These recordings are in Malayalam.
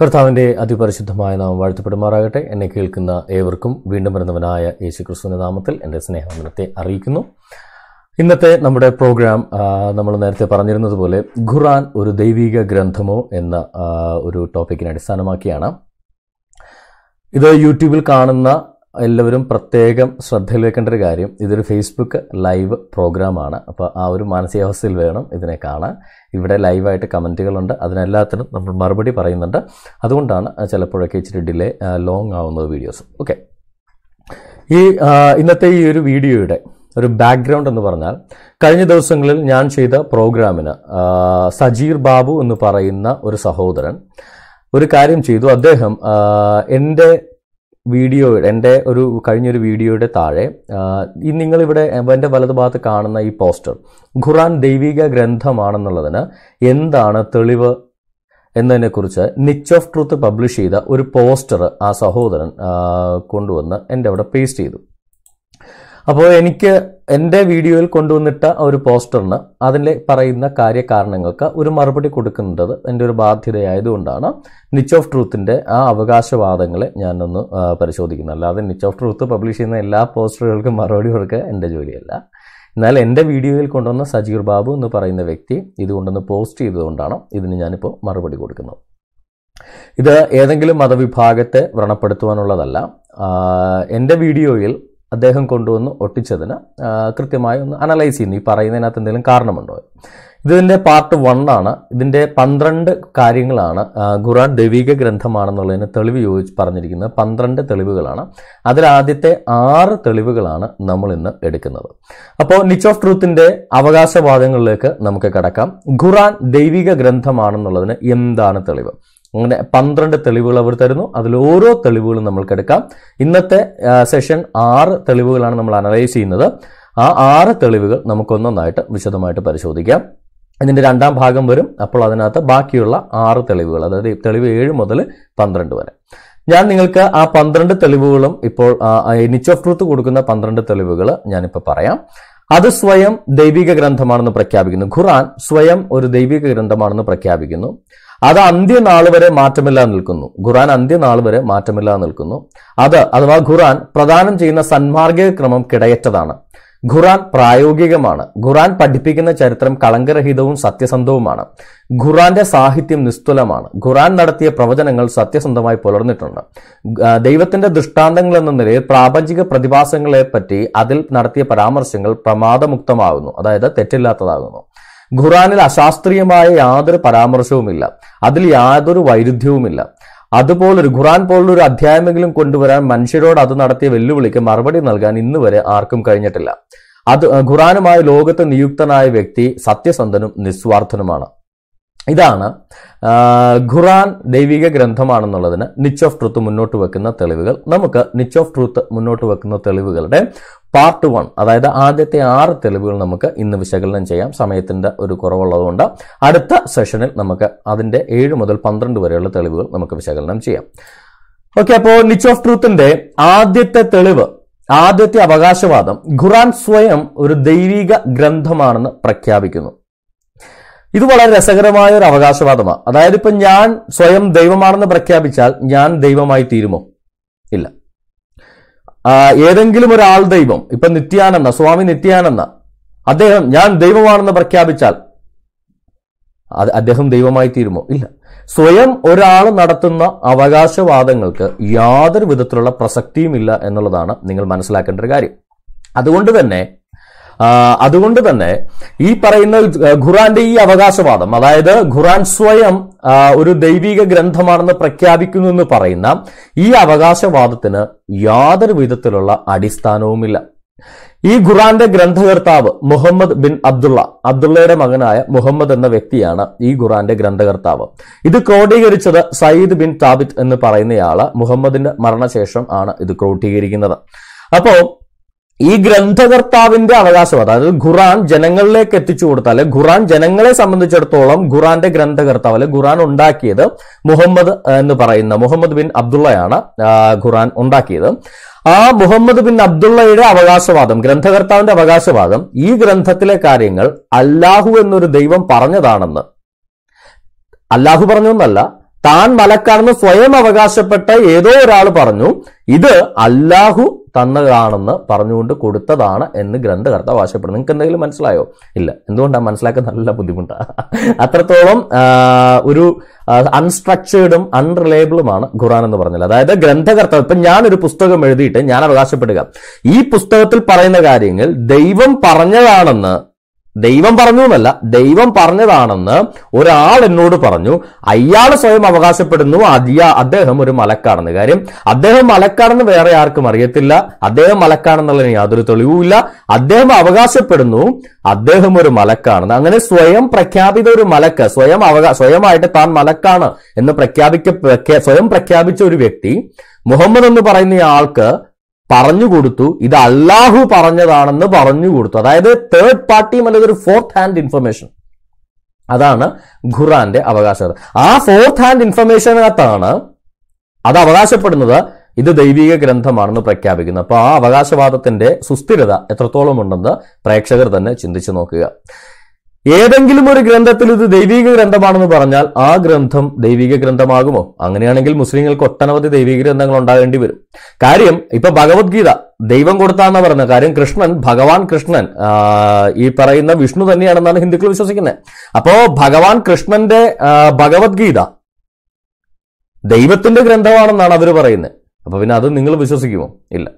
കർത്താവിന്റെ അതിപരിശുദ്ധമായ നാമം വാഴ്ത്തപ്പെടുമാറാകട്ടെ. എന്നെ കേൾക്കുന്ന ഏവർക്കും വീണ്ടും വരുന്നവനായ യേശു ക്രിസ്തുവിന്റെ നാമത്തിൽ എന്റെ സ്നേഹവന്ദനത്തെ അറിയിക്കുന്നു. ഇന്നത്തെ നമ്മുടെ പ്രോഗ്രാം നമ്മൾ നേരത്തെ പറഞ്ഞിരുന്നത് പോലെ ഖുറാൻ ഒരു ദൈവിക ഗ്രന്ഥമോ എന്ന ഒരു ടോപ്പിക്കിനെ അടിസ്ഥാനമാക്കിയാണ്. ഇത് യൂട്യൂബിൽ കാണുന്ന എല്ലാവരും പ്രത്യേകം ശ്രദ്ധയിൽ വെക്കേണ്ട ഒരു കാര്യം ഇതൊരു ഫേസ്ബുക്ക് ലൈവ് പ്രോഗ്രാമാണ് അപ്പോൾ ആ ഒരു മാനസികാവസ്ഥയിൽ വേണം ഇതിനെ കാണാൻ. ഇവിടെ ലൈവായിട്ട് കമന്റുകളുണ്ട് അതിനെല്ലാത്തിനും നമ്മൾ മറുപടി പറയുന്നുണ്ട്. അതുകൊണ്ടാണ് ചിലപ്പോഴൊക്കെ ഇച്ചിരി ഡിലേ ലോങ് ആവുന്നത് വീഡിയോസ് ഓക്കെ ഈ ഇന്നത്തെ ഈ ഒരു വീഡിയോയുടെ ഒരു ബാക്ക്ഗ്രൗണ്ട് എന്ന് പറഞ്ഞാൽ കഴിഞ്ഞ ദിവസങ്ങളിൽ ഞാൻ ചെയ്ത പ്രോഗ്രാമിന് സജീർ ബാബു എന്ന് പറയുന്ന ഒരു സഹോദരൻ ഒരു കാര്യം ചെയ്തു. അദ്ദേഹം എന്റെ വീഡിയോ എന്റെ ഒരു കഴിഞ്ഞൊരു വീഡിയോയുടെ താഴെ ഈ നിങ്ങളിവിടെ എന്റെ വലതുഭാഗത്ത് കാണുന്ന ഈ പോസ്റ്റർ ഖുറാൻ ദൈവിക ഗ്രന്ഥമാണെന്നുള്ളതിന് എന്താണ് തെളിവ് എന്നതിനെക്കുറിച്ച് നിച്ച് ഓഫ് ട്രൂത്ത് പബ്ലിഷ് ചെയ്ത ഒരു പോസ്റ്റർ ആ സഹോദരൻ കൊണ്ടുവന്ന് എന്റെ അവിടെ പേസ്റ്റ് ചെയ്തു. അപ്പോൾ എനിക്ക് എന്റെ വീഡിയോയിൽ കൊണ്ടുവന്നിട്ട ഒരു പോസ്റ്ററിന് അതിൽ പറയുന്ന കാര്യകാരണങ്ങൾക്ക് ഒരു മറുപടി കൊടുക്കുന്നത് എന്റെ ഒരു ബാധ്യതയായതുകൊണ്ടാണ്. നിച്ച് ഓഫ് ട്രൂത്തിന്റെ ആ അവകാശവാദങ്ങളെ ഞാനൊന്ന് പരിശോധിക്കുന്നത് അല്ലാതെ നിച്ച് ഓഫ് ട്രൂത്ത് പബ്ലിഷ് ചെയ്യുന്ന എല്ലാ പോസ്റ്ററുകൾക്കും മറുപടി കൊടുക്കുക എന്റെ ജോലിയല്ല. എന്നാൽ എന്റെ വീഡിയോയിൽ കൊണ്ടുവന്ന സജീർ ബാബു എന്ന് പറയുന്ന വ്യക്തി ഇത് കൊണ്ടുവന്ന് പോസ്റ്റ് ചെയ്തതുകൊണ്ടാണ് ഇതിന് ഞാനിപ്പോൾ മറുപടി കൊടുക്കുന്നത് ഇത് ഏതെങ്കിലും മതവിഭാഗത്തെ വ്രണപ്പെടുത്തുവാനുള്ളതല്ല. എന്റെ വീഡിയോയിൽ അദ്ദേഹം കൊണ്ടുവന്ന് ഒട്ടിച്ചതിന് കൃത്യമായി ഒന്ന് അനലൈസ് ചെയ്യുന്നു. ഈ പറയുന്നതിനകത്ത് എന്തെങ്കിലും കാരണമുണ്ടോ? ഇതിന്റെ പാർട്ട് വൺ ആണ്. ഇതിന്റെ പന്ത്രണ്ട് കാര്യങ്ങളാണ് ഖുറാൻ ദൈവിക ഗ്രന്ഥമാണെന്നുള്ളതിന് തെളിവ് ചോദിച്ച് പറഞ്ഞിരിക്കുന്നത്. പന്ത്രണ്ട് തെളിവുകളാണ്. അതിൽ ആദ്യത്തെ ആറ് തെളിവുകളാണ് നമ്മൾ ഇന്ന് എടുക്കുന്നത്. അപ്പോൾ നിച്ച് ഓഫ് ട്രൂത്തിന്റെ അവകാശവാദങ്ങളിലേക്ക് നമുക്ക് കടക്കാം. ഖുറാൻ ദൈവിക ഗ്രന്ഥമാണെന്നുള്ളതിന് എന്താണ് തെളിവ്? അങ്ങനെ പന്ത്രണ്ട് തെളിവുകൾ അവർ തരുന്നു. അതിൽ ഓരോ തെളിവുകളും നമ്മൾക്ക് എടുക്കാം. ഇന്നത്തെ സെഷൻ ആറ് തെളിവുകളാണ് നമ്മൾ അനലൈസ് ചെയ്യുന്നത്. ആ ആറ് തെളിവുകൾ നമുക്കൊന്നൊന്നായിട്ട് വിശദമായിട്ട് പരിശോധിക്കാം. ഇതിന്റെ രണ്ടാം ഭാഗം വരും. അപ്പോൾ അതിനകത്ത് ബാക്കിയുള്ള ആറ് തെളിവുകൾ അതായത് തെളിവ് ഏഴ് മുതൽ പന്ത്രണ്ട് വരെ. ഞാൻ നിങ്ങൾക്ക് ആ പന്ത്രണ്ട് തെളിവുകളും ഇപ്പോൾ നിച്ച് ഓഫ് ട്രൂത്ത് കൊടുക്കുന്ന പന്ത്രണ്ട് തെളിവുകൾ ഞാനിപ്പോൾ പറയാം. അത് സ്വയം ദൈവിക ഗ്രന്ഥമാണെന്ന് പ്രഖ്യാപിക്കുന്നു. ഖുറാൻ സ്വയം ഒരു ദൈവിക ഗ്രന്ഥമാണെന്ന് പ്രഖ്യാപിക്കുന്നു. അത് അന്ത്യനാൾ വരെ മാറ്റമില്ലാതെ നിൽക്കുന്നു. ഖുറാൻ അന്ത്യനാൾ വരെ മാറ്റമില്ലാതെ നിൽക്കുന്നു. അത് അഥവാ ഖുറാൻ പ്രദാനം ചെയ്യുന്ന സന്മാർഗിക ക്രമം കിടയറ്റതാണ്. ഖുറാൻ പ്രായോഗികമാണ്. ഖുറാൻ പഠിപ്പിക്കുന്ന ചരിത്രം കളങ്കരഹിതവും സത്യസന്ധവുമാണ്. ഖുറാന്റെ സാഹിത്യം നിസ്തുലമാണ്. ഖുറാൻ നടത്തിയ പ്രവചനങ്ങൾ സത്യസന്ധമായി പുലർന്നിട്ടുണ്ട്. ദൈവത്തിന്റെ ദൃഷ്ടാന്തങ്ങൾ എന്ന നിലയിൽ പ്രാപഞ്ചിക പ്രതിഭാസങ്ങളെ പറ്റി അതിൽ നടത്തിയ പരാമർശങ്ങൾ പ്രമാദമുക്തമാകുന്നു. അതായത് തെറ്റില്ലാത്തതാകുന്നു. ഖുറാനിൽ അശാസ്ത്രീയമായ യാതൊരു പരാമർശവുമില്ല. അതിൽ യാതൊരു വൈരുദ്ധ്യവുമില്ല. അതുപോലൊരു ഖുറാൻ പോലൊരു അധ്യായമെങ്കിലും കൊണ്ടുവരാൻ മനുഷ്യരോട് അത് നടത്തിയ വെല്ലുവിളിക്ക് മറുപടി നൽകാൻ ഇന്ന് വരെ ആർക്കും കഴിഞ്ഞിട്ടില്ല. അത് ഖുറാനുമായി ലോകത്ത് നിയുക്തനായ വ്യക്തി സത്യസന്ധനും നിസ്വാർത്ഥനുമാണ്. ഇതാണ് ഖുറാൻ ദൈവിക ഗ്രന്ഥമാണെന്നുള്ളതിന് നിച്ച് ഓഫ് ട്രൂത്ത് മുന്നോട്ട് വെക്കുന്ന തെളിവുകൾ. നമുക്ക് നിച്ച് ഓഫ് ട്രൂത്ത് മുന്നോട്ട് വെക്കുന്ന തെളിവുകളുടെ പാർട്ട് വൺ അതായത് ആദ്യത്തെ ആറ് തെളിവുകൾ നമുക്ക് ഇന്ന് വിശകലനം ചെയ്യാം. സമയത്തിന്റെ ഒരു കുറവുള്ളതുകൊണ്ട് അടുത്ത സെഷനിൽ നമുക്ക് അതിന്റെ ഏഴ് മുതൽ പന്ത്രണ്ട് വരെയുള്ള തെളിവുകൾ നമുക്ക് വിശകലനം ചെയ്യാം. ഓക്കെ അപ്പോൾ നിച്ച് ഓഫ് ട്രൂത്തിന്റെ ആദ്യത്തെ തെളിവ് ആദ്യത്തെ അവകാശവാദം ഖുറാൻ സ്വയം ഒരു ദൈവിക ഗ്രന്ഥമാണെന്ന് പ്രഖ്യാപിക്കുന്നു. ഇത് വളരെ രസകരമായ ഒരു അവകാശവാദമാണ് അതായത് ഇപ്പൊ ഞാൻ സ്വയം ദൈവമാണെന്ന് പ്രഖ്യാപിച്ചാൽ ഞാൻ ദൈവമായി തീരുമോ? ഇല്ല. ഏതെങ്കിലും ഒരാൾ ദൈവം ഇപ്പൊ നിത്യാനന്ദ സ്വാമി നിത്യാനന്ദ അദ്ദേഹം ഞാൻ ദൈവമാണെന്ന് പ്രഖ്യാപിച്ചാൽ അത് അദ്ദേഹം ദൈവമായി തീരുമോ? ഇല്ല. സ്വയം ഒരാൾ നടത്തുന്ന അവകാശവാദങ്ങൾക്ക് യാതൊരു വിധത്തിലുള്ള പ്രസക്തിയുമില്ല എന്നുള്ളതാണ് നിങ്ങൾ മനസ്സിലാക്കേണ്ട ഒരു കാര്യം. അതുകൊണ്ട് തന്നെ അതുകൊണ്ട് തന്നെ ഈ പറയുന്ന ഖുറാന്റെ ഈ അവകാശവാദം അതായത് ഖുറാൻ സ്വയം ഒരു ദൈവിക ഗ്രന്ഥമാണെന്ന് പ്രഖ്യാപിക്കുന്നു എന്ന് പറയുന്ന ഈ അവകാശവാദത്തിന് യാതൊരു വിധത്തിലുള്ള അടിസ്ഥാനവുമില്ല. ഈ ഖുറാന്റെ ഗ്രന്ഥകർത്താവ് മുഹമ്മദ് ബിൻ അബ്ദുള്ള അബ്ദുള്ളയുടെ മകനായ മുഹമ്മദ് എന്ന വ്യക്തിയാണ് ഈ ഖുറാന്റെ ഗ്രന്ഥകർത്താവ്. ഇത് ക്രോഡീകരിച്ചത് സയ്യിദ് ബിൻ താബിത്ത് എന്ന് പറയുന്നയാൾ മുഹമ്മദിന്റെ മരണശേഷം ആണ് ഇത് ക്രോഡീകരിക്കുന്നത്. അപ്പോ ഈ ഗ്രന്ഥകർത്താവിന്റെ അവകാശം അതായത് ഖുറാൻ ജനങ്ങളിലേക്ക് എത്തിച്ചു കൊടുത്താൽ ഖുറാൻ ജനങ്ങളെ സംബന്ധിച്ചിടത്തോളം ഖുറാന്റെ ഗ്രന്ഥകർത്താവ് അല്ലെ ഖുറാൻ ഉണ്ടാക്കിയത് മുഹമ്മദ് എന്ന് പറയുന്ന മുഹമ്മദ് ബിൻ അബ്ദുള്ളയാണ് ഖുറാൻ ഉണ്ടാക്കിയത്. ആ മുഹമ്മദ് ബിൻ അബ്ദുള്ളയുടെ അവകാശവാദം ഗ്രന്ഥകർത്താവിന്റെ അവകാശവാദം ഈ ഗ്രന്ഥത്തിലെ കാര്യങ്ങൾ അല്ലാഹു എന്നൊരു ദൈവം പറഞ്ഞതാണെന്ന്. അല്ലാഹു പറഞ്ഞു എന്നല്ല താൻ മലക്കാണെന്ന് സ്വയം അവകാശപ്പെട്ട ഏതോ ഒരാൾ പറഞ്ഞു ഇത് അല്ലാഹു തന്നതാണെന്ന് പറഞ്ഞുകൊണ്ട് കൊടുത്തതാണ് എന്ന് ഗ്രന്ഥകർത്ത ആവശ്യപ്പെടുന്നു നിങ്ങൾക്ക് എന്തെങ്കിലും മനസ്സിലായോ? ഇല്ല. എന്തുകൊണ്ടാണ് മനസ്സിലാക്കാൻ നല്ല ബുദ്ധിമുട്ടാണ് അത്രത്തോളം ഒരു അൺസ്ട്രക്ചേർഡും അൺറിലയബിളുമാണ് ഖുറാൻ എന്ന് പറഞ്ഞത്. അതായത് ഗ്രന്ഥകർത്താവ് ഇപ്പം ഞാനൊരു പുസ്തകം എഴുതിയിട്ട് ഞാൻ അവകാശപ്പെടുക. ഈ പുസ്തകത്തിൽ പറയുന്ന കാര്യങ്ങൾ ദൈവം പറഞ്ഞതാണെന്ന് ദൈവം പറഞ്ഞു എന്നല്ല ദൈവം പറഞ്ഞതാണെന്ന് ഒരാൾ എന്നോട് പറഞ്ഞു. അയാൾ സ്വയം അവകാശപ്പെടുന്നു അതിയ അദ്ദേഹം ഒരു മലക്കാണെന്ന് കാര്യം അദ്ദേഹം മലക്കാണെന്ന് വേറെ ആർക്കും അറിയത്തില്ല. അദ്ദേഹം മലക്കാണെന്നുള്ളതിന് യാതൊരു തെളിവുമില്ല അദ്ദേഹം അവകാശപ്പെടുന്നു അദ്ദേഹം ഒരു മലക്കാണെന്ന് അങ്ങനെ സ്വയം പ്രഖ്യാപിത ഒരു മലക്ക് സ്വയം അവകാശ സ്വയമായിട്ട് താൻ മലക്കാണ് എന്ന് പ്രഖ്യാപിക്ക സ്വയം പ്രഖ്യാപിച്ച ഒരു വ്യക്തി മുഹമ്മദ് എന്ന് പറയുന്ന ആൾക്ക് പറഞ്ഞു കൊടുത്തു ഇത് അള്ളാഹു പറഞ്ഞതാണെന്ന് പറഞ്ഞു കൊടുത്തു. അതായത് തേർഡ് പാർട്ടി അല്ലെങ്കിൽ ഒരു ഫോർത്ത് ഹാൻഡ് ഇൻഫർമേഷൻ അതാണ് ഖുറാന്റെ അവകാശം. ആ ഫോർത്ത് ഹാൻഡ് ഇൻഫർമേഷനകത്താണ് അത് അവകാശപ്പെടുന്നത് ഇത് ദൈവിക ഗ്രന്ഥമാണെന്ന് പ്രഖ്യാപിക്കുന്നത് അപ്പോൾ ആ അവകാശവാദത്തിന്റെ സുസ്ഥിരത എത്രത്തോളം ഉണ്ടെന്ന് പ്രേക്ഷകർ തന്നെ ചിന്തിച്ചു നോക്കുക. ഏതെങ്കിലും ഒരു ഗ്രന്ഥത്തിൽ ഇത് ദൈവിക ഗ്രന്ഥമാണെന്ന് പറഞ്ഞാൽ ആ ഗ്രന്ഥം ദൈവിക ഗ്രന്ഥമാകുമോ? അങ്ങനെയാണെങ്കിൽ മുസ്ലിങ്ങൾക്ക് ഒട്ടനവധി ദൈവിക ഗ്രന്ഥങ്ങൾ ഉണ്ടാകേണ്ടി വരും. കാര്യം ഇപ്പൊ ഭഗവത്ഗീത ദൈവം കൊടുത്താന്ന് പറഞ്ഞ കാര്യം കൃഷ്ണൻ ഭഗവാൻ കൃഷ്ണൻ ഈ പറയുന്ന വിഷ്ണു തന്നെയാണെന്നാണ് ഹിന്ദുക്കൾ വിശ്വസിക്കുന്നത് അപ്പോ ഭഗവാൻ കൃഷ്ണന്റെ ഭഗവത്ഗീത ദൈവത്തിന്റെ ഗ്രന്ഥമാണെന്നാണ് അവർ പറയുന്നത് അപ്പൊ പിന്നെ അത് നിങ്ങൾ വിശ്വസിക്കുമോ? ഇല്ല.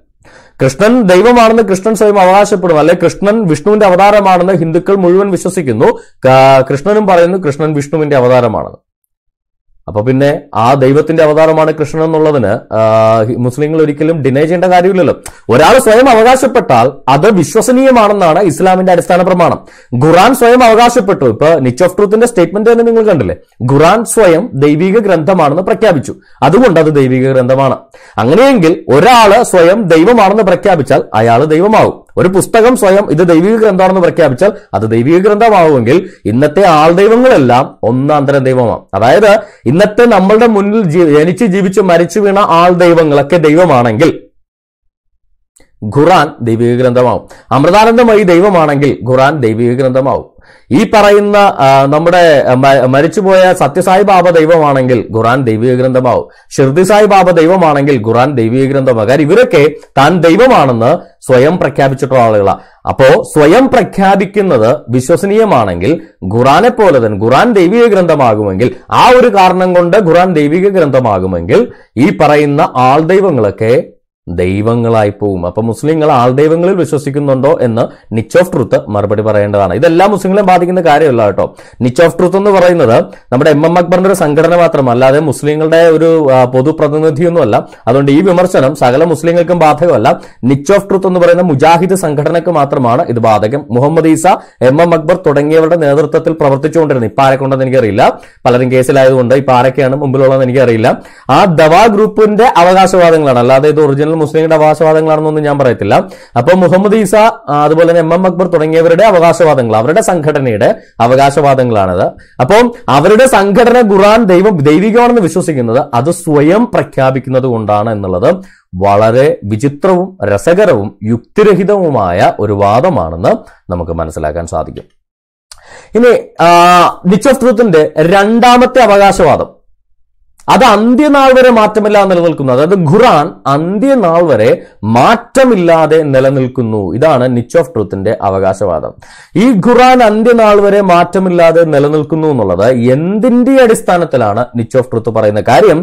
കൃഷ്ണൻ ദൈവമാണെന്ന് കൃഷ്ണൻ സ്വയം അവകാശപ്പെടും അല്ലെ കൃഷ്ണൻ വിഷ്ണുവിന്റെ അവതാരമാണെന്ന് ഹിന്ദുക്കൾ മുഴുവൻ വിശ്വസിക്കുന്നു. കൃഷ്ണനും പറയുന്നു കൃഷ്ണൻ വിഷ്ണുവിന്റെ അവതാരമാണെന്ന്. അപ്പൊ പിന്നെ ആ ദൈവത്തിന്റെ അവതാരമാണ് കൃഷ്ണൻ എന്നുള്ളതിന് മുസ്ലിങ്ങൾ ഒരിക്കലും ഡിനൈ ചെയ്യേണ്ട കാര്യമില്ലല്ലോ. ഒരാൾ സ്വയം അവകാശപ്പെട്ടാൽ അത് വിശ്വസനീയമാണെന്നാണ് ഇസ്ലാമിന്റെ അടിസ്ഥാന പ്രമാണം. ഖുറാൻ സ്വയം അവകാശപ്പെട്ടു. ഇപ്പൊ നിച്ച് ഓഫ് ട്രൂത്തിന്റെ സ്റ്റേറ്റ്മെന്റ് തന്നെ നിങ്ങൾ കണ്ടില്ലേ? ഖുറാൻ സ്വയം ദൈവിക ഗ്രന്ഥമാണെന്ന് പ്രഖ്യാപിച്ചു. അതുകൊണ്ട് അത് ദൈവിക ഗ്രന്ഥമാണ്. അങ്ങനെയെങ്കിൽ ഒരാൾ സ്വയം ദൈവമാണെന്ന് പ്രഖ്യാപിച്ചാൽ അയാൾ ദൈവമാവും. ഒരു പുസ്തകം സ്വയം ഇത് ദൈവിക ഗ്രന്ഥമാണെന്ന് പ്രഖ്യാപിച്ചാൽ അത് ദൈവിക ഗ്രന്ഥമാവുമെങ്കിൽ ഇന്നത്തെ ആൾ ദൈവങ്ങളെല്ലാം ഒന്നാം തരം ദൈവമാണ്. അതായത് ഇന്നത്തെ നമ്മളുടെ മുന്നിൽ ജനിച്ച് ജീവിച്ച് മരിച്ചു വീണ ആൾ ദൈവങ്ങളൊക്കെ ദൈവമാണെങ്കിൽ ഖുറാൻ ദൈവിക ഗ്രന്ഥമാവും. അമൃതാനന്ദമായി ദൈവമാണെങ്കിൽ ഖുറാൻ ദൈവിക ഗ്രന്ഥമാവും. ഈ പറയുന്ന നമ്മുടെ മരിച്ചുപോയ സത്യസായി ബാബ ദൈവമാണെങ്കിൽ ഖുറാൻ ദൈവിക ഗ്രന്ഥമാവും ഷിർദി സായി ബാബ ദൈവമാണെങ്കിൽ ഖുറാൻ ദൈവിക ഗ്രന്ഥമാകാൻ ഇവരൊക്കെ താൻ ദൈവമാണെന്ന് സ്വയം പ്രഖ്യാപിച്ചിട്ടുള്ള ആളുകളാണ് അപ്പോ സ്വയം പ്രഖ്യാപിക്കുന്നത് വിശ്വസനീയമാണെങ്കിൽ ഖുറാനെ പോലെ തന്നെ ഖുറാൻ ദൈവിക ഗ്രന്ഥമാകുമെങ്കിൽ ആ ഒരു കാരണം കൊണ്ട് ഖുറാൻ ദൈവിക ഗ്രന്ഥമാകുമെങ്കിൽ ഈ പറയുന്ന ആൾ ദൈവങ്ങളൊക്കെ ദൈവങ്ങളായി പോവും. അപ്പൊ മുസ്ലിങ്ങൾ ആൾ ദൈവങ്ങളിൽ വിശ്വസിക്കുന്നുണ്ടോ എന്ന് നിച്ച് ഓഫ് ട്രൂത്ത് മറുപടി പറയേണ്ടതാണ്. ഇതെല്ലാം മുസ്ലിങ്ങളെ ബാധിക്കുന്ന കാര്യമല്ല കേട്ടോ. നിച്ച് ഓഫ് ട്രൂത്ത് എന്ന് പറയുന്നത് നമ്മുടെ എം എം അക്ബറിന്റെ ഒരു സംഘടന മാത്രമല്ല മുസ്ലിങ്ങളുടെ ഒരു പൊതുപ്രതിനിധിയൊന്നുമല്ല. അതുകൊണ്ട് ഈ വിമർശനം സകല മുസ്ലിങ്ങൾക്കും ബാധകമല്ല. നിച്ച് ഓഫ് ട്രൂത്ത് എന്ന് പറയുന്ന മുജാഹിദ് സംഘടനക്ക് മാത്രമാണ് ഇത് ബാധകം. മുഹമ്മദ് ഈസ എം എം അക്ബർ തുടങ്ങിയവരുടെ നേതൃത്വത്തിൽ പ്രവർത്തിച്ചുകൊണ്ടിരുന്നു ഇപ്പൊ ആരെക്കൊണ്ടെന്ന് എനിക്കറിയില്ല. പലരും കേസിലായതുകൊണ്ട് ഇപ്പൊ ആരൊക്കെയാണ് മുമ്പിലുള്ളതെന്ന് എനിക്കറിയില്ല. ആ ദവാ ഗ്രൂപ്പിന്റെ അവകാശവാദങ്ങളാണ്. അല്ലാതെ ഇത് ഒറിജിനൽ മുസ്ലിങ്ങളുടെ അവകാശവാദങ്ങളാണെന്നൊന്നും ഞാൻ പറയത്തില്ല. അപ്പൊ മുഹമ്മദ് ഈസ അതുപോലെ തന്നെ എം എം അക്ബർ തുടങ്ങിയവരുടെ അവകാശവാദങ്ങൾ അവരുടെ സംഘടനയുടെ അവകാശവാദങ്ങളാണത്. അപ്പം അവരുടെ സംഘടന ഖുറാൻ ദൈവം ദൈവികമാണെന്ന് വിശ്വസിക്കുന്നത് അത് സ്വയം പ്രഖ്യാപിക്കുന്നത് കൊണ്ടാണ് എന്നുള്ളത് വളരെ വിചിത്രവും രസകരവും യുക്തിരഹിതവുമായ ഒരു വാദമാണെന്ന് നമുക്ക് മനസ്സിലാക്കാൻ സാധിക്കും. ഇനി നിച്ച് ഓഫ് ട്രൂത്തിന്റെ രണ്ടാമത്തെ അവകാശവാദം. അത് അന്ത്യനാൾ വരെ മാറ്റമില്ലാതെ നിലനിൽക്കുന്നു. അതായത് ഖുറാൻ അന്ത്യനാൾ വരെ മാറ്റമില്ലാതെ നിലനിൽക്കുന്നു. ഇതാണ് നിച്ച് ഓഫ് ട്രൂത്തിന്റെ അവകാശവാദം. ഈ ഖുറാൻ അന്ത്യനാൾ വരെ മാറ്റമില്ലാതെ നിലനിൽക്കുന്നു എന്നുള്ളത് എന്തിന്റെ അടിസ്ഥാനത്തിലാണ് നിച്ച് ഓഫ് ട്രൂത്ത് പറയുന്ന കാര്യം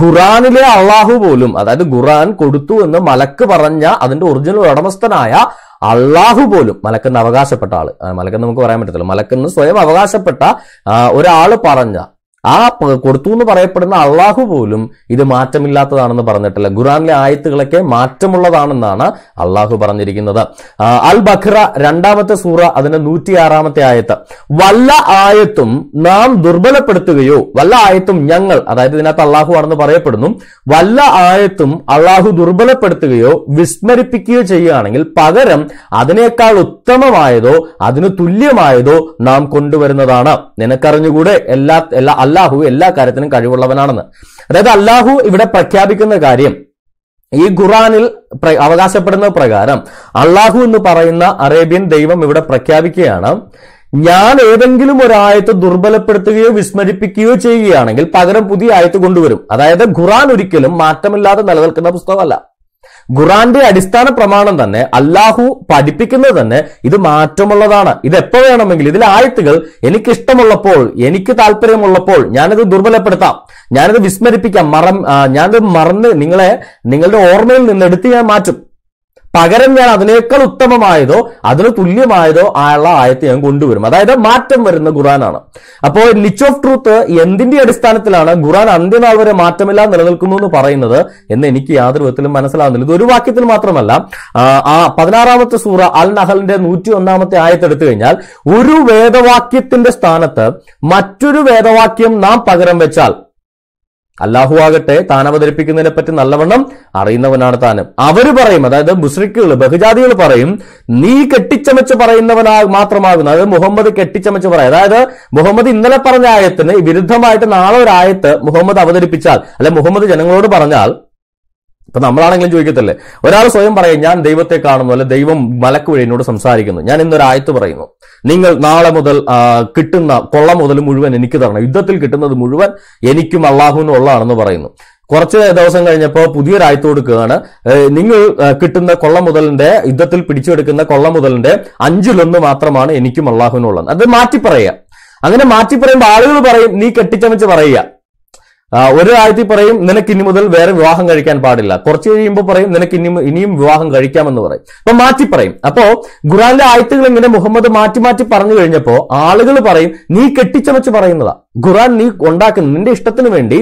ഖുറാനിലെ അള്ളാഹു പോലും അതായത് ഖുറാൻ കൊടുത്തു എന്ന് മലക്ക് പറഞ്ഞ അതിന്റെ ഒറിജിനൽ ഉടമസ്ഥനായ അള്ളാഹു പോലും മലക്കെന്ന് അവകാശപ്പെട്ട ആൾ മലക്കെന്ന് നമുക്ക് പറയാൻ പറ്റത്തില്ല. മലക്കെന്ന് സ്വയം അവകാശപ്പെട്ട ഒരാൾ പറഞ്ഞ ആ കൊടുത്തു എന്ന് പറയപ്പെടുന്ന അള്ളാഹു പോലും ഇത് മാറ്റമില്ലാത്തതാണെന്ന് പറഞ്ഞിട്ടില്ല. ഖുറാനിലെ ആയത്തുകളൊക്കെ മാറ്റമുള്ളതാണെന്നാണ് അള്ളാഹു പറഞ്ഞിരിക്കുന്നത്. അൽ ബഖ്റ രണ്ടാമത്തെ സൂറ അതിന്റെ നൂറ്റിയാറാമത്തെ ആയത്ത്. വല്ല ആയത്തും നാം ദുർബലപ്പെടുത്തുകയോ വല്ല ആയത്തും ഞങ്ങൾ അതായത് ഇതിനകത്ത് അള്ളാഹു ആണെന്ന് പറയപ്പെടുന്നു വല്ല ആയത്തും അള്ളാഹു ദുർബലപ്പെടുത്തുകയോ വിസ്മരിപ്പിക്കുകയോ ചെയ്യുകയാണെങ്കിൽ പകരം അതിനേക്കാൾ ഉത്തമമായതോ അതിന് തുല്യമായതോ നാം കൊണ്ടുവരുന്നതാണ്. നിനക്കറിഞ്ഞുകൂടെ? എല്ലാ എല്ലാ അള്ളാഹു എല്ലാ കാര്യത്തിനും കഴിവുള്ളവനാണെന്ന്. അതായത് അല്ലാഹു ഇവിടെ പ്രഖ്യാപിക്കുന്ന കാര്യം ഈ ഖുറാനിൽ അവകാശപ്പെടുന്ന പ്രകാരം അള്ളാഹു എന്ന് പറയുന്ന അറേബ്യൻ ദൈവം ഇവിടെ പ്രഖ്യാപിക്കുകയാണ്. ഞാൻ ഏതെങ്കിലും ഒരു ആയത്ത് ദുർബലപ്പെടുത്തുകയോ വിസ്മരിപ്പിക്കുകയോ ചെയ്യുകയാണെങ്കിൽ പകരം പുതിയ ആയത്ത് കൊണ്ടുവരും. അതായത് ഖുറാൻ ഒരിക്കലും മാറ്റമില്ലാതെ നിലനിൽക്കുന്ന പുസ്തകമല്ല. ഖുറാന്റെ അടിസ്ഥാന പ്രമാണം തന്നെ അല്ലാഹു പഠിപ്പിക്കുന്നത് തന്നെ ഇത് മാറ്റമുള്ളതാണ്. ഇത് എപ്പോ വേണമെങ്കിലും ഇതിലെ ആയത്തുകൾ എനിക്ക് ഇഷ്ടമുള്ളപ്പോൾ എനിക്ക് താല്പര്യമുള്ളപ്പോൾ ഞാനത് ദുർബലപ്പെടുത്താം. ഞാനത് വിസ്മരിപ്പിക്കാം. മറം ഞാനത് മറന്ന് നിങ്ങളെ നിങ്ങളുടെ ഓർമ്മയിൽ നിന്ന് എടുത്ത് ഞാൻ മാറ്റും. പകരം ഞാൻ അതിനേക്കാൾ ഉത്തമമായതോ അതിന് തുല്യമായതോ ആയുള്ള ആയത്ത് ഞാൻ കൊണ്ടുവരും. അതായത് മാറ്റം വരുന്ന ഖുറാനാണ് അപ്പോൾ ലിച്ച് ഓഫ് ട്രൂത്ത് എന്തിന്റെ അടിസ്ഥാനത്തിലാണ് ഖുറാൻ അന്ത്യനാൾ വരെ മാറ്റമില്ലാതെ നിലനിൽക്കുന്നു എന്ന് പറയുന്നത് എന്ന് എനിക്ക് യാതൊരു വിധത്തിലും മനസ്സിലാവുന്നില്ല ഇത് ഒരു വാക്യത്തിൽ മാത്രമല്ല ആ, പതിനാറാമത്തെ സൂറ അൽ നഹലിന്റെ നൂറ്റി ഒന്നാമത്തെ ആയത്ത് എടുത്തു കഴിഞ്ഞാൽ ഒരു വേദവാക്യത്തിന്റെ സ്ഥാനത്ത് മറ്റൊരു വേദവാക്യം നാം പകരം വെച്ചാൽ അല്ലാഹു ആകട്ടെ താൻ അവതരിപ്പിക്കുന്നതിനെ പറ്റി നല്ലവണ്ണം അറിയുന്നവനാണ് താൻ. അവർ പറയും അതായത് മുസ്ലിക്കുകൾ ബഹുജാതികൾ പറയും നീ കെട്ടിച്ചമച്ച് പറയുന്നവനാ മാത്രമാകുന്നു. അതായത് മുഹമ്മദ് കെട്ടിച്ചമച്ച് പറയും. അതായത് മുഹമ്മദ് ഇന്നലെ പറഞ്ഞ ആയത്തിന് വിരുദ്ധമായിട്ട് നാളെ ഒരു ആയത്ത് മുഹമ്മദ് അവതരിപ്പിച്ചാൽ അല്ലെ മുഹമ്മദ് ജനങ്ങളോട് പറഞ്ഞാൽ ഇപ്പൊ നമ്മളാണെങ്കിലും ചോദിക്കത്തില്ലേ? ഒരാൾ സ്വയം പറയും ഞാൻ ദൈവത്തെ കാണുന്നു അല്ലെ ദൈവം മലക്ക് വഴി എന്നോട് സംസാരിക്കുന്നു ഞാൻ ഇന്നൊരു ആയത്ത് പറയുന്നു. നിങ്ങൾ നാളെ മുതൽ കിട്ടുന്ന കൊള്ള മുതൽ മുഴുവൻ എനിക്ക് തരണം. യുദ്ധത്തിൽ കിട്ടുന്നത് മുഴുവൻ എനിക്കും അള്ളാഹുവിനും ഉള്ളതാണെന്ന് പറയുന്നു. കുറച്ച് ദിവസം കഴിഞ്ഞപ്പോൾ പുതിയൊരായത്ത് കൊടുക്കുകയാണ്. നിങ്ങൾ കിട്ടുന്ന കൊള്ള മുതലിന്റെ യുദ്ധത്തിൽ പിടിച്ചെടുക്കുന്ന കൊള്ള മുതലിന്റെ അഞ്ചിലൊന്ന് മാത്രമാണ് എനിക്കും അള്ളാഹുവിനും ഉള്ളത് അത് മാറ്റി പറയുക അങ്ങനെ മാറ്റി പറയുമ്പോൾ ആളുകൾ പറയും നീ കെട്ടിച്ചമച്ച് പറയുക ആ, ഒരു ആയത്തിൽ പറയും നിനക്ക് ഇനി മുതൽ വേറെ വിവാഹം കഴിക്കാൻ പാടില്ല. കുറച്ച് കഴിയുമ്പോൾ പറയും നിനക്ക് ഇനി ഇനിയും വിവാഹം കഴിക്കാമെന്ന് പറയും. അപ്പൊ മാറ്റി പറയും. അപ്പോ ഖുറാന്റെ ആയത്തുകൾ ഇങ്ങനെ മുഹമ്മദ് മാറ്റി മാറ്റി പറഞ്ഞു കഴിഞ്ഞപ്പോൾ ആളുകൾ പറയും നീ കെട്ടിച്ചമച്ച് പറയുന്നതാ. ഖുറാൻ നീ ഉണ്ടാക്കുന്ന നിന്റെ ഇഷ്ടത്തിന് വേണ്ടി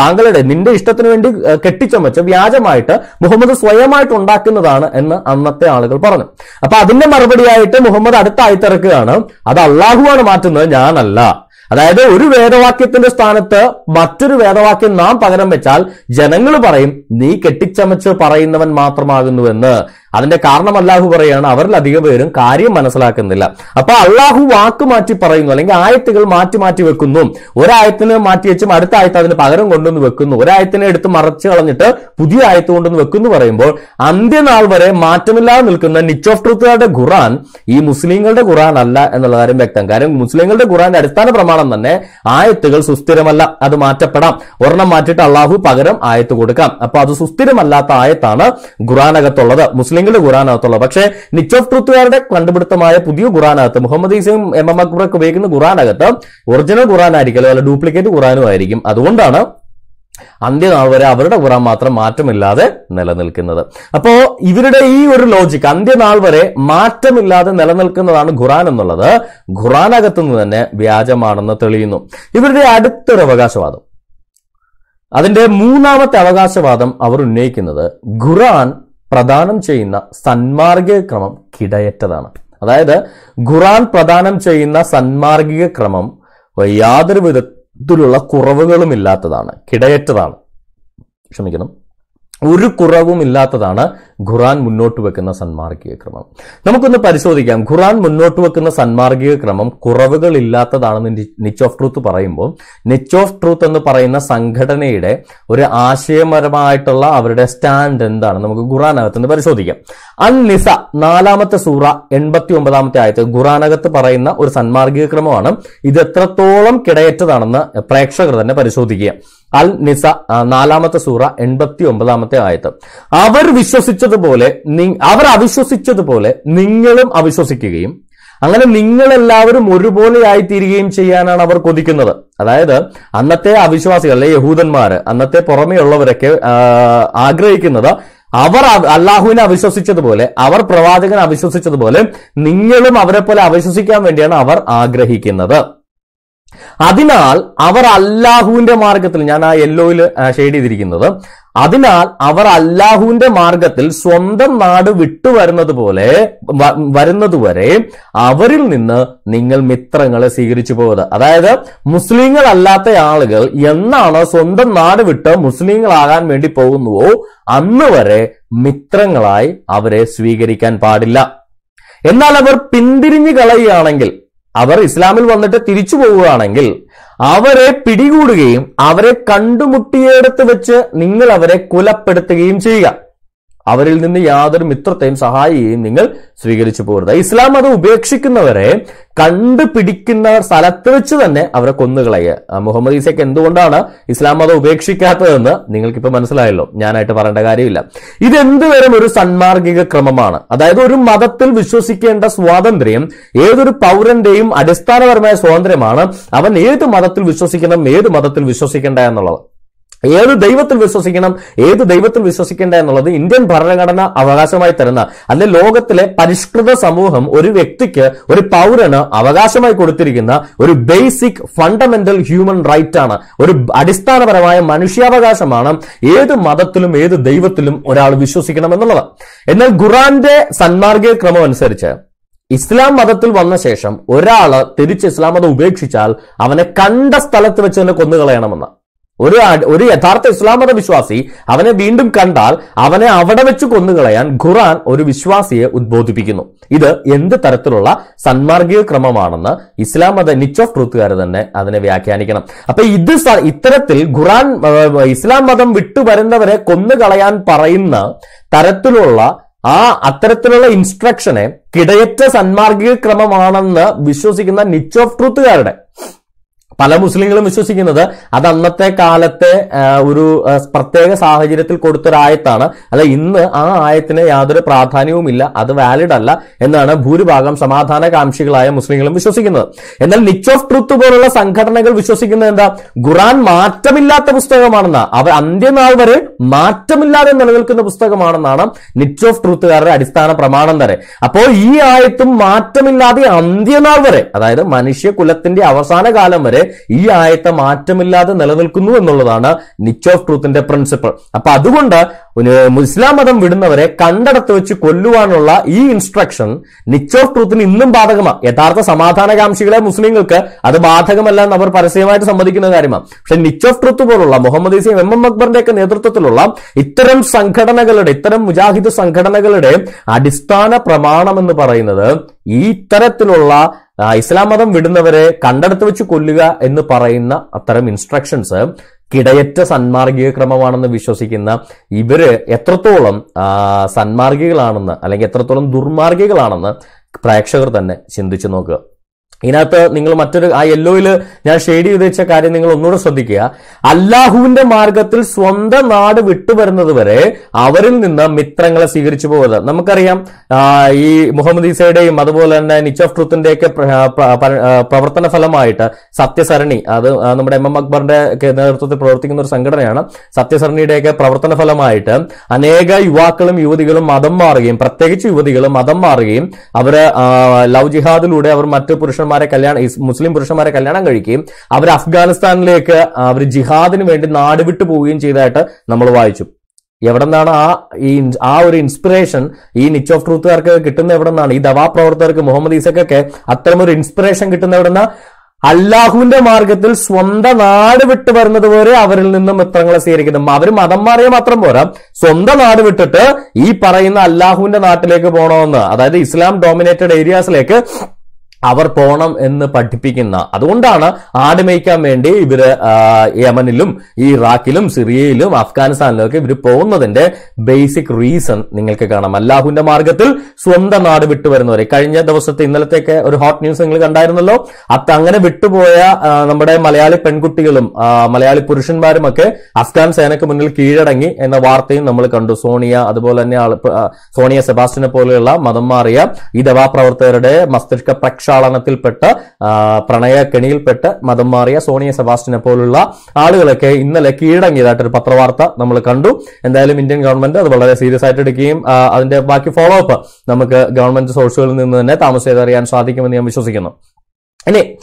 താങ്കളുടെ നിന്റെ ഇഷ്ടത്തിന് വേണ്ടി കെട്ടിച്ചമച്ച് വ്യാജമായിട്ട് മുഹമ്മദ് സ്വയമായിട്ട് ഉണ്ടാക്കുന്നതാണ് എന്ന് അന്നത്തെ ആളുകൾ പറഞ്ഞു. അപ്പൊ അതിന്റെ മറുപടിയായിട്ട് മുഹമ്മദ് അടുത്ത ആയത്തിറക്കുകയാണ് അത് അള്ളാഹുവാണ് മാറ്റുന്നത് ഞാനല്ല. അതായത് ഒരു വേദവാക്യത്തിന്റെ സ്ഥാനത്ത് മറ്റൊരു വേദവാക്യം നാം പകരം വെച്ചാൽ ജനങ്ങൾ പറയും നീ കെട്ടിച്ചമച്ച് പറയുന്നവൻ മാത്രമാകുന്നുവെന്ന് അതിന്റെ കാരണം അള്ളാഹു പറയുകയാണ് അവരിൽ അധികം പേരും കാര്യം മനസ്സിലാക്കുന്നില്ല. അപ്പൊ അള്ളാഹു വാക്ക് മാറ്റി പറയുന്നു അല്ലെങ്കിൽ ആയത്തുകൾ മാറ്റി മാറ്റി വെക്കുന്നു. ഒരായത്തിന് മാറ്റി വെച്ചും അടുത്ത ആയത്ത് അതിന് പകരം കൊണ്ടുവന്ന് വെക്കുന്നു. ഒരായത്തിനെ എടുത്ത് മറച്ചു കളഞ്ഞിട്ട് പുതിയ ആയത്ത് കൊണ്ടുവന്ന് വെക്കുന്നു പറയുമ്പോൾ അന്ത്യനാൾ വരെ മാറ്റമില്ലാതെ നിൽക്കുന്ന നിച്ച് ഓഫ് ട്രൂത്തുകാരുടെ ഖുറാൻ ഈ മുസ്ലിങ്ങളുടെ ഖുറാൻ അല്ല എന്നുള്ള കാര്യം വ്യക്തം. കാരണം മുസ്ലിങ്ങളുടെ ഖുറാന്റെ അടിസ്ഥാന പ്രമാണം തന്നെ ആയത്തുകൾ സുസ്ഥിരമല്ല അത് മാറ്റപ്പെടാം. ഒരെണ്ണം മാറ്റിയിട്ട് അള്ളാഹു പകരം ആയത്ത് കൊടുക്കാം. അപ്പൊ അത് സുസ്ഥിരമല്ലാത്ത ആയത്താണ് ഖുറാനകത്തുള്ളത് മുസ്ലിങ്ങളുടെ ഖുറാനകത്തുള്ളത് പക്ഷേ നിച്ച് ഓഫ് ട്രൂത്തുകാരുടെ കണ്ടുപിടുത്തമായ പുതിയ ഖുറാനകത്ത് മുഹമ്മദ് ഈസയും എം എം അക്ബറൊക്കെ ഉപയോഗിക്കുന്ന ഖുറാനകത്ത് ഒറിജിനൽ ഖുറാൻ ആയിരിക്കും അല്ല ഡ്യൂപ്ലിക്കേറ്റ് ഖുറാനും ആയിരിക്കും അതുകൊണ്ടാണ് അന്ത്യനാൾ വരെ അവരുടെ ഖുറാൻ മാത്രം മാറ്റമില്ലാതെ നിലനിൽക്കുന്നത്. അപ്പോ ഇവരുടെ ഈ ഒരു ലോജിക് അന്ത്യനാൾ വരെ മാറ്റമില്ലാതെ നിലനിൽക്കുന്നതാണ് ഖുറാൻ എന്നുള്ളത് ഖുറാനകത്തു നിന്ന് തന്നെ വ്യാജമാണെന്ന് തെളിയുന്നു. ഇവരുടെ അടുത്തൊരു അവകാശവാദം. അതിന്റെ മൂന്നാമത്തെ അവകാശവാദം അവർ ഉന്നയിക്കുന്നത് ഖുറാൻ പ്രദാനം ചെയ്യുന്ന സന്മാർഗിക ക്രമം കിടയറ്റതാണ്. അതായത് ഖുറാൻ പ്രദാനം ചെയ്യുന്ന സന്മാർഗിക ക്രമം യാതൊരു വിധത്തിലുള്ള കുറവുകളും ഇല്ലാത്തതാണ് കിടയറ്റതാണ്. ക്ഷമിക്കണം. ഒരു കുറവും ഇല്ലാത്തതാണ് ഖുറാൻ മുന്നോട്ട് വെക്കുന്ന സന്മാർഗിക ക്രമം. നമുക്കൊന്ന് പരിശോധിക്കാം. ഖുറാൻ മുന്നോട്ട് വെക്കുന്ന സന്മാർഗിക ക്രമം കുറവുകൾ ഇല്ലാത്തതാണെന്ന് നിച്ച് ഓഫ് ട്രൂത്ത് പറയുമ്പോൾ നിച്ച് ഓഫ് ട്രൂത്ത് എന്ന് പറയുന്ന സംഘടനയുടെ ഒരു ആശയപരമായിട്ടുള്ള അവരുടെ സ്റ്റാൻഡ് എന്താണ്? നമുക്ക് ഖുറാനകത്ത് നിന്ന് പരിശോധിക്കാം. അൻ നിസ നാലാമത്തെ സൂറ എൺപത്തി ഒമ്പതാമത്തെ ആയത്ത് ഖുറാനകത്ത് പറയുന്ന ഒരു സന്മാർഗിക ക്രമമാണ്. ഇത് എത്രത്തോളം കിടയറ്റതാണെന്ന് പ്രേക്ഷകർ തന്നെ പരിശോധിക്കുക. അൽ നിസ നാലാമത്തെ സൂറ എൺപത്തി ഒമ്പതാമത്തെ ആയത്ത്. അവർ വിശ്വസിച്ചതുപോലെ അവർ അവിശ്വസിച്ചതുപോലെ നിങ്ങളും അവിശ്വസിക്കുകയും അങ്ങനെ നിങ്ങളെല്ലാവരും ഒരുപോലെ ആയിത്തീരുകയും ചെയ്യാനാണ് അവർ കൊതിക്കുന്നത്. അതായത് അന്നത്തെ അവിശ്വാസികൾ അല്ലെ യഹൂദന്മാര് അന്നത്തെ പുറമെയുള്ളവരൊക്കെ ആഗ്രഹിക്കുന്നത് അവർ അള്ളാഹുവിനെ അവിശ്വസിച്ചതുപോലെ അവർ പ്രവാചകനെ അവിശ്വസിച്ചതുപോലെ നിങ്ങളും അവരെ പോലെ അവിശ്വസിക്കാൻ വേണ്ടിയാണ് അവർ ആഗ്രഹിക്കുന്നത്. അതിനാൽ അവർ അല്ലാഹുവിന്റെ മാർഗത്തിൽ ഞാൻ ആ യെല്ലോയിൽ ഷെയ്ഡ് ചെയ്തിരിക്കുന്നത്. അതിനാൽ അവർ അല്ലാഹുവിന്റെ മാർഗത്തിൽ സ്വന്തം നാട് വിട്ടുവരുന്നത് പോലെ വരുന്നതുവരെ അവരിൽ നിന്ന് നിങ്ങൾ മിത്രങ്ങളെ സ്വീകരിച്ചു പോകുന്നത് അതായത് മുസ്ലിങ്ങൾ അല്ലാത്ത ആളുകൾ എന്നാണ് സ്വന്തം നാട് വിട്ട് മുസ്ലിങ്ങളാകാൻ വേണ്ടി പോകുന്നുവോ അന്ന് വരെ മിത്രങ്ങളായി അവരെ സ്വീകരിക്കാൻ പാടില്ല. എന്നാൽ അവർ പിന്തിരിഞ്ഞു കളയുകയാണെങ്കിൽ അവർ ഇസ്ലാമിൽ വന്നിട്ട് തിരിച്ചു പോവുകയാണെങ്കിൽ അവരെ പിടികൂടുകയും അവരെ കണ്ടുമുട്ടിയെടുത്ത് വെച്ച് നിങ്ങൾ അവരെ കുലപ്പെടുത്തുകയും ചെയ്യുക. അവരിൽ നിന്ന് യാതൊരു മിത്രത്തെയും സഹായിയെയും നിങ്ങൾ സ്വീകരിച്ചു പോകരുത്. ഇസ്ലാം മതം ഉപേക്ഷിക്കുന്നവരെ കണ്ടുപിടിക്കുന്ന സ്ഥലത്ത് വെച്ച് തന്നെ അവരെ കൊന്നുകളയുക മുഹമ്മദ് ഈസയ്ക്ക് എന്തുകൊണ്ടാണ് ഇസ്ലാം മതം ഉപേക്ഷിക്കാത്തതെന്ന് നിങ്ങൾക്കിപ്പോൾ മനസ്സിലായല്ലോ. ഞാനായിട്ട് പറയേണ്ട കാര്യമില്ല. ഇതെന്തുവരും ഒരു സന്മാർഗിക ക്രമമാണ്. അതായത് ഒരു മതത്തിൽ വിശ്വസിക്കേണ്ട സ്വാതന്ത്ര്യം ഏതൊരു പൗരന്റെയും അടിസ്ഥാനപരമായ സ്വാതന്ത്ര്യമാണ്. അവൻ ഏത് മതത്തിൽ വിശ്വസിക്കണം ഏത് മതത്തിൽ വിശ്വസിക്കേണ്ട എന്നുള്ളത്. ഏത് ദൈവത്തിൽ വിശ്വസിക്കണം ഏത് ദൈവത്തിൽ വിശ്വസിക്കേണ്ട എന്നുള്ളത് ഇന്ത്യൻ ഭരണഘടന അവകാശമായി തരുന്ന അല്ലെ ലോകത്തിലെ പരിഷ്കൃത സമൂഹം ഒരു വ്യക്തിക്ക് ഒരു പൗരന് അവകാശമായി കൊടുത്തിരിക്കുന്ന ഒരു ബേസിക് ഫണ്ടമെന്റൽ ഹ്യൂമൻ റൈറ്റ് ആണ്. ഒരു അടിസ്ഥാനപരമായ മനുഷ്യാവകാശമാണ് ഏത് മതത്തിലും ഏത് ദൈവത്തിലും ഒരാൾ വിശ്വസിക്കണം എന്നുള്ളത്. എന്നാൽ ഖുറാന്റെ സന്മാർഗീയ ക്രമം അനുസരിച്ച് ഇസ്ലാം മതത്തിൽ വന്ന ശേഷം ഒരാൾ തിരിച്ച് ഇസ്ലാം മതം ഉപേക്ഷിച്ചാൽ അവനെ കണ്ട സ്ഥലത്ത് വെച്ച് തന്നെ കൊന്നുകളയണമെന്ന്. ഒരു ഒരു യഥാർത്ഥ ഇസ്ലാം മത വിശ്വാസി അവനെ വീണ്ടും കണ്ടാൽ അവനെ അവിടെ വെച്ച് കൊന്നുകളയാൻ ഖുറാൻ ഒരു വിശ്വാസിയെ ഉദ്ബോധിപ്പിക്കുന്നു. ഇത് എന്ത് തരത്തിലുള്ള സന്മാർഗീയ ക്രമമാണെന്ന് ഇസ്ലാം മത നിച്ച് ഓഫ് ട്രൂത്തുകാർ തന്നെ അതിനെ വ്യാഖ്യാനിക്കണം. അപ്പൊ ഇത് ഇത്തരത്തിൽ ഖുറാൻ ഇസ്ലാം മതം വിട്ടുവരുന്നവരെ കൊന്നുകളയാൻ പറയുന്ന തരത്തിലുള്ള ആ അത്തരത്തിലുള്ള ഇൻസ്ട്രക്ഷനെ കിടയറ്റ സന്മാർഗിക ക്രമമാണെന്ന് വിശ്വസിക്കുന്ന നിച്ച് ഓഫ് ട്രൂത്തുകാരുടെ പല മുസ്ലിങ്ങളും വിശ്വസിക്കുന്നത് അത് അന്നത്തെ കാലത്തെ ഒരു പ്രത്യേക സാഹചര്യത്തിൽ കൊടുത്തൊരായത്താണ്. അല്ല ഇന്ന് ആ ആയത്തിന് യാതൊരു പ്രാധാന്യവുമില്ല. അത് വാലിഡ് അല്ല എന്നാണ് ഭൂരിഭാഗം സമാധാനകാംക്ഷികളായ മുസ്ലിങ്ങളും വിശ്വസിക്കുന്നത്. എന്നാൽ നിച്ച് ഓഫ് ട്രൂത്ത് പോലുള്ള സംഘടനകൾ വിശ്വസിക്കുന്നത് എന്താ? ഖുറാൻ മാറ്റമില്ലാത്ത പുസ്തകമാണെന്ന്. അവർ അന്ത്യനാൾ വരെ മാറ്റമില്ലാതെ നിലനിൽക്കുന്ന പുസ്തകമാണെന്നാണ് നിച്ച് ഓഫ് ട്രൂത്തുകാരുടെ അടിസ്ഥാന പ്രമാണം വരെ. അപ്പോൾ ഈ ആയത്തും മാറ്റമില്ലാതെ അന്ത്യനാൾ വരെ അതായത് മനുഷ്യകുലത്തിന്റെ അവസാന കാലം വരെ ഈ ആയത്തെ മാറ്റമില്ലാതെ നിലനിൽക്കുന്നു എന്നുള്ളതാണ് നിച്ച് ഓഫ് ട്രൂത്തിന്റെ പ്രിൻസിപ്പിൾ അപ്പൊ അതുകൊണ്ട് ഇസ്ലാം മതം വിടുന്നവരെ കണ്ടടത്ത് വെച്ച് കൊല്ലുവാനുള്ള ഈ ഇൻസ്ട്രക്ഷൻ നിച്ച് ഓഫ് ട്രൂത്തിന് ഇന്നും ബാധകമാണ് യഥാർത്ഥ സമാധാനകാംക്ഷികളെ മുസ്ലിങ്ങൾക്ക് അത് ബാധകമല്ല എന്ന് അവർ പരസ്യമായിട്ട് സമ്മതിക്കുന്ന കാര്യമാണ് പക്ഷെ നിച്ച് ഓഫ് ട്രൂത്ത് പോലുള്ള മുഹമ്മദ് ഇസീം എം എം അക്ബറിന്റെ ഒക്കെ നേതൃത്വത്തിലുള്ള ഇത്തരം സംഘടനകളുടെ ഇത്തരം മുജാഹിദ് സംഘടനകളുടെ അടിസ്ഥാന പ്രമാണം എന്ന് പറയുന്നത് ഈ ഇത്തരത്തിലുള്ള ഇസ്ലാം മതം വിടുന്നവരെ കണ്ടെടുത്ത് വെച്ച് കൊല്ലുക എന്ന് പറയുന്ന അത്തരം ഇൻസ്ട്രക്ഷൻസ് കിടയറ്റ സന്മാർഗിക ക്രമമാണെന്ന് വിശ്വസിക്കുന്ന ഇവർ എത്രത്തോളം സന്മാർഗികളാണെന്ന് അല്ലെങ്കിൽ എത്രത്തോളം ദുർമാർഗികളാണെന്ന് പ്രേക്ഷകർ തന്നെ ചിന്തിച്ചു നോക്കുക. ഇതിനകത്ത് നിങ്ങൾ മറ്റൊരു ആ യെല്ലോയിൽ ഞാൻ ഷെയ്ഡ് ചെയ്ത് വെച്ച കാര്യം നിങ്ങൾ ഒന്നുകൂടെ ശ്രദ്ധിക്കുക. അല്ലാഹുവിന്റെ മാർഗത്തിൽ സ്വന്തം നാട് വിട്ടുവരുന്നത് വരെ അവരിൽ നിന്ന് മിത്രങ്ങളെ സ്വീകരിച്ചു പോകരുത് നമുക്കറിയാം ഈ മുഹമ്മദ് ഈസയുടെയും അതുപോലെ തന്നെ നിച്ച് ഓഫ് പ- ആ, പ്രവർത്തന ഫലമായിട്ട് സത്യസരണി അത് നമ്മുടെ എം എം അക്ബറിന്റെ നേതൃത്വത്തിൽ പ്രവർത്തിക്കുന്ന ഒരു സംഘടനയാണ്. സത്യസരണിയുടെയൊക്കെ പ്രവർത്തന ഫലമായിട്ട് അനേക യുവാക്കളും യുവതികളും മതം മാറുകയും പ്രത്യേകിച്ച് യുവതികളും മതം മാറുകയും അവർ ആ, ലവ് ജിഹാദിലൂടെ അവർ മറ്റ് പുരുഷന്മാരെ കല്യാണം മുസ്ലിം പുരുഷന്മാരെ കല്യാണം കഴിക്കുകയും അവർ അഫ്ഗാനിസ്ഥാനിലേക്ക് അവർ ജിഹാദിന് വേണ്ടി നാട് വിട്ടു പോവുകയും ചെയ്തതായിട്ട് നമ്മൾ വായിച്ചു. എവിടെ നിന്നാണ് ആ ഈ ആ ഒരു ഇൻസ്പിറേഷൻ ഈ നിച്ച് ഓഫ് ട്രൂത്തുകാർക്ക് കിട്ടുന്ന എവിടെ നിന്നാണ്? ഈ ദവാ പ്രവർത്തകർക്ക് മുഹമ്മദ് ഈസക്കൊക്കെ അത്തരം ഒരു ഇൻസ്പിറേഷൻ കിട്ടുന്ന എവിടെ അല്ലാഹുവിന്റെ മാർഗത്തിൽ സ്വന്തം നാട് വിട്ട് വരുന്നത് വരെ അവരിൽ നിന്നും മിത്രങ്ങളെ സ്വീകരിക്കുന്നു. അവർ മതം മാറിയ മാത്രം പോരാ. സ്വന്തം നാട് വിട്ടിട്ട് ഈ പറയുന്ന അല്ലാഹുവിന്റെ നാട്ടിലേക്ക് പോകണമെന്ന് അതായത് ഇസ്ലാം ഡോമിനേറ്റഡ് ഏരിയാസിലേക്ക് അവർ പോണം എന്ന് പഠിപ്പിക്കുന്ന. അതുകൊണ്ടാണ് ആട് മേയ്ക്കാൻ വേണ്ടി ഇവർ യമനിലും ഇറാഖിലും സിറിയയിലും അഫ്ഗാനിസ്ഥാനിലും ഒക്കെ ഇവർ പോകുന്നതിന്റെ ബേസിക് റീസൺ നിങ്ങൾക്ക് കാണാം. അല്ലാഹുവിന്റെ മാർഗത്തിൽ സ്വന്തം നാട് വിട്ടുവരുന്നവരെ. കഴിഞ്ഞ ദിവസത്തെ ഇന്നലത്തെയൊക്കെ ഒരു ഹോട്ട് ന്യൂസ് നിങ്ങൾ കണ്ടായിരുന്നല്ലോ? അത് അങ്ങനെ വിട്ടുപോയ നമ്മുടെ മലയാളി പെൺകുട്ടികളും മലയാളി പുരുഷന്മാരും ഒക്കെ അഫ്ഗാൻ സേനയ്ക്ക് മുന്നിൽ കീഴടങ്ങി എന്ന വാർത്തയും നമ്മൾ കണ്ടു. സോണിയ അതുപോലെ തന്നെ സോണിയ സെബാസ്റ്റിനെ പോലെയുള്ള മതം മാറിയ ഈ ദവാപ്രവർത്തകരുടെ മസ്തിഷ്ക പ്രക്ഷാളനത്തിൽപ്പെട്ട് ആ, പ്രണയ കെണിയിൽപ്പെട്ട് മതം മാറിയ സോണിയ സെബാസ്റ്റിനെ പോലുള്ള ആളുകളൊക്കെ ഇന്നലെ കീഴടങ്ങിയതായിട്ടൊരു പത്രവാർത്ത നമ്മൾ കണ്ടു. എന്തായാലും ഇന്ത്യൻ ഗവൺമെന്റ് അത് വളരെ സീരിയസ് ആയിട്ട് എടുക്കുകയും അതിന്റെ ബാക്കി ഫോളോ അപ്പ് നമുക്ക് ഗവൺമെന്റ് സോഴ്സുകളിൽ നിന്ന് തന്നെ താമസിയാതെ അറിയാൻ സാധിക്കുമെന്ന് ഞാൻ വിശ്വസിക്കുന്നു. ഇനി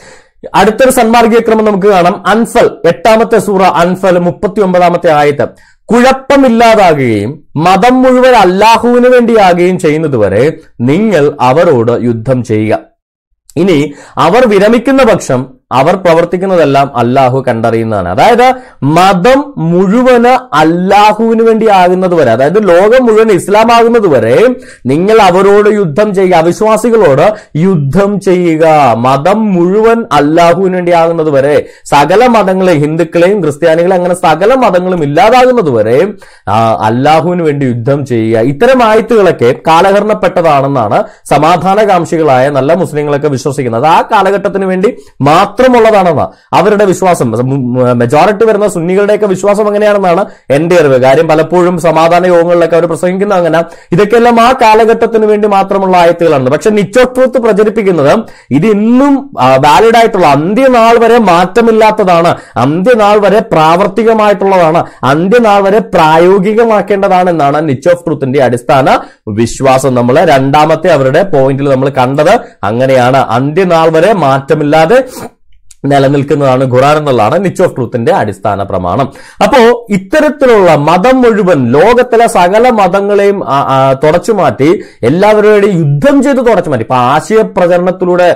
അടുത്തൊരു സന്മാർഗീയ ക്രമം നമുക്ക് കാണാം. അൻഫൽ എട്ടാമത്തെ സൂറ അൻഫൽ മുപ്പത്തി ഒമ്പതാമത്തെ ആയത്ത്. കുഴപ്പമില്ലാതാകുകയും മതം മുഴുവൻ അല്ലാഹുവിന് വേണ്ടിയാകുകയും ചെയ്യുന്നതുവരെ നിങ്ങൾ അവരോട് യുദ്ധം ചെയ്യുക. ഇനി അവർ വിരമിക്കുന്ന പക്ഷം അവർ പ്രവർത്തിക്കുന്നതെല്ലാം അല്ലാഹു കണ്ടറിയുന്നതാണ്. അതായത് മതം മുഴുവൻ അല്ലാഹുവിന് വേണ്ടി ആകുന്നത് വരെ അതായത് ലോകം മുഴുവൻ ഇസ്ലാം ആകുന്നത് വരെ നിങ്ങൾ അവരോട് യുദ്ധം ചെയ്യുക അവിശ്വാസികളോട് യുദ്ധം ചെയ്യുക. മതം മുഴുവൻ അല്ലാഹുവിന് വേണ്ടി ആകുന്നത് വരെ സകല മതങ്ങളെ ഹിന്ദുക്കളെയും ക്രിസ്ത്യാനികളെയും അങ്ങനെ സകല മതങ്ങളും ഇല്ലാതാകുന്നത് വരെ അല്ലാഹുവിന് വേണ്ടി യുദ്ധം ചെയ്യുക. ഇത്തരം ആയത്തുകളൊക്കെ കാലഹരണപ്പെട്ടതാണെന്നാണ് സമാധാനകാംക്ഷികളായ നല്ല മുസ്ലിങ്ങളൊക്കെ വിശ്വസിക്കുന്നത്. ആ കാലഘട്ടത്തിന് വേണ്ടി മാത്രമുള്ളതാണെന്ന് അവരുടെ വിശ്വാസം. മെജോറിറ്റി വരുന്ന സുന്നികളുടെയൊക്കെ വിശ്വാസം അങ്ങനെയാണെന്നാണ് എന്റെ അറിവ്. കാര്യം പലപ്പോഴും സമാധാന യോഗങ്ങളിലൊക്കെ അവർ പ്രസംഗിക്കുന്ന അങ്ങനെ ഇതൊക്കെയെല്ലാം ആ കാലഘട്ടത്തിന് വേണ്ടി മാത്രമുള്ള ആയത്തുകളാണ്. പക്ഷെ നിച്ചോട്രൂത്ത് പ്രചരിപ്പിക്കുന്നത് ഇത് ഇന്നും വാലിഡ് ആയിട്ടുള്ള അന്ത്യനാൾ വരെ മാറ്റമില്ലാത്തതാണ്. അന്ത്യനാൾ വരെ പ്രാവർത്തികമായിട്ടുള്ളതാണ്. അന്ത്യനാൾ വരെ പ്രായോഗികമാക്കേണ്ടതാണ് എന്നാണ് നിച്ച് ഓഫ് ട്രൂത്തിന്റെ അടിസ്ഥാന വിശ്വാസം. നമ്മൾ രണ്ടാമത്തെ അവരുടെ പോയിന്റിൽ നമ്മൾ കണ്ടത് അങ്ങനെയാണ്. അന്ത്യനാൾ വരെ മാറ്റമില്ലാതെ നിലനിൽക്കുന്നതാണ് ഖുറാൻ എന്നുള്ളതാണ് മിച്ച് ഓഫ് ട്രൂത്തിന്റെ അടിസ്ഥാന പ്രമാണം. അപ്പോ ഇത്തരത്തിലുള്ള മതം മുഴുവൻ ലോകത്തിലെ സകല മതങ്ങളെയും തുടച്ചു മാറ്റി എല്ലാവരുടെയും യുദ്ധം ചെയ്ത് തുടച്ചു മാറ്റി. ഇപ്പൊ ആശയ പ്രചരണത്തിലൂടെ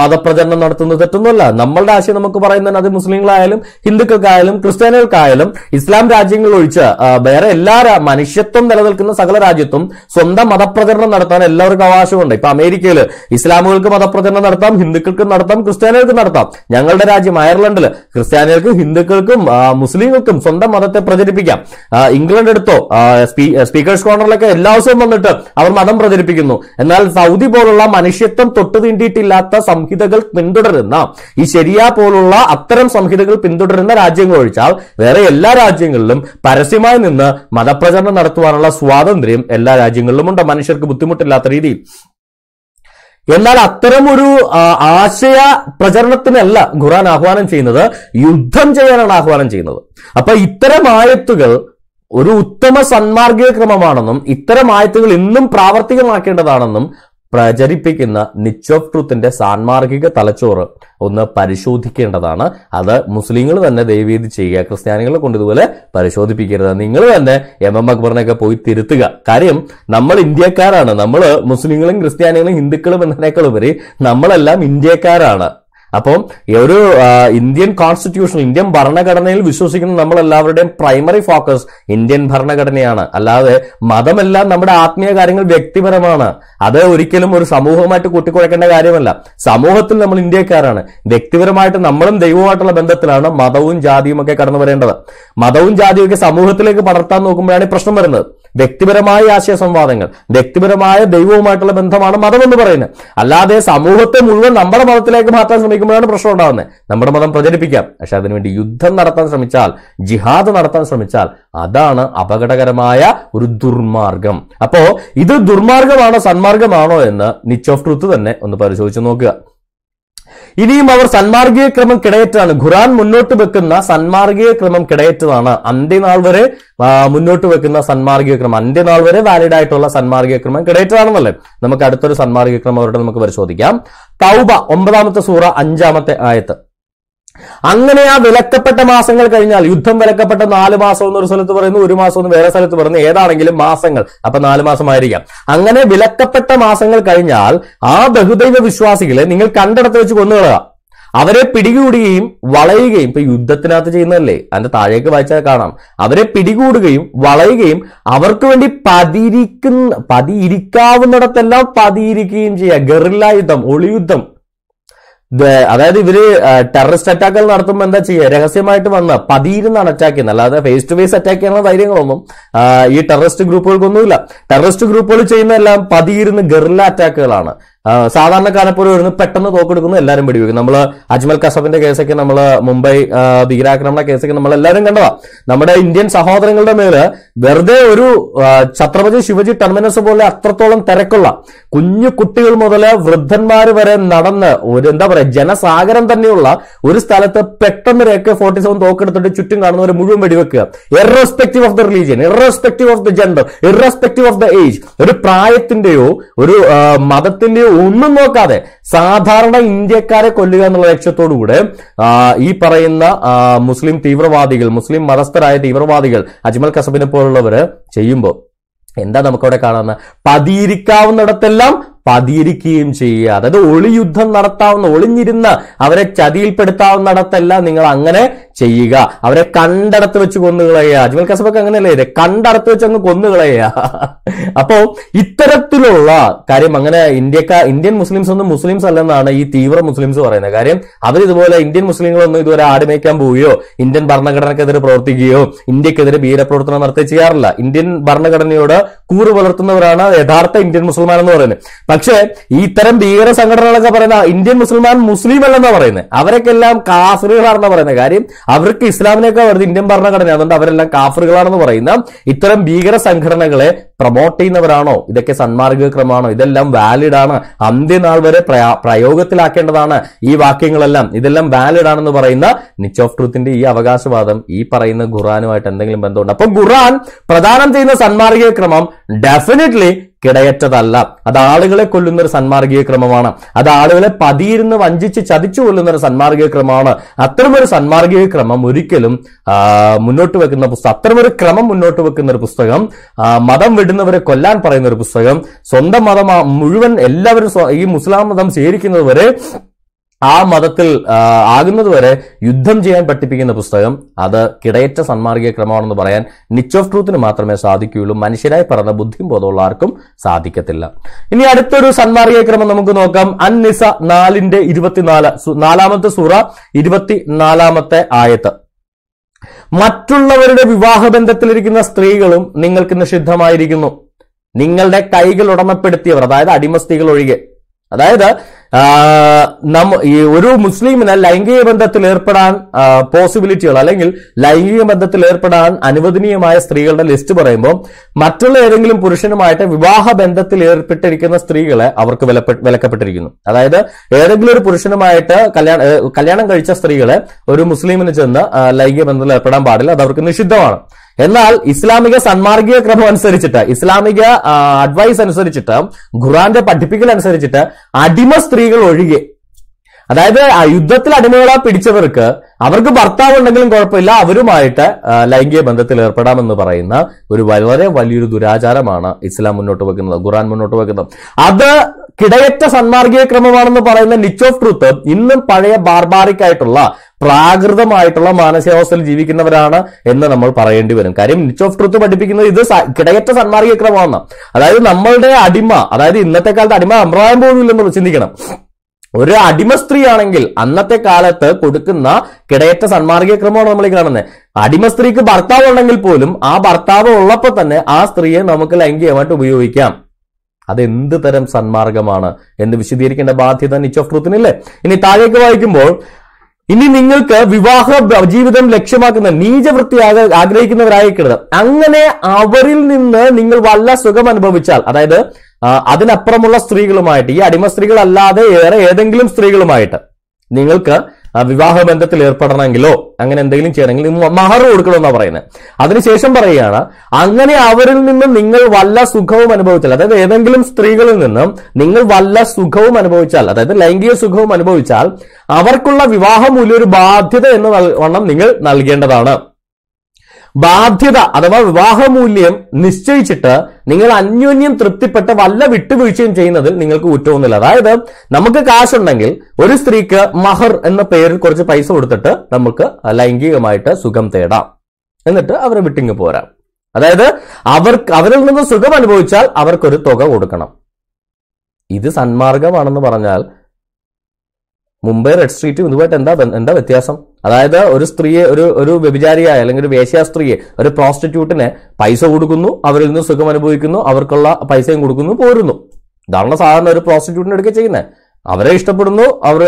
മതപ്രചരണം നടത്തുന്നത് തെറ്റൊന്നുമല്ല. നമ്മളുടെ ആശയം നമുക്ക് പറയുന്നത് അത് മുസ്ലിങ്ങളായാലും ഹിന്ദുക്കൾക്കായാലും ക്രിസ്ത്യാനികൾക്കായാലും ഇസ്ലാം രാജ്യങ്ങൾ ഒഴിച്ച് വേറെ എല്ലാ മനുഷ്യത്വം നിലനിൽക്കുന്ന സകല രാജ്യത്തും സ്വന്തം മതപ്രചരണം നടത്താൻ എല്ലാവർക്കും അവകാശമുണ്ട്. ഇപ്പൊ അമേരിക്കയിൽ ഇസ്ലാമുകൾക്ക് മതപ്രചരണം നടത്താം ഹിന്ദുക്കൾക്ക് നടത്താം ക്രിസ്ത്യാനികൾക്ക് നടത്താം. ഞങ്ങളുടെ രാജ്യം അയർലൻഡിൽ ക്രിസ്ത്യാനികൾക്കും ഹിന്ദുക്കൾക്കും മുസ്ലിങ്ങൾക്കും സ്വന്തം മതത്തെ പ്രചരിപ്പിക്കാം. ഇംഗ്ലണ്ട് എടുത്തോ സ്പീക്കേഴ്സ് കോർണറിലൊക്കെ എല്ലാ ദിവസവും വന്നിട്ട് അവർ മതം പ്രചരിപ്പിക്കുന്നു. എന്നാൽ സൗദി പോലുള്ള മനുഷ്യത്വം തൊട്ടു തീണ്ടിയിട്ടില്ലാത്ത സംഹിതകൾ പിന്തുടരുന്ന ഈ ശരിയ പോലുള്ള അത്തരം സംഹിതകൾ പിന്തുടരുന്ന രാജ്യങ്ങൾ ഒഴിച്ചാൽ വേറെ എല്ലാ രാജ്യങ്ങളിലും പരസ്യമായി നിന്ന് മതപ്രചരണം നടത്തുവാനുള്ള സ്വാതന്ത്ര്യം എല്ലാ രാജ്യങ്ങളിലും ഉണ്ട് മനുഷ്യർക്ക് ബുദ്ധിമുട്ടില്ലാത്ത രീതിയിൽ. എന്നാൽ അത്തരമൊരു ഒരു ആശയ പ്രചരണത്തിനല്ല ഖുറാൻ ആഹ്വാനം ചെയ്യുന്നത്. യുദ്ധം ചെയ്യാനാണ് ആഹ്വാനം ചെയ്യുന്നത്. അപ്പൊ ഇത്തരം ആയത്തുകൾ ഒരു ഉത്തമ സന്മാർഗീയ ക്രമമാണെന്നും ഇത്തരം ആയത്തുകൾ ഇന്നും പ്രാവർത്തികമാക്കേണ്ടതാണെന്നും പ്രചരിപ്പിക്കുന്ന നിച്ച് ഓഫ് ട്രൂത്തിന്റെ സാൻമാർഗിക തലച്ചോറ് ഒന്ന് പരിശോധിക്കേണ്ടതാണ്. അത് മുസ്ലിങ്ങൾ തന്നെ ദൈവീതി ചെയ്യുക ക്രിസ്ത്യാനികളെ കൊണ്ട് ഇതുപോലെ പരിശോധിപ്പിക്കരുത്. നിങ്ങൾ തന്നെ എം എം അക്ബറിനെയൊക്കെ പോയി തിരുത്തുക. കാര്യം നമ്മൾ ഇന്ത്യക്കാരാണ്. നമ്മൾ മുസ്ലിങ്ങളും ക്രിസ്ത്യാനികളും ഹിന്ദുക്കളും എന്നതിനേക്കാൾ ഉപരി നമ്മളെല്ലാം ഇന്ത്യക്കാരാണ്. അപ്പം ഒരു ഇന്ത്യൻ കോൺസ്റ്റിറ്റ്യൂഷൻ ഇന്ത്യൻ ഭരണഘടനയിൽ വിശ്വസിക്കുന്ന നമ്മൾ എല്ലാവരുടെയും പ്രൈമറി ഫോക്കസ് ഇന്ത്യൻ ഭരണഘടനയാണ്. അല്ലാതെ മതമെല്ലാം നമ്മുടെ ആത്മീയ കാര്യങ്ങൾ വ്യക്തിപരമാണ്. അത് ഒരിക്കലും ഒരു സമൂഹമായിട്ട് കൂട്ടിക്കുഴക്കേണ്ട കാര്യമല്ല. സമൂഹത്തിൽ നമ്മൾ ഇന്ത്യക്കാരാണ്. വ്യക്തിപരമായിട്ട് നമ്മളും ദൈവവുമായിട്ടുള്ള ബന്ധത്തിലാണ് മതവും ജാതിയും ഒക്കെ കടന്നു വരേണ്ടത് മതവും ജാതിയും ഒക്കെ സമൂഹത്തിലേക്ക് പടർത്താൻ നോക്കുമ്പോഴാണ് പ്രശ്നം വരുന്നത്. വ്യക്തിപരമായ ആശയ സംവാദങ്ങൾ വ്യക്തിപരമായ ദൈവവുമായിട്ടുള്ള ബന്ധമാണ് മതം എന്ന് പറയുന്നത്. അല്ലാതെ സമൂഹത്തെ മുഴുവൻ നമ്മുടെ മതത്തിലേക്ക് മാറ്റാൻ ശ്രമിക്കുമ്പോഴാണ് പ്രശ്നം ഉണ്ടാകുന്നത്. നമ്മുടെ മതം പ്രചരിപ്പിക്കാം. പക്ഷെ അതിനുവേണ്ടി യുദ്ധം നടത്താൻ ശ്രമിച്ചാൽ ജിഹാദ് നടത്താൻ ശ്രമിച്ചാൽ അതാണ് അപകടകരമായ ഒരു ദുർമാർഗം. അപ്പോ ഇത് ദുർമാർഗമാണോ സന്മാർഗമാണോ എന്ന് നിച്ച് ഓഫ് ട്രൂത്ത് തന്നെ ഒന്ന് പരിശോധിച്ച് നോക്കുക. ഇനിയും അവർ സന്മാർഗീയ ക്രമം കിടയറ്റാണ് ഖുറാൻ മുന്നോട്ട് വെക്കുന്ന സന്മാർഗീയ ക്രമം കിടയറ്റതാണ്. അന്ത്യനാൾ വരെ മുന്നോട്ട് വെക്കുന്ന സന്മാർഗീയ ക്രമം അന്ത്യനാൾ വരെ വാലിഡ് ആയിട്ടുള്ള സന്മാർഗീയ ക്രമം കിടയറ്റതാണെന്നല്ലേ? നമുക്ക് അടുത്തൊരു സന്മാർഗീയ ക്രമം അവരുടെ നമുക്ക് പരിശോധിക്കാം. തൗബ ഒമ്പതാമത്തെ സൂറ അഞ്ചാമത്തെ ആയത്ത്. അങ്ങനെ ആ വിലക്കപ്പെട്ട മാസങ്ങൾ കഴിഞ്ഞാൽ യുദ്ധം വിലക്കപ്പെട്ട നാല് മാസം എന്നൊരു സ്ഥലത്ത് പറയുന്നു ഒരു മാസം എന്ന് വേറെ സ്ഥലത്ത് പറയുന്നു ഏതാണെങ്കിലും മാസങ്ങൾ. അപ്പൊ നാല് മാസമായിരിക്കാം. അങ്ങനെ വിലക്കപ്പെട്ട മാസങ്ങൾ കഴിഞ്ഞാൽ ആ ബഹുദൈവ വിശ്വാസികളെ നിങ്ങൾ കണ്ടെടുത്ത് വെച്ച് കൊന്നുകളയുക അവരെ പിടികൂടുകയും വളയുകയും ഇപ്പൊ യുദ്ധത്തിനകത്ത് ചെയ്യുന്നതല്ലേ? അതിന്റെ താഴേക്ക് വായിച്ചാൽ കാണാം. അവരെ പിടികൂടുകയും വളയുകയും അവർക്ക് വേണ്ടി പതിരിക്കുന്ന പതിയിരിക്കാവുന്നിടത്തെല്ലാം പതിയിരിക്കുകയും ചെയ്യുക. ഗറില്ല യുദ്ധം ഒളിയുദ്ധം. അതായത് ഇവർ ടെററിസ്റ്റ് അറ്റാക്കുകൾ നടത്തുമ്പോൾ എന്താ ചെയ്യുക രഹസ്യമായിട്ട് വന്ന് പതിയിരുന്നാണ് അറ്റാക്ക് ചെയ്യുന്നത്. അല്ലാതെ ഫേസ് ടു ഫേസ് അറ്റാക്ക് ചെയ്യാനുള്ള ധൈര്യങ്ങളൊന്നും ഈ ടെററിസ്റ്റ് ഗ്രൂപ്പുകൾക്കൊന്നുമില്ല ടെററിസ്റ്റ് ഗ്രൂപ്പുകൾ ചെയ്യുന്നതെല്ലാം പതിയിരുന്ന് ഗറില്ല അറ്റാക്കുകളാണ് ആ, സാധാരണക്കാരെ പോലെ വരുന്നു പെട്ടെന്ന് തോക്കെടുക്കുന്നു എല്ലാവരും വെടിവെക്കും. നമ്മൾ അജ്മൽ കസബിന്റെ കേസൊക്കെ നമ്മൾ മുംബൈ ഭീകരാക്രമണ കേസൊക്കെ നമ്മൾ എല്ലാവരും കണ്ടതാ. നമ്മുടെ ഇന്ത്യൻ സഹോദരങ്ങളുടെ മേൽ വെറുതെ ഒരു ഛത്രപതി ശിവജി ടെർമിനസ് പോലെ അത്രത്തോളം തിരക്കുള്ള കുഞ്ഞു കുട്ടികൾ മുതൽ വൃദ്ധന്മാർ വരെ നടന്ന് ഒരു എന്താ പറയാ ജനസാഗരം തന്നെയുള്ള ഒരു സ്ഥലത്ത് പെട്ടെന്ന് രേഖ ഫോർട്ടി സെവൻ തോക്കെടുത്തിട്ട് ചുറ്റും കാണുന്നവർ മുഴുവൻ വെടിവെക്കുക. Irrespective of the religion irrespective of the gender irrespective of the age ഒരു പ്രായത്തിന്റെയോ ഒരു മതത്തിന്റെയോ ഒന്നും നോക്കാതെ സാധാരണ ഇന്ത്യക്കാരെ കൊല്ലുക എന്നുള്ള ലക്ഷ്യത്തോടുകൂടെ ഈ പറയുന്ന മുസ്ലിം തീവ്രവാദികൾ മുസ്ലിം മതസ്ഥരായ തീവ്രവാദികൾ അജ്മൽ കസബിനെ പോലുള്ളവര് ചെയ്യുമ്പോൾ എന്താ നമുക്കവിടെ കാണുന്നത് പതിയിരിക്കാവുന്നിടത്തെല്ലാം പതിയിരിക്കുകയും ചെയ്യുക. അതായത് ഒളിയുദ്ധം നടത്താവുന്ന ഒളിഞ്ഞിരുന്ന അവരെ ചതിയിൽപ്പെടുത്താവുന്നിടത്തല്ല നിങ്ങൾ അങ്ങനെ ചെയ്യുക. അവരെ കണ്ടടത്ത് വെച്ച് കൊന്നുകളയുക അജ്മൽ കസബൊക്കെ അങ്ങനെയല്ലേ? ഇത് കണ്ടടത്ത് വെച്ച് അങ്ങ് കൊന്നുകളയുക അപ്പോ ഇത്തരത്തിലുള്ള കാര്യം അങ്ങനെ ഇന്ത്യക്കാർ ഇന്ത്യൻ മുസ്ലിംസ് ഒന്നും മുസ്ലിംസ് അല്ലെന്നാണ് ഈ തീവ്ര മുസ്ലിംസ് പറയുന്നത്. കാര്യം അവർ ഇതുപോലെ ഇന്ത്യൻ മുസ്ലിങ്ങളൊന്നും ഇതുവരെ ആടുമേക്കാൻ പോവുകയോ ഇന്ത്യൻ ഭരണഘടനക്കെതിരെ പ്രവർത്തിക്കുകയോ ഇന്ത്യക്കെതിരെ ഭീരപ്രവർത്തനം നടത്തുകയോ ചെയ്യാറില്ല. ഇന്ത്യൻ ഭരണഘടനയോട് കൂറ് പുലർത്തുന്നവരാണ് യഥാർത്ഥ ഇന്ത്യൻ മുസ്ലിമാൻ എന്ന് പറയുന്നത്. പക്ഷേ ഈ ഇത്തരം ഭീകര സംഘടനകളൊക്കെ പറയുന്ന ഇന്ത്യൻ മുസ്ലിമാൻ മുസ്ലിം അല്ലെന്നാ പറയുന്നത്. അവരൊക്കെ അവരൊക്കെല്ലാം കാഫറുകളാണെന്ന് പറയുന്നത്. കാര്യം അവർക്ക് ഇസ്ലാമിനേക്കാൾ വരുന്നത് ഇന്ത്യൻ ഭരണഘടന. അതുകൊണ്ട് അവരെല്ലാം കാഫറുകളാണെന്ന് പറയുന്ന ഇത്തരം ഭീകര സംഘടനകളെ പ്രൊമോട്ട് ചെയ്യുന്നവരാണോ? ഇതൊക്കെ സന്മാർഗക്രമാണോ ഇതെല്ലാം വാലിഡ് ആണ്. അന്ത്യനാൾ വരെ പ്രയാ- പ്രയോഗത്തിലാക്കേണ്ടതാണ് ഈ വാക്യങ്ങളെല്ലാം. ഇതെല്ലാം വാലിഡ് ആണെന്ന് പറയുന്ന നിച്ച് ഓഫ് ട്രൂത്തിന്റെ ഈ അവകാശവാദം ഈ പറയുന്ന ഖുറാനുമായിട്ട് എന്തെങ്കിലും ബന്ധമുണ്ട്. അപ്പൊ ഖുറാൻ പ്രദാനം ചെയ്യുന്ന സന്മാർഗക്രമം ഡെഫിനറ്റ്ലി കിടയറ്റതല്ല. അത് ആളുകളെ കൊല്ലുന്ന ഒരു സന്മാർഗീയ ക്രമമാണ്. അത് ആളുകളെ പതിയിരുന്ന് വഞ്ചിച്ച് ചതിച്ചു കൊല്ലുന്ന ഒരു സന്മാർഗീയ ക്രമമാണ്. അത്തരമൊരു സന്മാർഗീയ ക്രമം ഒരിക്കലും മുന്നോട്ട് വെക്കുന്ന പുസ്തകം അത്തരമൊരു ക്രമം മുന്നോട്ട് വെക്കുന്ന ഒരു പുസ്തകം മതം വിടുന്നവരെ കൊല്ലാൻ പറയുന്ന ഒരു പുസ്തകം സ്വന്തം മതം മുഴുവൻ എല്ലാവരും ഈ മുസ്ലാം മതം സ്വീകരിക്കുന്നത് വരെ ആ മതത്തിൽ ആകുന്നത് വരെ യുദ്ധം ചെയ്യാൻ പഠിപ്പിക്കുന്ന പുസ്തകം അത് കിടയറ്റ സന്മാർഗീയ ക്രമമാണെന്ന് പറയാൻ നിച്ച് ഓഫ് ട്രൂത്തിന് മാത്രമേ സാധിക്കുകയുള്ളൂ. മനുഷ്യരായി പറഞ്ഞ ബുദ്ധിയും ബോധമുള്ള ആർക്കും സാധിക്കത്തില്ല. ഇനി അടുത്തൊരു സന്മാർഗീയ ക്രമം നമുക്ക് നോക്കാം. അന്നിസ നാലിന്റെ ഇരുപത്തിനാല് നാലാമത്തെ സൂറ ഇരുപത്തിനാലാമത്തെ ആയത്ത്. മറ്റുള്ളവരുടെ വിവാഹബന്ധത്തിലിരിക്കുന്ന സ്ത്രീകളും നിങ്ങൾക്ക് നിഷിദ്ധമായിരിക്കുന്നു. നിങ്ങളുടെ കൈകൾ ഉടമപ്പെടുത്തിയവർ അതായത് അടിമസ്ഥികൾ ഒഴികെ. അതായത് ഈ ഒരു മുസ്ലിമിന് ലൈംഗിക ബന്ധത്തിൽ ഏർപ്പെടാൻ പോസിബിലിറ്റികൾ അല്ലെങ്കിൽ ലൈംഗിക ബന്ധത്തിൽ ഏർപ്പെടാൻ അനുവദനീയമായ സ്ത്രീകളുടെ ലിസ്റ്റ് പറയുമ്പോൾ മറ്റുള്ള ഏതെങ്കിലും പുരുഷനുമായിട്ട് വിവാഹ ബന്ധത്തിൽ ഏർപ്പെട്ടിരിക്കുന്ന സ്ത്രീകളെ അവർക്ക് വിലക്കപ്പെട്ടിരിക്കുന്നു. അതായത് ഏതെങ്കിലും ഒരു പുരുഷനുമായിട്ട് കല്യാണം കല്യാണം കഴിച്ച സ്ത്രീകളെ ഒരു മുസ്ലിമിന് ചെന്ന് ലൈംഗിക ബന്ധത്തിൽ ഏർപ്പെടാൻ പാടില്ല. അത് അവർക്ക് നിഷിദ്ധമാണ്. എന്നാൽ ഇസ്ലാമിക സന്മാർഗീയ ക്രമം അനുസരിച്ചിട്ട് ഇസ്ലാമിക അഡ്വൈസ് അനുസരിച്ചിട്ട് ഖുറാന്റെ പഠിപ്പിക്കൽ അനുസരിച്ചിട്ട് അടിമ സ്ത്രീകൾ ഒഴികെ അതായത് യുദ്ധത്തിൽ അടിമകളെ പിടിച്ചവർക്ക് അവർക്ക് ഭർത്താവ് ഉണ്ടെങ്കിലും കുഴപ്പമില്ല അവരുമായിട്ട് ലൈംഗിക ബന്ധത്തിൽ ഏർപ്പെടാമെന്ന് പറയുന്ന ഒരു വളരെ വലിയൊരു ദുരാചാരമാണ് ഇസ്ലാം മുന്നോട്ട് വെക്കുന്നത് ഖുറാൻ മുന്നോട്ട് വെക്കുന്നത്. അത് കിടയറ്റ സന്മാർഗീയ ക്രമമാണെന്ന് പറയുന്ന നിച്ച് ഓഫ് ട്രൂത്ത് ഇന്നും പഴയ ബാർബാറിക് ആയിട്ടുള്ള പ്രാകൃതമായിട്ടുള്ള മാനസികാവസ്ഥയിൽ ജീവിക്കുന്നവരാണ് എന്ന് നമ്മൾ പറയേണ്ടി വരും. കാര്യം നിച്ച് ഓഫ് ട്രൂത്ത് പഠിപ്പിക്കുന്നത് ഇത് കിടയറ്റ സന്മാർഗീയ ക്രമമാണ് അതായത് നമ്മളുടെ അടിമ അതായത് ഇന്നത്തെ കാലത്ത് അടിമ അമ്രായം പോലും ഇല്ലെന്ന് ചിന്തിക്കണം. ഒരു അടിമ സ്ത്രീ ആണെങ്കിൽ അന്നത്തെ കാലത്ത് കൊടുക്കുന്ന കിടയറ്റ സന്മാർഗീയ ക്രമമാണ് നമ്മൾ കാണുന്നത്. അടിമ സ്ത്രീക്ക് ഭർത്താവ് ഉണ്ടെങ്കിൽ പോലും ആ ഭർത്താവ് ഉള്ളപ്പോൾ തന്നെ ആ സ്ത്രീയെ നമുക്ക് ലൈംഗികമായിട്ട് ഉപയോഗിക്കാം. അതെന്ത് തരം സന്മാർഗമാണ് എന്ന് വിശദീകരിക്കേണ്ട ബാധ്യത നിച്ച് ഓഫ് ട്രൂത്തിനില്ലേ ഇനി താഴേക്ക് വായിക്കുമ്പോൾ ഇനി നിങ്ങൾക്ക് വിവാഹ ജീവിതം ലക്ഷ്യമാക്കുന്ന നീചവൃത്തി ആഗ്രഹിക്കുന്നവരായിരിക്കരുത് അങ്ങനെ അവരിൽ നിന്ന് നിങ്ങൾ വല്ല സുഖം അനുഭവിച്ചാൽ അതായത് അതിനപ്പുറമുള്ള സ്ത്രീകളുമായിട്ട് ഈ അടിമ സ്ത്രീകളല്ലാതെ ഏറെ ഏതെങ്കിലും സ്ത്രീകളുമായിട്ട് നിങ്ങൾക്ക് വിവാഹ ബന്ധത്തിൽ ഏർപ്പെടണമെങ്കിലോ അങ്ങനെ എന്തെങ്കിലും ചെയ്യണമെങ്കിൽ മഹർ കൊടുക്കണമെന്നാണ് പറയുന്നത്. അതിനുശേഷം പറയുകയാണ് അങ്ങനെ അവരിൽ നിന്നും നിങ്ങൾ വല്ല സുഖവും അനുഭവിച്ചാൽ അതായത് ഏതെങ്കിലും സ്ത്രീകളിൽ നിന്നും നിങ്ങൾ വല്ല സുഖവും അനുഭവിച്ചാൽ അതായത് ലൈംഗിക സുഖവും അനുഭവിച്ചാൽ അവർക്കുള്ള വിവാഹം മൂല്യ ഒരു ബാധ്യത എന്ന് വണ്ണം നിങ്ങൾ നൽകേണ്ടതാണ്. ബാധ്യത അഥവാ വിവാഹമൂല്യം നിശ്ചയിച്ചിട്ട് നിങ്ങൾ അന്യോന്യം തൃപ്തിപ്പെട്ട വല്ല വിട്ടുവീഴ്ചയും ചെയ്യുന്നതിൽ നിങ്ങൾക്ക് കുറ്റമൊന്നുമില്ല അതായത് നമുക്ക് കാശുണ്ടെങ്കിൽ ഒരു സ്ത്രീക്ക് മഹർ എന്ന പേരിൽ കുറച്ച് പൈസ കൊടുത്തിട്ട് നമുക്ക് ലൈംഗികമായിട്ട് സുഖം തേടാം. എന്നിട്ട് അവരെ വിട്ടിങ്ങ് പോരാം. അതായത് അവർ അവരിൽ നിന്ന് സുഖം അനുഭവിച്ചാൽ അവർക്കൊരു തുക കൊടുക്കണം. ഇത് സന്മാർഗമാണെന്ന് പറഞ്ഞാൽ മുംബൈ റെഡ് സ്ട്രീറ്റും ഇതുമായിട്ട് എന്താ എന്താ വ്യത്യാസം? അതായത് ഒരു സ്ത്രീയെ ഒരു ഒരു വ്യഭിചാരിയായ അല്ലെങ്കിൽ ഒരു വേശ്യാ സ്ത്രീയെ ഒരു പ്രോസ്റ്റിറ്റ്യൂട്ടിനെ പൈസ കൊടുക്കുന്നു അവരിൽ നിന്ന് സുഖം അനുഭവിക്കുന്നു അവർക്കുള്ള പൈസയും കൊടുക്കുന്നു പോരുന്നു. ഇതാണ് സാധാരണ ഒരു പ്രോസ്റ്റിറ്റ്യൂട്ടിനെ എടുക്കുക ചെയ്യുന്നത് അവരെ ഇഷ്ടപ്പെടുന്നു അവർ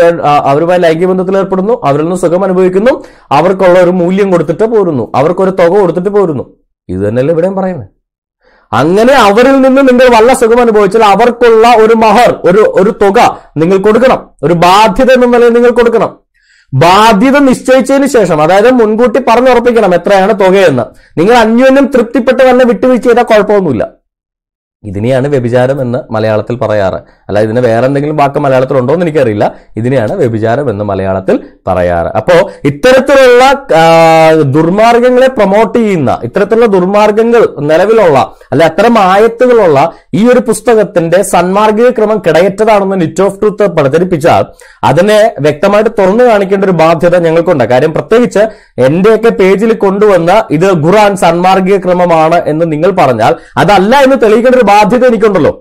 അവരുമായി ലൈംഗിക ബന്ധത്തിൽ ഏർപ്പെടുന്നു അവരിൽ നിന്ന് സുഖം അനുഭവിക്കുന്നു അവർക്കുള്ള ഒരു മൂല്യം കൊടുത്തിട്ട് പോരുന്നു അവർക്കൊരു തുക കൊടുത്തിട്ട് പോരുന്നു. ഇത് തന്നെയല്ലേ ഇവിടെയും പറയുന്നത് അങ്ങനെ അവരിൽ നിന്ന് നിങ്ങൾ വല്ല സുഖം അനുഭവിച്ചാൽ അവർക്കുള്ള ഒരു മഹർ ഒരു ഒരു തുക നിങ്ങൾ കൊടുക്കണം. ഒരു ബാധ്യത എന്ന നിലയിൽ നിങ്ങൾ കൊടുക്കണം. ബാധ്യത നിശ്ചയിച്ചതിന് ശേഷം അതായത് മുൻകൂട്ടി പറഞ്ഞുറപ്പിക്കണം എത്രയാണ് തുകയെന്ന്. നിങ്ങൾ അന്യോന്യം തൃപ്തിപ്പെട്ട് തന്നെ വിട്ടുവീഴ്ച ചെയ്താൽ കുഴപ്പമൊന്നുമില്ല. ഇതിനെയാണ് വ്യഭിചാരം എന്ന് മലയാളത്തിൽ പറയാറ്. അല്ല ഇതിന് വേറെ എന്തെങ്കിലും വാക്ക് മലയാളത്തിൽ ഉണ്ടോ എന്ന് എനിക്കറിയില്ല. ഇതിനെയാണ് വ്യഭിചാരം എന്ന് മലയാളത്തിൽ പറയാറ്. അപ്പോ ഇത്തരത്തിലുള്ള ദുർമാർഗങ്ങളെ പ്രൊമോട്ട് ചെയ്യുന്ന ഇത്തരത്തിലുള്ള ദുർമാർഗങ്ങൾ നിലവിലുള്ള അല്ലെ അത്തരം ആയത്തുകളുള്ള ഈ ഒരു പുസ്തകത്തിന്റെ സന്മാർഗിക ക്രമം കിടയറ്റതാണെന്ന് നിറ്റ് ഓഫ് ട്രൂത്ത് പ്രചരിപ്പിച്ചാൽ അതിനെ വ്യക്തമായിട്ട് തുറന്നു കാണിക്കേണ്ട ഒരു ബാധ്യത ഞങ്ങൾക്കുണ്ട്. കാര്യം പ്രത്യേകിച്ച് എന്റെയൊക്കെ പേജിൽ കൊണ്ടുവന്ന ഇത് ഖുറാൻ സന്മാർഗിക ക്രമമാണ് എന്ന് നിങ്ങൾ പറഞ്ഞാൽ അതല്ല എന്ന് തെളിയിക്കേണ്ട ഒരു ബാധ്യത എനിക്കുണ്ടല്ലോ.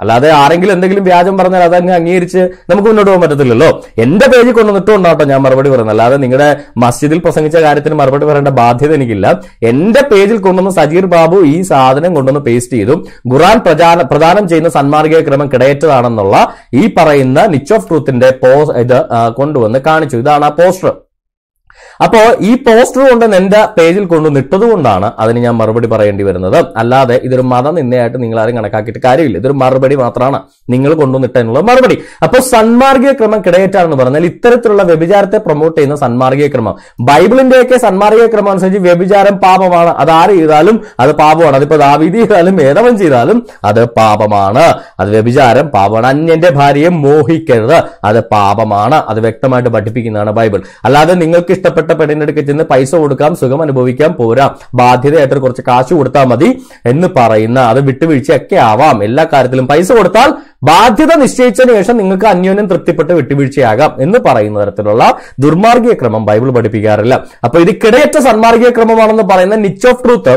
അല്ലാതെ ആരെങ്കിലും എന്തെങ്കിലും വ്യാജം പറഞ്ഞാൽ അതങ്ങ് അംഗീകരിച്ച് നമുക്ക് മുന്നോട്ട് പോകാൻ പറ്റത്തില്ലല്ലോ. എന്റെ പേജിൽ കൊണ്ടുവന്നിട്ടുണ്ടാട്ടോ ഞാൻ മറുപടി പറയുന്നത്. അല്ലാതെ നിങ്ങളുടെ മസ്ജിദിൽ പ്രസംഗിച്ച കാര്യത്തിന് മറുപടി പറയേണ്ട ബാധ്യത എനിക്കില്ല. എന്റെ പേജിൽ കൊണ്ടുവന്ന് സജീർ ബാബു ഈ സാധനം കൊണ്ടുവന്ന് പേസ്റ്റ് ചെയ്തു. ഖുറാൻ പ്രചാന പ്രദാനം ചെയ്യുന്ന സന്മാർഗിക ക്രമം കിടയറ്റതാണെന്നുള്ള ഈ പറയുന്ന നിച്ച് ഓഫ് ട്രൂത്തിന്റെ പോസ് ഇത് കൊണ്ടുവന്ന് കാണിച്ചു. ഇതാണ് ആ പോസ്റ്റർ അപ്പോ ഈ പോസ്റ്റർ കൊണ്ട് എന്റെ പേജിൽ കൊണ്ടു ഇട്ടത് കൊണ്ടാണ് അതിന് ഞാൻ മറുപടി പറയേണ്ടി വരുന്നത്. അല്ലാതെ ഇതൊരു മത നിന്നയായിട്ട് നിങ്ങൾ ആരും കണക്കാക്കിയിട്ട് കാര്യമില്ല. ഇതൊരു മറുപടി മാത്രമാണ് നിങ്ങൾ കൊണ്ടുവന്നിട്ടുള്ള മറുപടി. അപ്പോൾ സന്മാർഗീയ ക്രമം കിടയേറ്റാണെന്ന് പറഞ്ഞാൽ ഇത്തരത്തിലുള്ള വ്യഭിചാരത്തെ പ്രൊമോട്ട് ചെയ്യുന്ന സന്മാർഗീയ ക്രമം. ബൈബിളിന്റെയൊക്കെ സന്മാർഗീയ ക്രമം അനുസരിച്ച് വ്യഭിചാരം പാപമാണ്. അത് ആര് ചെയ്താലും അത് പാപമാണ്. അതിപ്പോ ദാവീതി ചെയ്താലും ഏതവൻ ചെയ്താലും അത് പാപമാണ്. അത് വ്യഭിചാരം പാപമാണ്. അന്യന്റെ ഭാര്യയെ മോഹിക്കരുത്. അത് പാപമാണ്. അത് വ്യക്തമായിട്ട് പഠിപ്പിക്കുന്നതാണ് ബൈബിൾ. അല്ലാതെ നിങ്ങൾക്ക് ഇഷ്ടപ്പെട്ട പെണ്ണിന്റെ അടുക്കൽ ചെന്ന് പൈസ കൊടുക്കാം സുഖം അനുഭവിക്കാം പോരാ. ബാധ്യതയായിട്ട് കുറച്ച് കാശ് കൊടുത്താൽ മതി എന്ന് പറയുന്ന അത് വിട്ടുവീഴ്ചയൊക്കെ ആവാം. എല്ലാ കാര്യത്തിലും പൈസ കൊടുത്താൽ ബാധ്യത നിശ്ചയിച്ചതിന് ശേഷം നിങ്ങൾക്ക് അന്യോന്യം തൃപ്തിപ്പെട്ട് വിട്ടുവീഴ്ചയാകാം എന്ന് പറയുന്ന തരത്തിലുള്ള ദുർമാർഗീയ ക്രമം ബൈബിൾ പഠിപ്പിക്കാറില്ല. അപ്പൊ ഇത് കിടയറ്റ സന്മാർഗീയ ക്രമമാണെന്ന് പറയുന്ന നിച്ച് ഓഫ് ട്രൂത്ത്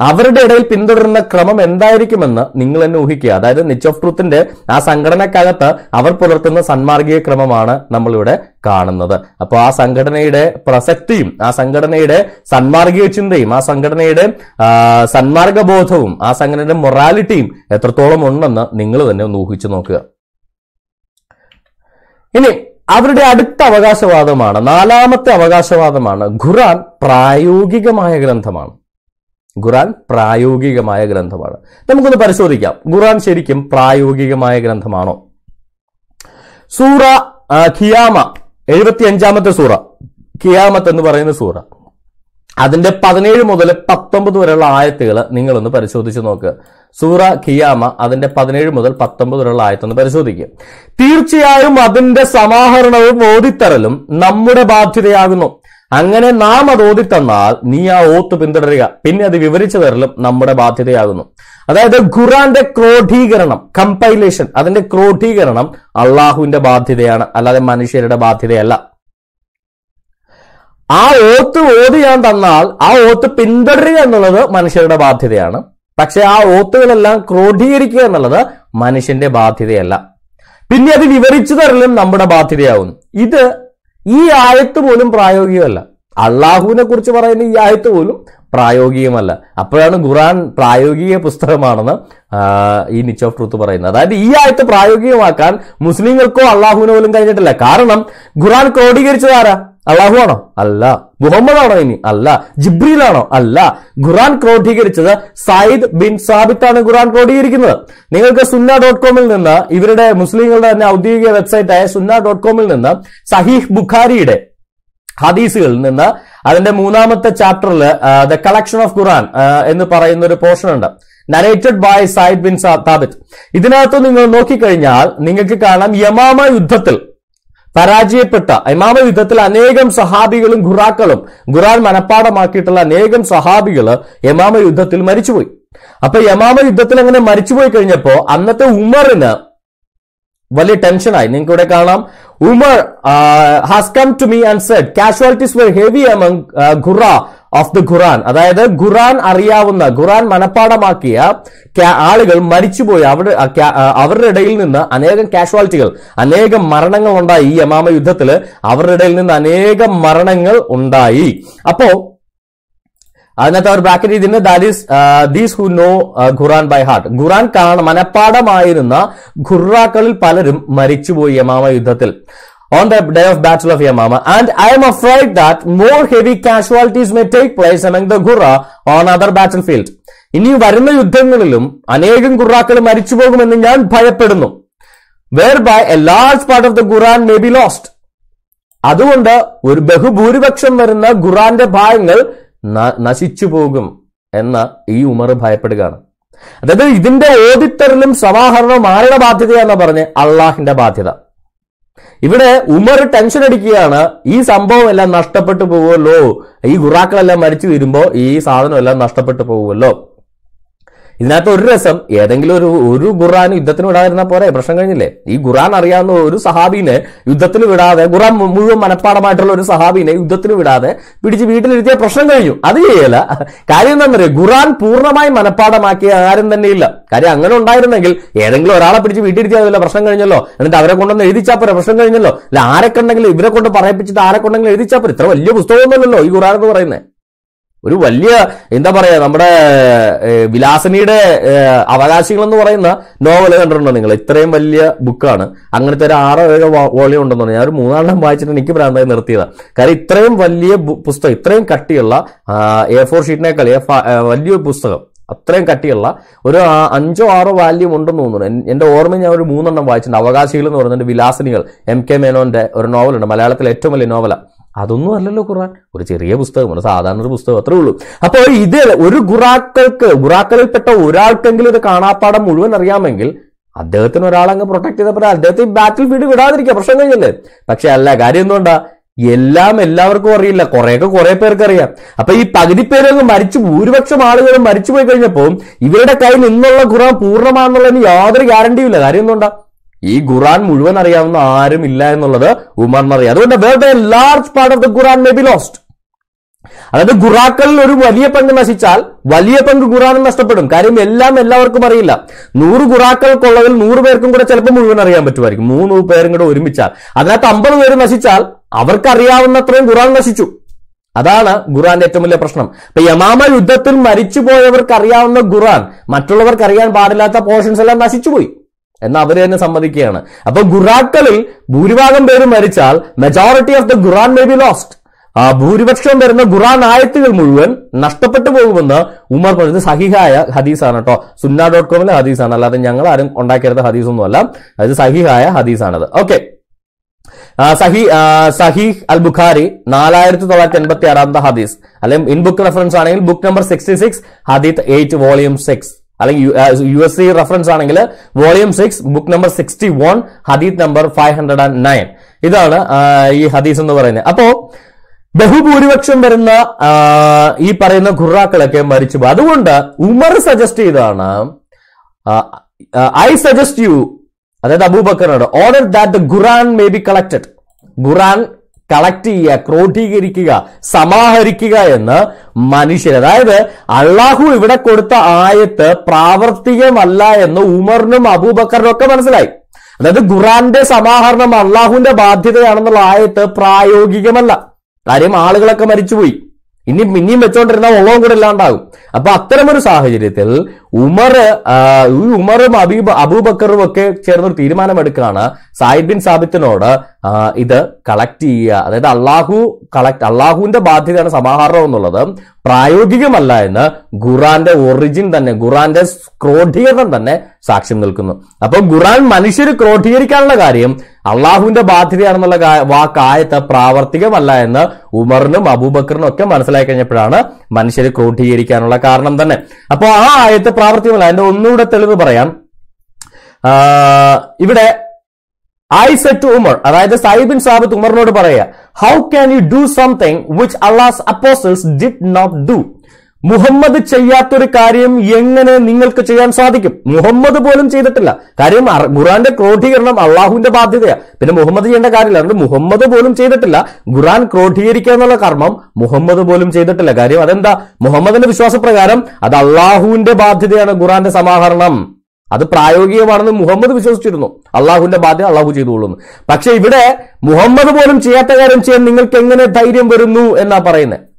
അവരുടെ ഇടയിൽ പിന്തുടരുന്ന ക്രമം എന്തായിരിക്കുമെന്ന് നിങ്ങൾ തന്നെ ഊഹിക്കുക. അതായത് നിച്ച് ഓഫ് ട്രൂത്തിന്റെ ആ സംഘടനക്കകത്ത് അവർ പുലർത്തുന്ന സന്മാർഗീയ ക്രമമാണ് നമ്മളിവിടെ കാണുന്നത്. അപ്പോൾ ആ സംഘടനയുടെ പ്രസക്തിയും ആ സംഘടനയുടെ സന്മാർഗീയ ചിന്തയും ആ സംഘടനയുടെ സന്മാർഗബോധവും ആ സംഘടനയുടെ മൊറാലിറ്റിയും എത്രത്തോളം ഉണ്ടെന്ന് നിങ്ങൾ തന്നെ ഒന്ന് ഊഹിച്ചു നോക്കുക. ഇനി അവരുടെ അടുത്ത അവകാശവാദമാണ് നാലാമത്തെ അവകാശവാദമാണ് ഖുറാൻ പ്രായോഗികമായ ഗ്രന്ഥമാണ്. ഖുറാൻ പ്രായോഗികമായ ഗ്രന്ഥമാണ്. നമുക്കൊന്ന് പരിശോധിക്കാം. ഖുറാൻ ശരിക്കും പ്രായോഗികമായ ഗ്രന്ഥമാണോ? സൂറ ഖിയാമ എഴുപത്തി അഞ്ചാമത്തെ സൂറ. ഖിയാമത്ത് എന്ന് പറയുന്ന സൂറ. അതിന്റെ പതിനേഴ് മുതൽ പത്തൊമ്പത് വരെയുള്ള ആയത്തുകൾ നിങ്ങളൊന്ന് പരിശോധിച്ച് നോക്കുക സൂറ ഖിയാമ അതിന്റെ പതിനേഴ് മുതൽ പത്തൊമ്പത് വരെയുള്ള ആയത്തൊന്ന് പരിശോധിക്കുക തീർച്ചയായും അതിന്റെ സമാഹരണവും ഓതിത്തരലും നമ്മുടെ ബാധ്യതയാകുന്നു. അങ്ങനെ നാം അത് ഓതിത്തന്നാൽ നീ ആ ഓത്ത് പിന്തുടരുക. പിന്നെ അത് വിവരിച്ചു തരലും നമ്മുടെ ബാധ്യതയാകുന്നു. അതായത് ഖുറാന്റെ ക്രോഡീകരണം കമ്പൈലേഷൻ അതിന്റെ ക്രോഡീകരണം അള്ളാഹുവിന്റെ ബാധ്യതയാണ്. അല്ലാതെ മനുഷ്യരുടെ ബാധ്യതയല്ല. ആ ഓത്ത് ഓതി ഞാൻ തന്നാൽ ആ ഓത്ത് പിന്തുടരുക എന്നുള്ളത് മനുഷ്യരുടെ ബാധ്യതയാണ്. പക്ഷെ ആ ഓത്തുകളെല്ലാം ക്രോഡീകരിക്കുക എന്നുള്ളത് മനുഷ്യന്റെ ബാധ്യതയല്ല. പിന്നെ അത് വിവരിച്ചു തരലും നമ്മുടെ ബാധ്യതയാവുന്നു ഇത് ഈ ആയത്ത് പോലും പ്രായോഗികമല്ല. അള്ളാഹുവിനെ കുറിച്ച് പറയുന്ന ഈ ആയത്ത് പോലും പ്രായോഗികമല്ല. അപ്പോഴാണ് ഖുറാൻ പ്രായോഗിക പുസ്തകമാണെന്ന് ഈ നിച്ച് ഓഫ് ട്രൂത്ത് പറയുന്നത്. അതായത് ഈ ആയത്ത് പ്രായോഗികമാക്കാൻ മുസ്ലിങ്ങൾക്കോ അള്ളാഹുവിനോ പോലും കഴിഞ്ഞിട്ടില്ല. കാരണം ഖുറാൻ ക്രോഡീകരിച്ചതാരാ അള്ളാഹു ആണോ? അല്ല. മുഹമ്മദ് ആണോ ഇനി? അല്ല. ജിബ്രീലാണോ? അല്ല. ഖുറാൻ ക്രോഡീകരിച്ചത് സയ്യിദ് ബിൻ സാബിത്ത് ആണ് ഖുറാൻ ക്രോഡീകരിക്കുന്നത്. നിങ്ങൾക്ക് സുന്ന ഡോട്ട് കോമിൽ നിന്ന് ഇവരുടെ മുസ്ലിങ്ങളുടെ തന്നെ ഔദ്യോഗിക വെബ്സൈറ്റായ സുന്ന ഡോട്ട് കോമിൽ നിന്ന് സഹീഹ് ബുഖാരിയുടെ ഹദീസുകളിൽ നിന്ന് അതിന്റെ മൂന്നാമത്തെ ചാപ്റ്ററിൽ ദ കളക്ഷൻ ഓഫ് ഖുറാൻ എന്ന് പറയുന്ന ഒരു പോർഷൻ ഉണ്ട്. Narrated by Zaid bin Sabit ഇതിനകത്ത് നിങ്ങൾ നോക്കിക്കഴിഞ്ഞാൽ നിങ്ങൾക്ക് കാണാം യമാമ യുദ്ധത്തിൽ പരാജയപ്പെട്ട ഇമാമ യുദ്ധത്തിൽ അനേകം സഹാബികളും ഖുറാക്കളും ഖുറാൻ മനപ്പാടമാക്കിയിട്ടുള്ള അനേകം സഹാബികൾ യമാമ യുദ്ധത്തിൽ മരിച്ചുപോയി. അപ്പൊ യമാമ യുദ്ധത്തിൽ അങ്ങനെ മരിച്ചുപോയി കഴിഞ്ഞപ്പോ അന്നത്തെ ഉമറിന് വലിയ ടെൻഷനായി. നിങ്ങൾക്ക് ഇവിടെ കാണാം. Umar has come to me and said casualties were heavy among qurra of the Quran അതായത് ഖുറാൻ അറിയാവുന്ന ഖുറാൻ മനഃപ്പാടമാക്കിയ ആളുകൾ മരിച്ചുപോയി അവിടെ അവരുടെ ഇടയിൽ നിന്ന് അനേകം കാഷ്വാലിറ്റികൾ അനേകം മരണങ്ങൾ ഉണ്ടായി ഈ യമാമ യുദ്ധത്തിൽ. അവരുടെ ഇടയിൽ നിന്ന് അനേകം മരണങ്ങൾ ഉണ്ടായി. അപ്പോ അതിനകത്ത് അവർ ബ്രാക്കറ്റ് ചെയ്തിരുന്ന that is these who know Quran by heart Quran കാണ മനഃപ്പാടമായിരുന്ന ഖുറാക്കളിൽ പലരും മരിച്ചുപോയി യമാമ യുദ്ധത്തിൽ. On the day of Battle of Yamama. And I am afraid that more heavy casualties may take place among the Gurra on other battlefield. ഇനി വരുന്ന യുദ്ധങ്ങളിലും അനേകം ഗുറാക്കൾ മരിച്ചു പോകുമെന്ന് ഞാൻ ഭയപ്പെടുന്നു. Whereby a large part of the Quran may be lost അതുകൊണ്ട് ഒരു ബഹുഭൂരിപക്ഷം വരുന്ന ഖുറാന്റെ ഭാഗങ്ങൾ നശിച്ചു പോകും എന്ന് ഈ ഉമർ ഭയപ്പെടുകയാണ്. അതായത് ഇതിന്റെ ഓഡിറ്ററിലും സമാഹരണവും ആരുടെ ബാധ്യതയാണെന്ന് പറഞ്ഞ് അള്ളാഹിന്റെ ബാധ്യത. ഇവിടെ ഉമർ ടെൻഷൻ അടിക്കുകയാണ്. ഈ സംഭവം എല്ലാം നഷ്ടപ്പെട്ടു പോകുമല്ലോ. ഈ ഗുറാക്കളെല്ലാം മരിച്ചു വരുമ്പോൾ ഈ സാധനം എല്ലാം നഷ്ടപ്പെട്ടു പോകുമല്ലോ. ഇതിനകത്ത് ഒരു രസം ഏതെങ്കിലും ഒരു ഒരു ഖുറാൻ യുദ്ധത്തിന് വിടാതിരുന്നാൽ പോരെ പ്രശ്നം കഴിഞ്ഞില്ലേ? ഈ ഖുറാൻ അറിയാവുന്ന ഒരു സഹാബിനെ യുദ്ധത്തിന് വിടാതെ ഖുറാൻ മുഴുവൻ മനഃപ്പാടമായിട്ടുള്ള ഒരു സഹാബിനെ യുദ്ധത്തിന് വിടാതെ പിടിച്ച് വീട്ടിലിരുത്തിയ പ്രശ്നം കഴിഞ്ഞു. അത് ചെയ്യല കാര്യം എന്താണെന്നറിയോ? ഖുറാൻ പൂർണമായി മനഃപ്പാടമാക്കിയ ആരും തന്നെ ഇല്ല കാര്യം അങ്ങനെ ഉണ്ടായിരുന്നെങ്കിൽ ഏതെങ്കിലും ഒരാളെ പിടിച്ച് വീട്ടിലിരുത്തിയാൽ പ്രശ്നം കഴിഞ്ഞല്ലോ. എന്നിട്ട് അവരെ കൊണ്ടൊന്ന് എഴുതിച്ചാൽ പോരെ പ്രശ്നം കഴിഞ്ഞല്ലോ. അല്ല ആരെ കണ്ടെങ്കിലും ഇവരെ കൊണ്ട് പറയിപ്പിച്ചിട്ട് ആരെ കൊണ്ടെങ്കിലും എഴുതിച്ചാൽ പോരെ? ഇത്ര വലിയ പുസ്തകമൊന്നുമല്ലല്ലോ ഈ ഖുറാൻ എന്ന് പറയുന്നത്. ഒരു വലിയ എന്താ പറയുക നമ്മുടെ വിലാസനിയുടെ അവകാശികൾ എന്ന് പറയുന്ന നോവൽ കണ്ടിട്ടുണ്ടോ നിങ്ങൾ? ഇത്രയും വലിയ ബുക്കാണ്. അങ്ങനത്തെ ഒരു ആറോ ഏഴോ വോളിയം ഉണ്ടെന്ന് പറഞ്ഞു. ഞാൻ ഒരു മൂന്നാലെണ്ണം വായിച്ചിട്ട് എനിക്ക് ഭ്രാന്തായി നിർത്തിയതാണ് കാരണം ഇത്രയും വലിയ പുസ്തകം ഇത്രയും കട്ടിയുള്ള എ ഫോർ ഷീറ്റിനേക്കാൾ എ വലിയൊരു പുസ്തകം അത്രയും കട്ടിയുള്ള ഒരു അഞ്ചോ ആറോ വാല്യം ഉണ്ടെന്ന് തോന്നുന്നു. എന്റെ എന്റെ ഓർമ്മ ഞാൻ ഒരു മൂന്നെണ്ണം വായിച്ചിട്ടുണ്ട്. അവകാശികൾ എന്ന് പറയുന്നത് വിലാസിനികൾ എം കെ മേനോന്റെ ഒരു നോവലുണ്ട്. മലയാളത്തിലെ ഏറ്റവും വലിയ നോവല. അതൊന്നും അല്ലല്ലോ ഖുറാൻ ഒരു ചെറിയ പുസ്തകം ഒരു സാധാരണ ഒരു പുസ്തകം അത്രേ ഉള്ളൂ. അപ്പോൾ ഇത് ഒരു ഖുറാക്കൾക്ക് ഖുറാക്കളിൽപ്പെട്ട ഒരാൾക്കെങ്കിലും ഇത് കാണാപ്പാടം മുഴുവൻ അറിയാമെങ്കിൽ അദ്ദേഹത്തിന് ഒരാളങ്ങ് പ്രൊട്ടക്ട് ചെയ്തപ്പോൾ അദ്ദേഹത്തെ ബാറ്റിൽ ഫീൽഡ് വിടാതിരിക്കുക പ്രശ്നം കഴിഞ്ഞല്ലേ പക്ഷെ അല്ല കാര്യം എന്തുകൊണ്ടാ? എല്ലാം എല്ലാവർക്കും അറിയില്ല. കുറേയൊക്കെ കുറെ പേർക്ക് അറിയാം. അപ്പൊ ഈ പകുതി പേരൊന്ന് മരിച്ചു ഭൂരിപക്ഷം ആളുകളും മരിച്ചു പോയി കഴിഞ്ഞപ്പോൾ ഇവരുടെ കയ്യിൽ നിന്നുള്ള ഖുറാൻ പൂർണമാണെന്നുള്ളതിന് യാതൊരു ഗ്യാരണ്ടിയും ഇല്ല. കാര്യം എന്തുകൊണ്ടാ? ഈ ഖുറാൻ മുഴുവൻ അറിയാവുന്ന ആരും ഇല്ല എന്നുള്ളത് ഉമറിനറിയാം അതുകൊണ്ട് വേറെ large part of the Quran may be lost അതായത് ഖുറാക്കളിൽ ഒരു വലിയ പങ്ക് നശിച്ചാൽ വലിയ പങ്ക് ഖുറാനും നഷ്ടപ്പെടും. കാര്യം എല്ലാം എല്ലാവർക്കും അറിയില്ല. നൂറ് ഖുറാക്കൾക്കുള്ളതിൽ നൂറ് പേർക്കും കൂടെ ചിലപ്പോൾ മുഴുവൻ അറിയാൻ പറ്റുമായിരിക്കും. മൂന്ന് പേരും കൂടെ ഒരുമിച്ചാൽ. അതിനകത്ത് അമ്പത് പേര് നശിച്ചാൽ അവർക്ക് അറിയാവുന്നത്രയും ഖുറാൻ നശിച്ചു. അതാണ് ഖുറാന്റെ ഏറ്റവും വലിയ പ്രശ്നം. ഇപ്പൊ യമാമ യുദ്ധത്തിൽ മരിച്ചുപോയവർക്ക് അറിയാവുന്ന ഖുറാൻ മറ്റുള്ളവർക്ക് അറിയാൻ പാടില്ലാത്ത പോർഷൻസ് എല്ലാം നശിച്ചുപോയി. എന്ന് അവർ തന്നെ സമ്മതിക്കുകയാണ്. അപ്പൊ ഖുറാക്കളിൽ ഭൂരിഭാഗം പേര് മരിച്ചാൽ majority of the Quran may be lost ആ ഭൂരിപക്ഷം വരുന്ന ഖുറാൻ ആയത്തുകൾ മുഴുവൻ നഷ്ടപ്പെട്ടു പോകുമെന്ന് ഉമർ പറഞ്ഞത് സഹിഹായ ഹദീസാണ് കേട്ടോ. സുന്ന ഡോട്ട് കോമിലെ ഹദീസാണ്. അല്ലാതെ ഞങ്ങൾ ആരും ഉണ്ടാക്കിയത് ഹദീസൊന്നുമല്ല. അത് സഹിഹായ ഹദീസാണത്. ഓക്കെ സഹി സഹീഹ് അൽ ബുഖാരി നാലായിരത്തി തൊള്ളായിരത്തി എൺപത്തി ആറാമത്തെ ഹദീസ്. അല്ലെങ്കിൽ ഇൻ ബുക്ക് റെഫറൻസ് ആണെങ്കിൽ book number sixty six hadith eight volume six അല്ലെങ്കിൽ യു എസ് സി റെഫറൻസ് ആണെങ്കിൽ volume six book number sixty one hadith number five hundred and nine ഇതാണ് ഈ ഹദീസ് എന്ന് പറയുന്നത്. അപ്പോ ബഹുഭൂരിപക്ഷം വരുന്ന ഈ പറയുന്ന ഖുറാക്കളൊക്കെ മരിച്ചു. അതുകൊണ്ട് ഉമർ സജസ്റ്റ് ചെയ്താണ് ഐ സജസ്റ്റ് യു അതായത് അബൂബക്കറിനോട് order that the Quran may be collected Quran collect ചെയ്യുക ക്രോഡീകരിക്കുക സമാഹരിക്കുക എന്ന് മനുഷ്യർ അതായത് അള്ളാഹു ഇവിടെ കൊടുത്ത ആയത്ത് പ്രാവർത്തികമല്ല എന്ന് ഉമറിനും അബൂബക്കറിനും ഒക്കെ മനസ്സിലായി. അതായത് ഖുറാന്റെ സമാഹരണം അള്ളാഹുവിന്റെ ബാധ്യതയാണെന്നുള്ള ആയത്ത് പ്രായോഗികമല്ല. കാര്യം ആളുകളൊക്കെ മരിച്ചുപോയി. ഇനി ഇനിയും വെച്ചോണ്ടിരുന്ന ഉള്ളവും കൂടെ ഇല്ലാണ്ടാകും. അപ്പൊ അത്തരമൊരു സാഹചര്യത്തിൽ ഉമർ ഈ ഉമറും അബീബ് അബൂബക്കറും ഒക്കെ ചേർന്നൊരു തീരുമാനമെടുക്കുകയാണ്. സായിദ് ബിൻ സാബിത്തിനോട് ഇത് കളക്ട് ചെയ്യുക. അതായത് അള്ളാഹു കളക്ട് അള്ളാഹുവിന്റെ ബാധ്യതയാണ് സമാഹരണം എന്നുള്ളത്. പ്രായോഗികമല്ല എന്ന് ഖുറാന്റെ ഒറിജിൻ തന്നെ ഖുറാന്റെ ക്രോഡീകരണം തന്നെ സാക്ഷ്യം നിൽക്കുന്നു. അപ്പൊ ഖുറാൻ മനുഷ്യർ ക്രോഡീകരിക്കാനുള്ള കാര്യം അള്ളാഹുവിന്റെ ബാധ്യതയാണെന്നുള്ള വാക്കായത്ത് പ്രാവർത്തികമല്ല എന്ന് ഉമറിനും അബൂബക്കറിനും ഒക്കെ മനസ്സിലാക്കി കഴിഞ്ഞപ്പോഴാണ് മനുഷ്യർ ക്രോഡീകരിക്കാനുള്ള കാരണം തന്നെ. അപ്പോൾ ആ ആയത്ത് പ്രാവർത്തികമല്ല അതിന്റെ ഒന്നുകൂടെ തെളിവ് പറയാം. ഇവിടെ ഐ സെറ്റ് ടു ഉമർ അതായത് സൈബിൻ സാബിത്ത് ഉമറിനോട് പറയുക how can you do something which Allah's apostles did not do Muhammad ചെയ്യാത്തൊരു കാര്യം എങ്ങനെ നിങ്ങൾക്ക് ചെയ്യാൻ സാധിക്കും? മുഹമ്മദ് പോലും ചെയ്തിട്ടില്ല. കാര്യം ഖുറാന്റെ ക്രോഡീകരണം അള്ളാഹുവിന്റെ ബാധ്യതയാണ് പിന്നെ മുഹമ്മദ് ചെയ്യേണ്ട കാര്യമില്ല. അതുകൊണ്ട് മുഹമ്മദ് പോലും ചെയ്തിട്ടില്ല. ഖുറാൻ ക്രോഡീകരിക്കുക എന്നുള്ള കർമ്മം മുഹമ്മദ് പോലും ചെയ്തിട്ടില്ല. കാര്യം അതെന്താ? മുഹമ്മദിന്റെ വിശ്വാസപ്രകാരം അത് അള്ളാഹുവിന്റെ ബാധ്യതയാണ് ഖുറാന്റെ സമാഹരണം. അത് പ്രായോഗികമാണെന്ന് മുഹമ്മദ് വിശ്വസിച്ചിരുന്നു. അള്ളാഹുവിന്റെ ബാധ്യത അള്ളാഹു ചെയ്തുകൊള്ളുന്നു. പക്ഷെ ഇവിടെ മുഹമ്മദ് പോലും ചെയ്യാത്ത കാര്യം ചെയ്യാൻ നിങ്ങൾക്ക് എങ്ങനെ ധൈര്യം വരുന്നു എന്നാ പറയുന്നത്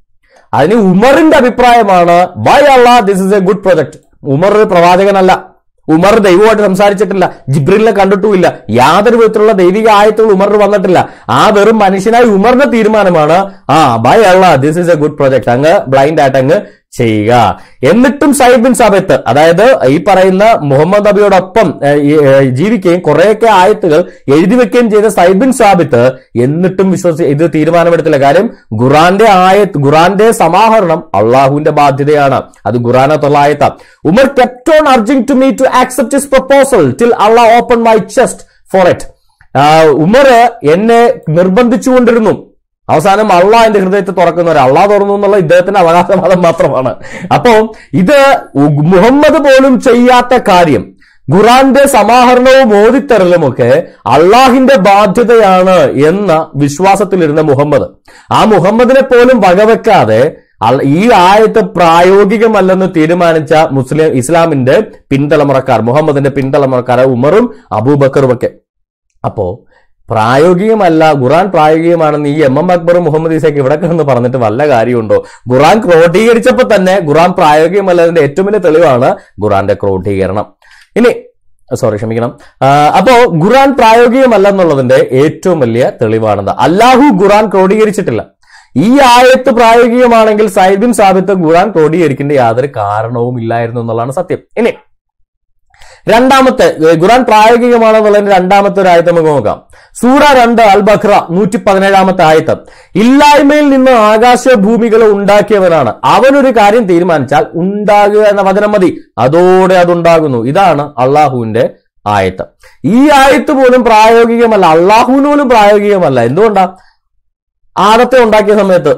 അതിന് ഉമറിന്റെ അഭിപ്രായമാണ് by Allah this is a good project Umar ഒരു പ്രവാചകനല്ല. ഉമർ ദൈവമായിട്ട് സംസാരിച്ചിട്ടില്ല. ജിബ്രിലിനെ കണ്ടിട്ടുമില്ല. യാതൊരു വിധത്തിലുള്ള ദൈവിക ആയത്തുകൾ ഉമറിന് വന്നിട്ടില്ല. ആ വെറും മനുഷ്യനായി ഉമറിന്റെ തീരുമാനമാണ് ആ by Allah this is a good project അങ്ങ് ബ്ലൈൻഡ് ആയിട്ട് അങ്ങ് ചെയ്യുക. എന്നിട്ടും സൈബ് ബിൻ സാബിത്ത് അതായത് ഈ പറയുന്ന മുഹമ്മദ് നബിയോടൊപ്പം ജീവിക്കുകയും കുറെയൊക്കെ ആയത്തുകൾ എഴുതി വെക്കുകയും ചെയ്ത സൈബ് ബിൻ സാബിത്ത് എന്നിട്ടും വിശ്വസി ഇത് തീരുമാനമെടുത്തില്ല. കാര്യം ഖുറാന്റെ ആയത്ത് ഖുറാന്റെ സമാഹരണം അള്ളാഹുവിന്റെ ബാധ്യതയാണ്. അത് ഖുറാനത്തുള്ള ആയത്ത. Umar kept on to me to accept his proposal till Allah open my chest for it Umar എന്നെ നിർബന്ധിച്ചുകൊണ്ടിരുന്നു. അവസാനം അള്ളാഹ് എന്റെ ഹൃദയത്തെ തുറക്കുന്നവർ അള്ളാഹ് തുറന്നു എന്നുള്ള ഇദ്ദേഹത്തിന്റെ അവകാശവാദം മാത്രമാണ്. അപ്പോ ഇത് മുഹമ്മദ് പോലും ചെയ്യാത്ത കാര്യം ഖുറാന്റെ സമാഹരണവും ഓതിത്തരലും ഒക്കെ അള്ളാഹിന്റെ ബാധ്യതയാണ് എന്ന വിശ്വാസത്തിലിരുന്ന മുഹമ്മദ്. ആ മുഹമ്മദിനെ പോലും വകവെക്കാതെ ഈ ആയത്ത് പ്രായോഗികമല്ലെന്ന് തീരുമാനിച്ച മുസ്ലിം ഇസ്ലാമിന്റെ പിന്തലമുറക്കാർ മുഹമ്മദിന്റെ പിൻതലമുറക്കാർ ഉമറും അബൂബക്കറും ഒക്കെ അപ്പോ പ്രായോഗികമല്ല ഖുറാൻ പ്രായോഗികമാണെന്ന് ഈ എം എം അക്ബറും മുഹമ്മദ് ഈസയ്ക്ക് ഇവിടെ കിടന്ന് പറഞ്ഞിട്ട് വല്ല കാര്യമുണ്ടോ? ഖുറാൻ ക്രോഡീകരിച്ചപ്പോൾ തന്നെ ഖുറാൻ പ്രായോഗികമല്ലതിന്റെ ഏറ്റവും വലിയ തെളിവാണ് ഖുറാന്റെ ക്രോഡീകരണം. ഇനി സോറി ക്ഷമിക്കണം. അപ്പോ ഖുറാൻ പ്രായോഗികമല്ല എന്നുള്ളതിന്റെ ഏറ്റവും വലിയ തെളിവാണത് അല്ലാഹു ഖുറാൻ ക്രോഡീകരിച്ചിട്ടില്ല. ഈ ആയത്ത് പ്രായോഗികമാണെങ്കിൽ സൈബിൻ സാബിത്ത് ഖുറാൻ ക്രോഡീകരിക്കേണ്ട യാതൊരു കാരണവും ഇല്ലായിരുന്നു എന്നുള്ളതാണ് സത്യം. ഇനി രണ്ടാമത്തെ ഖുറാൻ പ്രായോഗികമാണെന്നുള്ളതിന്റെ രണ്ടാമത്തെ ഒരു ആയത്ത് നമുക്ക് നോക്കാം. സൂറ രണ്ട് അൽ ബഖ്റ നൂറ്റി പതിനേഴാമത്തെ ആയത്ത്. ഇല്ലായ്മയിൽ നിന്ന് ആകാശഭൂമികളെ ഉണ്ടാക്കിയവനാണ്. അവനൊരു കാര്യം തീരുമാനിച്ചാൽ ഉണ്ടാകുക എന്ന വചനം മതി. അതോടെ അതുണ്ടാകുന്നു. ഇതാണ് അള്ളാഹുവിന്റെ ആയത്ത്. ഈ ആയത്ത് പോലും പ്രായോഗികമല്ല. അള്ളാഹുവിന് പോലും പ്രായോഗികമല്ല. എന്തുകൊണ്ടാ? ആദത്തെ ഉണ്ടാക്കിയ സമയത്ത്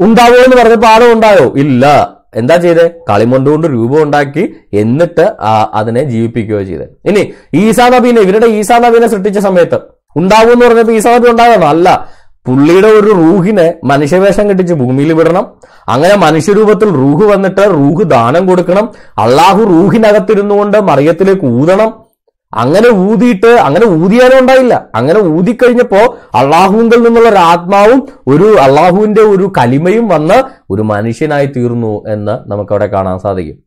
ഉണ്ടാവോ എന്ന് പറഞ്ഞപ്പോൾ ആദം ഉണ്ടായോ? ഇല്ല. എന്താ ചെയ്തേ? കളിമണ്ണ് കൊണ്ട് രൂപം ഉണ്ടാക്കി എന്നിട്ട് അതിനെ ജീവിപ്പിക്കുകയോ ചെയ്തത് ഇനി ഈസാ നബീനെ ഇവരുടെ ഈസാ നബീനെ സൃഷ്ടിച്ച സമയത്ത് ഉണ്ടാവും എന്ന് പറഞ്ഞപ്പോ ഈസാ നബി ഉണ്ടാകണം അല്ല. പുള്ളിയുടെ ഒരു റൂഹിനെ മനുഷ്യവേഷം കെട്ടിച്ച് ഭൂമിയിൽ വിടണം. അങ്ങനെ മനുഷ്യരൂപത്തിൽ റൂഹ് വന്നിട്ട് റൂഹ് ദാനം കൊടുക്കണം. അള്ളാഹു റൂഹിനകത്തിരുന്നു കൊണ്ട് മറിയത്തിലേക്ക് ഊതണം. അങ്ങനെ ഊതിയിട്ട് അങ്ങനെ ഊതിയാലും ഉണ്ടായില്ല. അങ്ങനെ ഊതിക്കഴിഞ്ഞപ്പോ അള്ളാഹുവിൽ നിന്നുള്ള ഒരു ആത്മാവും ഒരു അള്ളാഹുവിന്റെ ഒരു കലിമയും വന്ന് ഒരു മനുഷ്യനായി തീർന്നു എന്ന് നമുക്കവിടെ കാണാൻ സാധിക്കും.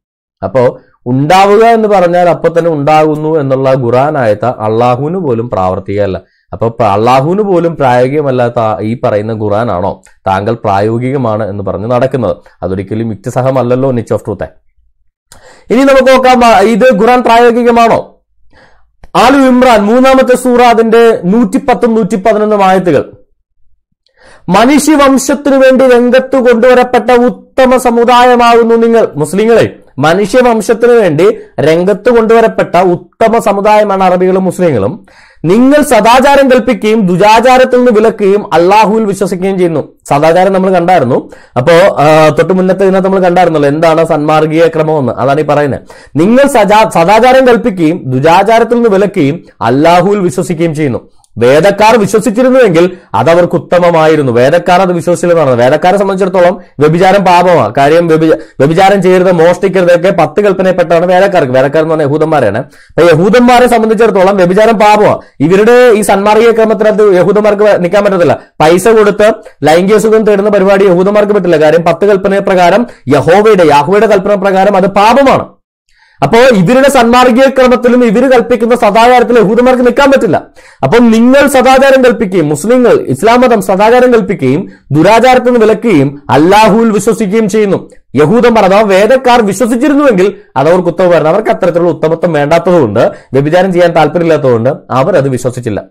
അപ്പോ ഉണ്ടാവുക എന്ന് പറഞ്ഞാൽ അപ്പൊ തന്നെ ഉണ്ടാകുന്നു എന്നുള്ള ഖുറാനായത്ത അള്ളാഹുവിന് പോലും പ്രാവർത്തികമല്ല. അപ്പൊ അള്ളാഹുവിന് പോലും പ്രായോഗികമല്ലാത്ത ഈ പറയുന്ന ഖുറാനാണോ താങ്കൾ പ്രായോഗികമാണ് എന്ന് പറഞ്ഞ് നടക്കുന്നത്. അതൊരിക്കലും യുക്തിസഹമല്ലല്ലോ നിച്ച് ഓഫ് ട്രൂത്തെ ഇനി നമുക്ക് നോക്കാം ഇത് ഖുറാൻ പ്രായോഗികമാണോ? ആലു ഇമ്രാൻ മൂന്നാമത്തെ സൂറ അതിന്റെ നൂറ്റിപ്പത്തും നൂറ്റി പതിനൊന്നും ആയത്തുകൾ. മനുഷ്യവംശത്തിനു വേണ്ടി രംഗത്ത് കൊണ്ടുവരപ്പെട്ട ഉത്തമ സമുദായമാകുന്നു നിങ്ങൾ മുസ്ലിങ്ങളെ. മനുഷ്യവംശത്തിനു വേണ്ടി രംഗത്ത് കൊണ്ടുവരപ്പെട്ട ഉത്തമ സമുദായമാണ് അറബികളും മുസ്ലിങ്ങളും. നിങ്ങൾ സദാചാരം കൽപ്പിക്കുകയും ദുരാചാരത്തിൽ നിന്ന് വിലക്കുകയും അള്ളാഹുവിൽ വിശ്വസിക്കുകയും ചെയ്യുന്നു. സദാചാരം നമ്മൾ കണ്ടായിരുന്നു. അപ്പോ തൊട്ട് മുന്നത്തെ ഇതിനകത്ത് നമ്മൾ കണ്ടായിരുന്നല്ലോ എന്താണ് സന്മാർഗീയ ക്രമം എന്ന് അതാണ് ഈ പറയുന്നത് നിങ്ങൾ സദാചാരം കൽപ്പിക്കുകയും ദുരാചാരത്തിൽ നിന്ന് വിലക്കുകയും അള്ളാഹുവിൽ വിശ്വസിക്കുകയും ചെയ്യുന്നു. വേദക്കാർ വിശ്വസിച്ചിരുന്നുവെങ്കിൽ അതവർക്ക് ഉത്തമമായിരുന്നു. വേദക്കാർ അത് വിശ്വസിച്ചില്ലെന്നാണ് വേദക്കാരെ സംബന്ധിച്ചിടത്തോളം വ്യഭിചാരം പാപമാണ്. കാര്യം വ്യഭിച- വ്യഭിചാരം ചെയ്യരുത് മോഷ്ടിക്കരുതൊക്കെ പത്ത് കൽപ്പനയപ്പെട്ടാണ് വേദക്കാർക്ക്. വേദക്കാർ എന്ന് പറഞ്ഞാൽ യഹൂദന്മാരാണ്. അപ്പൊ യഹൂദന്മാരെ സംബന്ധിച്ചിടത്തോളം വ്യഭിചാരം പാപമാണ്. ഇവരുടെ ഈ സന്മാർഗീയ ക്രമത്തിനകത്ത് യഹൂദന്മാർക്ക് നിൽക്കാൻ പറ്റത്തില്ല. പൈസ കൊടുത്ത് ലൈംഗിക സുഖം തേടുന്ന പരിപാടി യഹൂദന്മാർക്ക് പറ്റില്ല കാര്യം പത്ത് കൽപ്പന പ്രകാരം യഹോവയുടെ യാഹുവയുടെ കൽപ്പന പ്രകാരം അത് പാപമാണ്. അപ്പോ ഇവരുടെ സന്മാർഗീയ ക്രമത്തിലും ഇവർ കൽപ്പിക്കുന്ന സദാചാരത്തിൽ യഹൂദന്മാർക്ക് നിൽക്കാൻ പറ്റില്ല. അപ്പോൾ നിങ്ങൾ സദാചാരം കൽപ്പിക്കുകയും മുസ്ലിങ്ങൾ ഇസ്ലാം മതം സദാചാരം കൽപ്പിക്കുകയും ദുരാചാരത്തിൽ നിന്ന് വിലക്കുകയും അല്ലാഹുവിൽ വിശ്വസിക്കുകയും ചെയ്യുന്നു. യഹൂദന്മാർ അഥവാ വേദക്കാർ വിശ്വസിച്ചിരുന്നുവെങ്കിൽ അത് അവർക്ക് ഉത്തമമായിരുന്നു. അവർക്ക് അത്തരത്തിലുള്ള ഉത്തമത്വം വേണ്ടാത്തതുകൊണ്ട് വ്യഭിചാരം ചെയ്യാൻ താല്പര്യമില്ലാത്തതുകൊണ്ട് അവർ അത് വിശ്വസിച്ചില്ല.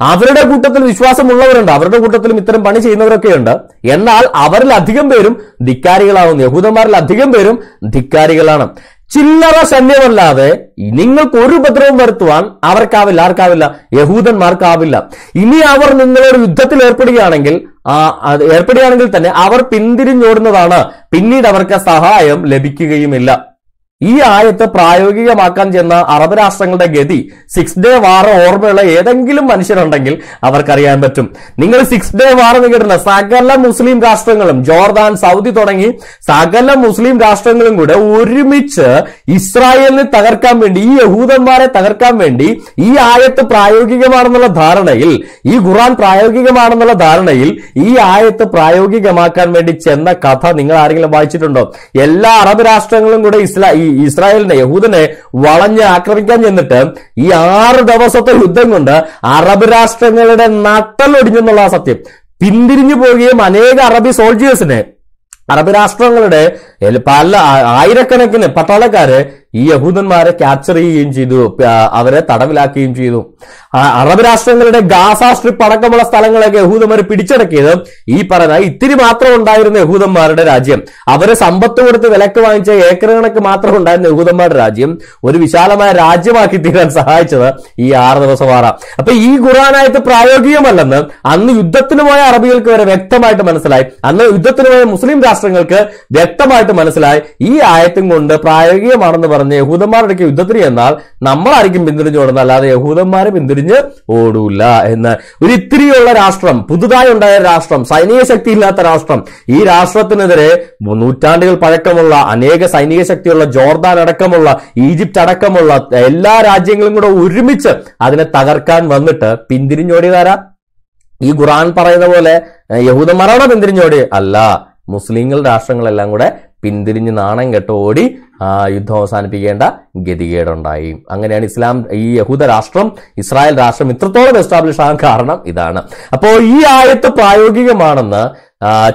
അവരുടെ കൂട്ടത്തിൽ വിശ്വാസമുള്ളവരുണ്ട്. അവരുടെ കൂട്ടത്തിലും ഇത്തരം പണി ചെയ്യുന്നവരൊക്കെയുണ്ട് എന്നാൽ അവരിൽ അധികം പേരും ധിക്കാരികളാവുന്നു. യഹൂദന്മാരിൽ അധികം പേരും ധിക്കാരികളാണ്. ചില്ലറ ശല്യമല്ലാതെ നിങ്ങൾക്ക് ഒരു ഉപദ്രവം വരുത്തുവാൻ അവർക്കാവില്ല ആർക്കാവില്ല യഹൂദന്മാർക്കാവില്ല. ഇനി അവർ നിങ്ങളൊരു യുദ്ധത്തിൽ ഏർപ്പെടുകയാണെങ്കിൽ ഏർപ്പെടുകയാണെങ്കിൽ തന്നെ അവർ പിന്തിരിഞ്ഞോടുന്നതാണ്. പിന്നീട് അവർക്ക് സഹായം ലഭിക്കുകയുമില്ല. ഈ ആയത്ത് പ്രായോഗികമാക്കാൻ ചെന്ന അറബ് രാഷ്ട്രങ്ങളുടെ ഗതി സിക്സ് ഡേ വാർ ഓർമ്മയുള്ള ഏതെങ്കിലും മനുഷ്യരുണ്ടെങ്കിൽ അവർക്കറിയാൻ പറ്റും. നിങ്ങൾ സിക്സ് ഡേ വാർ എന്ന് കേട്ടില്ല സകല മുസ്ലിം രാഷ്ട്രങ്ങളും ജോർദാൻ സൗദി തുടങ്ങി സകല മുസ്ലിം രാഷ്ട്രങ്ങളും കൂടെ ഒരുമിച്ച് ഇസ്രായേലിനെ തകർക്കാൻ വേണ്ടി ഈ യഹൂദന്മാരെ തകർക്കാൻ വേണ്ടി ഈ ആയത്ത് പ്രായോഗികമാണെന്നുള്ള ധാരണയിൽ ഈ ഖുറാൻ പ്രായോഗികമാണെന്നുള്ള ധാരണയിൽ ഈ ആയത്ത് പ്രായോഗികമാക്കാൻ വേണ്ടി ചെന്ന കഥ നിങ്ങൾ ആരെങ്കിലും വായിച്ചിട്ടുണ്ടോ? എല്ലാ അറബ് രാഷ്ട്രങ്ങളും കൂടെ ഇസ്ലാ ഈ ഇസ്രായേലിനെ യഹൂദനെ വളഞ്ഞ് ആക്രമിക്കാൻ ചെന്നിട്ട് ഈ ആറ് ദിവസത്തെ യുദ്ധം കൊണ്ട് അറബ് രാഷ്ട്രങ്ങളുടെ നട്ടലൊടിഞ്ഞെന്നുള്ള സത്യം. പിന്തിരിഞ്ഞു പോവുകയും അനേക അറബി സോൾജിയേഴ്സിനെ അറബ് രാഷ്ട്രങ്ങളുടെ പല ആയിരക്കണക്കിന് പട്ടാളക്കാര് ഈ യഹൂദന്മാരെ ക്യാപ്ചർ ചെയ്യുകയും ചെയ്തു. അവരെ തടവിലാക്കുകയും ചെയ്തു. അറബ് രാഷ്ട്രങ്ങളുടെ ഗാസ സ്ട്രിപ്പ് അടക്കമുള്ള സ്ഥലങ്ങളൊക്കെ യഹൂദന്മാർ പിടിച്ചടക്കിയത് ഈ പറഞ്ഞ ഇത്തിരി മാത്രം ഉണ്ടായിരുന്ന യഹൂദന്മാരുടെ രാജ്യം. അവരെ സമ്പത്ത് കൊടുത്ത് വിലക്ക് വാങ്ങിച്ച ഏക്കർ കണക്ക് മാത്രം ഉണ്ടായിരുന്ന യഹൂദന്മാരുടെ രാജ്യം ഒരു വിശാലമായ രാജ്യമാക്കി തീരാൻ സഹായിച്ചത് ഈ ആറ് ദിവസം ആറ. അപ്പൊ ഈ ഖുറാനായിട്ട് പ്രായോഗികമല്ലെന്ന് അന്ന് യുദ്ധത്തിന് പോയ അറബികൾക്ക് വരെ വ്യക്തമായിട്ട് മനസ്സിലായി. അന്ന് യുദ്ധത്തിന് പോയ മുസ്ലിം രാഷ്ട്രങ്ങൾക്ക് വ്യക്തമായിട്ട് മനസ്സിലായി. ഈ ആയത്തും കൊണ്ട് പ്രായോഗികമാണെന്ന് പറഞ്ഞ് യഹൂദന്മാരുടെ യുദ്ധത്തിന് ചെന്നാൽ നമ്മളായിരിക്കും പിന്തിരിഞ്ഞ് ഓടുന്നത്. അല്ലാതെ യഹൂദന്മാരെ പിന്തിരിഞ്ഞ് ഓടൂല എന്ന്. ഒരു ഇത്തിരിയുള്ള രാഷ്ട്രം പുതുതായി ഉണ്ടായ രാഷ്ട്രം സൈനിക ശക്തി ഇല്ലാത്ത രാഷ്ട്രം ഈ രാഷ്ട്രത്തിനെതിരെ നൂറ്റാണ്ടുകൾ പഴക്കമുള്ള അനേക സൈനിക ശക്തിയുള്ള ജോർദാൻ അടക്കമുള്ള ഈജിപ്റ്റ് അടക്കമുള്ള എല്ലാ രാജ്യങ്ങളും കൂടെ ഒരുമിച്ച് അതിനെ തകർക്കാൻ വന്നിട്ട് പിന്തിരിഞ്ഞോടിയതാരാ? ഈ ഖുറാൻ പറയുന്ന പോലെ യഹൂദന്മാരാണോ പിന്തിരിഞ്ഞോടി അല്ല. മുസ്ലിങ്ങൾ രാഷ്ട്രങ്ങളെല്ലാം കൂടെ പിന്തിരിഞ്ഞ് നാണം കെട്ട് ഓടി യുദ്ധം അവസാനിപ്പിക്കേണ്ട ഗതികേടുണ്ടായി. അങ്ങനെയാണ് ഇസ്ലാം ഈ യഹൂദ രാഷ്ട്രം ഇസ്രായേൽ രാഷ്ട്രം ഇത്രത്തോളം എസ്റ്റാബ്ലിഷ് ആകാൻ കാരണം ഇതാണ്. അപ്പോൾ ഈ ആയത്ത് പ്രായോഗികമാണെന്ന്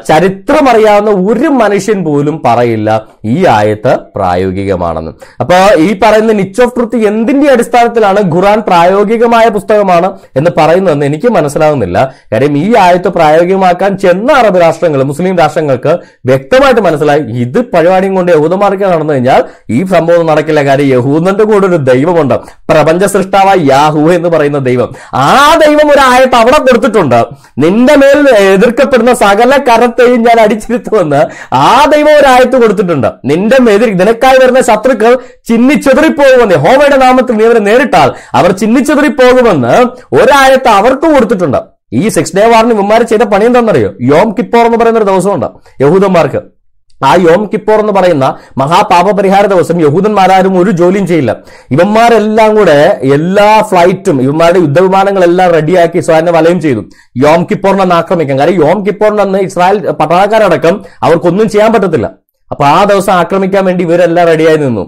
ചരിത്രം അറിയാവുന്ന ഒരു മനുഷ്യൻ പോലും പറയില്ല ഈ ആയത്ത് പ്രായോഗികമാണെന്ന്. അപ്പൊ ഈ പറയുന്ന നിച്ച് ഓഫ് ട്രൂത്ത് എന്തിന്റെ അടിസ്ഥാനത്തിലാണ് ഖുറാൻ പ്രായോഗികമായ പുസ്തകമാണ് എന്ന് പറയുന്നതെന്ന് എനിക്ക് മനസ്സിലാവുന്നില്ല. കാര്യം ഈ ആയത്ത് പ്രായോഗികമാക്കാൻ ചെന്ന അറബ് രാഷ്ട്രങ്ങൾ മുസ്ലിം രാഷ്ട്രങ്ങൾക്ക് വ്യക്തമായിട്ട് മനസ്സിലായി. ഇത് പരിപാടിയും കൊണ്ട് യഹൂദന്മാർക്ക് നടന്നു കഴിഞ്ഞാൽ ഈ സംഭവം നടക്കില്ല. കാര്യം യഹൂദന്റെ കൂടെ ഒരു ദൈവമുണ്ട്. പ്രപഞ്ച സൃഷ്ടാവായ യാഹു എന്ന് പറയുന്ന ദൈവം. ആ ദൈവം ഒരു ആയത്ത് അവിടെ കൊടുത്തിട്ടുണ്ട്. നിന്റെ മേൽ എതിർക്കപ്പെടുന്ന സകല കരത്തെയും ഞാൻ അടിച്ചിരുത്തുമെന്ന് ആ ദൈവം ഒരു ആയത്ത് കൊടുത്തിട്ടുണ്ട്. നിന്റെ എതിരി നിനക്കായി വരുന്ന ശത്രുക്കൾ ചിന്നിച്ചെതിറിപ്പോകുമെന്ന് ഹോമയുടെ നാമത്തിൽ നീ അവരെ നേരിട്ടാൽ അവർ ചിന്നിച്ചെതിറിപ്പോകുമെന്ന് ഒരായത്ത് അവർക്ക് കൊടുത്തിട്ടുണ്ട്. ഈ സിക്സ് ഡേ വാറിന് ഇവന്മാർ ചെയ്ത പണി എന്താണെന്നറിയോ? യോം കിപ്പോർ എന്ന് പറയുന്ന ഒരു ദിവസമുണ്ട്. യഹൂദന്മാർക്ക്. ആ യോം കിപ്പോർ എന്ന് പറയുന്ന മഹാപാപരിഹാര ദിവസം യഹൂദന്മാരാരും ഒരു ജോലിയും ചെയ്യില്ല. ഇവന്മാരെല്ലാം കൂടെ എല്ലാ ഫ്ലൈറ്റും ഇവന്മാരുടെ യുദ്ധവിമാനങ്ങളെല്ലാം റെഡിയാക്കി ഇസ്രായേലിനെ വലയം ചെയ്തു. യോം കിപ്പോറിനെ ആക്രമിക്കാം ആക്രമിക്കാൻ. കാര്യം യോം കിപ്പോറിനെന്ന് ഇസ്രായേൽ പട്ടാളക്കാരടക്കം അവർക്കൊന്നും ചെയ്യാൻ പറ്റത്തില്ല. അപ്പൊ ആ ദിവസം ആക്രമിക്കാൻ വേണ്ടി ഇവരെല്ലാം റെഡിയായി നിന്നു.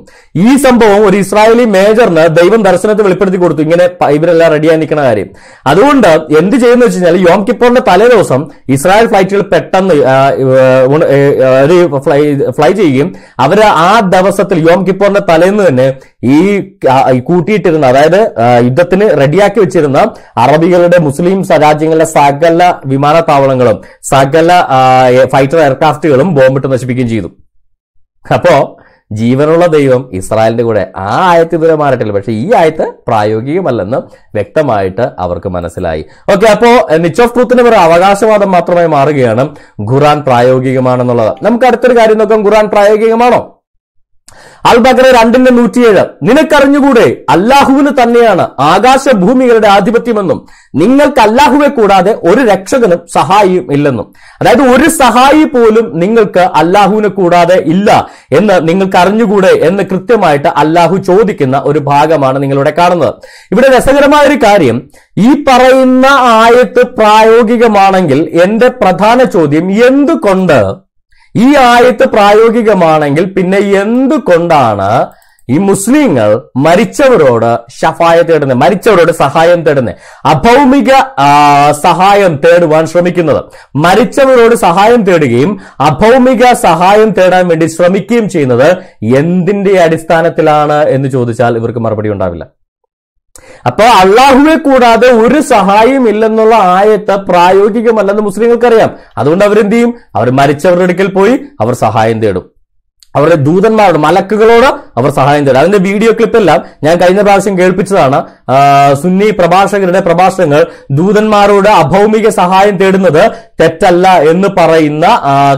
ഈ സംഭവം ഒരു ഇസ്രായേലി മേജറിന് ദൈവം ദർശനത്തെ വെളിപ്പെടുത്തി കൊടുത്തു. ഇങ്ങനെ ഇവരെല്ലാം റെഡിയായി നിൽക്കുന്ന കാര്യം. അതുകൊണ്ട് എന്ത് ചെയ്യുന്ന വെച്ച് കഴിഞ്ഞാൽ യോം കിപ്പോറിന്റെ തലേ ദിവസം ഇസ്രായേൽ ഫ്ലൈറ്റുകൾ പെട്ടെന്ന് ഒരു ഫ്ലൈ ചെയ്യുകയും അവർ ആ ദിവസത്തിൽ യോം കിപ്പോറിന്റെ തലേന്ന് തന്നെ ഈ കൂട്ടിയിട്ടിരുന്ന അതായത് യുദ്ധത്തിന് റെഡിയാക്കി വെച്ചിരുന്ന അറബികളുടെ മുസ്ലിം രാജ്യങ്ങളിലെ സകല വിമാനത്താവളങ്ങളും സകല ഫൈറ്റർ എയർക്രാഫ്റ്റുകളും ബോംബിട്ട് നശിപ്പിക്കുകയും ചെയ്തു. അപ്പോ ജീവനുള്ള ദൈവം ഇസ്രായേലിന്റെ കൂടെ ആ ആയത്ത് ഇതുവരെ മാറിയിട്ടില്ല. പക്ഷെ ഈ ആയത്ത് പ്രായോഗികമല്ലെന്ന് വ്യക്തമായിട്ട് അവർക്ക് മനസ്സിലായി. ഓക്കെ അപ്പോ നിച്ച് ഓഫ് ട്രൂത്തിന് ഒരു അവകാശവാദം മാത്രമായി മാറുകയാണ് ഖുറാൻ പ്രായോഗികമാണെന്നുള്ളത്. നമുക്ക് അടുത്തൊരു കാര്യം നോക്കാം. ഖുറാൻ പ്രായോഗികമാണോ? അൽ ബക്കറ രണ്ടിന്റെ നൂറ്റിയേഴ്. നിനക്കറിഞ്ഞുകൂടെ അല്ലാഹുവിന് തന്നെയാണ് ആകാശഭൂമികളുടെ ആധിപത്യമെന്നും നിങ്ങൾക്ക് അല്ലാഹുവെ കൂടാതെ ഒരു രക്ഷകനും സഹായിയും ഇല്ലെന്നും. അതായത് ഒരു സഹായി പോലും നിങ്ങൾക്ക് അല്ലാഹുവിനെ കൂടാതെ ഇല്ല എന്ന് നിങ്ങൾക്ക് അറിഞ്ഞുകൂടെ എന്ന് കൃത്യമായിട്ട് അല്ലാഹു ചോദിക്കുന്ന ഒരു ഭാഗമാണ് നിങ്ങളിവിടെ കാണുന്നത്. ഇവിടെ രസകരമായ ഒരു കാര്യം ഈ പറയുന്ന ആയത്ത് പ്രായോഗികമാണെങ്കിൽ എന്റെ പ്രധാന ചോദ്യം എന്തുകൊണ്ട് ഈ ആയത്ത് പ്രായോഗികമാണെങ്കിൽ പിന്നെ എന്തുകൊണ്ടാണ് ഈ മുസ്ലിങ്ങൾ മരിച്ചവരോട് ഷഫായ തേടുന്നത്? മരിച്ചവരോട് സഹായം തേടുന്നത്? അഭൗമിക സഹായം തേടുവാൻ ശ്രമിക്കുന്നത്. മരിച്ചവരോട് സഹായം തേടുകയും അഭൗമിക സഹായം തേടാൻ വേണ്ടി ശ്രമിക്കുകയും ചെയ്യുന്നത് എന്തിന്റെ അടിസ്ഥാനത്തിലാണ് എന്ന് ചോദിച്ചാൽ ഇവർക്ക് മറുപടി ഉണ്ടാവില്ല. അപ്പൊ അള്ളാഹുവെ കൂടാതെ ഒരു സഹായം ഇല്ലെന്നുള്ള ആയത്ത് പ്രായോഗികമല്ലെന്ന് മുസ്ലിങ്ങൾക്കറിയാം. അതുകൊണ്ട് അവരെന്ത് ചെയ്യും? അവർ മരിച്ചവരുടെ അടുക്കൽ പോയി അവർ സഹായം തേടും. അവരുടെ ദൂതന്മാരോട് മലക്കുകളോട് അവർ സഹായം തേടും അതിന്റെ വീഡിയോ ക്ലിപ്പെല്ലാം ഞാൻ കഴിഞ്ഞ പ്രാവശ്യം കേൾപ്പിച്ചതാണ്. സുന്നി പ്രഭാഷകരുടെ പ്രഭാഷണങ്ങൾ ദൂതന്മാരോട് അഭൗമിക സഹായം തേടുന്നത് തെറ്റല്ല എന്ന് പറയുന്ന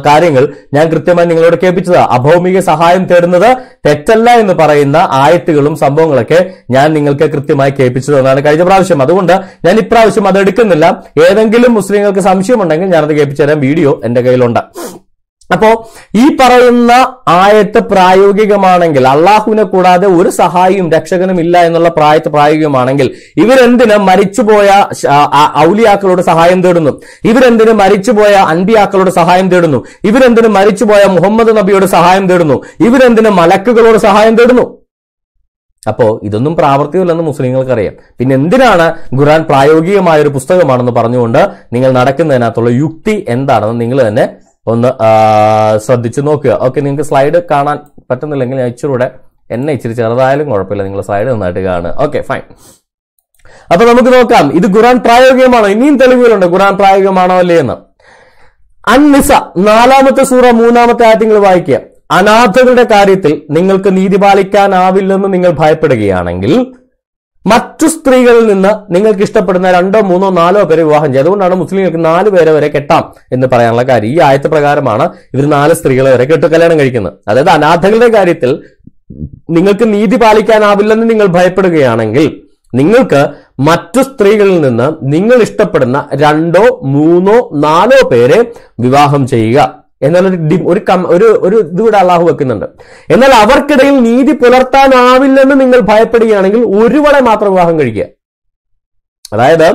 കാര്യങ്ങൾ ഞാൻ കൃത്യമായി നിങ്ങളോട് കേൾപ്പിച്ചതാണ് അഭൗമിക സഹായം തേടുന്നത് തെറ്റല്ല എന്ന് പറയുന്ന ആയത്തുകളും സംഭവങ്ങളൊക്കെ ഞാൻ നിങ്ങൾക്ക് കൃത്യമായി കേൾപ്പിച്ചു തന്നതാണ് കഴിഞ്ഞ പ്രാവശ്യം. അതുകൊണ്ട് ഞാൻ ഇപ്രാവശ്യം അത് എടുക്കുന്നില്ല. ഏതെങ്കിലും മുസ്ലിങ്ങൾക്ക് സംശയമുണ്ടെങ്കിൽ ഞാനത് കേൾപ്പിച്ചു തരാം വീഡിയോ എന്റെ കയ്യിലുണ്ട്. അപ്പോ ഈ പറയുന്ന ആയത്ത് പ്രായോഗികമാണെങ്കിൽ അള്ളാഹുവിനെ കൂടാതെ ഒരു സഹായിയും രക്ഷകനും ഇല്ല എന്നുള്ള പ്രായത്ത് പ്രായോഗികമാണെങ്കിൽ ഇവരെന്തിന് മരിച്ചുപോയ ഔലിയാക്കളോട് സഹായം തേടുന്നു? ഇവരെന്തിന് മരിച്ചുപോയ അൻപിയാക്കളോട് സഹായം തേടുന്നു? ഇവരെന്തിന് മരിച്ചുപോയ മുഹമ്മദ് നബിയോട് സഹായം തേടുന്നു? ഇവരെന്തിന് മലക്കുകളോട് സഹായം തേടുന്നു? അപ്പോ ഇതൊന്നും പ്രാവർത്തികമല്ലെന്ന് മുസ്ലിങ്ങൾക്കറിയാം. പിന്നെ എന്തിനാണ് ഖുറാൻ പ്രായോഗികമായ ഒരു പുസ്തകമാണെന്ന് പറഞ്ഞുകൊണ്ട് നിങ്ങൾ നടക്കുന്നതിനകത്തുള്ള യുക്തി എന്താണെന്ന് നിങ്ങൾ തന്നെ ഒന്ന് ശ്രദ്ധിച്ചു നോക്കുക. ഓക്കെ നിങ്ങൾക്ക് സ്ലൈഡ് കാണാൻ പറ്റുന്നില്ലെങ്കിൽ ഞാൻ ഇച്ചിരൂടെ എന്നെ ഇച്ചിരി ചെറുതായാലും കുഴപ്പമില്ല. നിങ്ങൾ സ്ലൈഡ് നന്നായിട്ട് കാണുക. ഓക്കെ ഫൈൻ അപ്പൊ നമുക്ക് നോക്കാം. ഇത് ഖുറാൻ പ്രായോഗികമാണോ? ഇനിയും തെളിവുകളുണ്ട്. ഖുറാൻ പ്രായോഗികമാണോ അല്ലേ എന്ന്. അന്നിസ നാലാമത്തെ സൂറ മൂന്നാമത്തെ ആയത്തിങ്ങൾ വായിക്കുക. അനാഥകളുടെ കാര്യത്തിൽ നിങ്ങൾക്ക് നീതി പാലിക്കാനാവില്ലെന്ന് നിങ്ങൾ ഭയപ്പെടുകയാണെങ്കിൽ മറ്റു സ്ത്രീകളിൽ നിന്ന് നിങ്ങൾക്ക് ഇഷ്ടപ്പെടുന്ന രണ്ടോ മൂന്നോ നാലോ പേരെ വിവാഹം ചെയ്യും. അതുകൊണ്ടാണ് മുസ്ലിങ്ങൾക്ക് നാല് പേരെ വരെ കെട്ടാം എന്ന് പറയാനുള്ള കാര്യം. ഈ ആയത്ത് പ്രകാരമാണ് ഇവർ നാല് സ്ത്രീകളെ വരെ കെട്ട് കല്യാണം കഴിക്കുന്നത്. അതായത് അനാഥകളുടെ കാര്യത്തിൽ നിങ്ങൾക്ക് നീതി പാലിക്കാനാവില്ലെന്ന് നിങ്ങൾ ഭയപ്പെടുകയാണെങ്കിൽ നിങ്ങൾക്ക് മറ്റു സ്ത്രീകളിൽ നിന്ന് നിങ്ങൾ ഇഷ്ടപ്പെടുന്ന രണ്ടോ മൂന്നോ നാലോ പേരെ വിവാഹം ചെയ്യുക. ഡി- ഒരു കം- ഒരു ഒരു ഇതുകൂടെ അള്ളാഹു വെക്കുന്നുണ്ട്. എന്നാൽ അവർക്കിടയിൽ നീതി പുലർത്താനാവില്ലെന്ന് നിങ്ങൾ ഭയപ്പെടുകയാണെങ്കിൽ ഒരുവളെ മാത്രം വിവാഹം കഴിക്കുക. അതായത്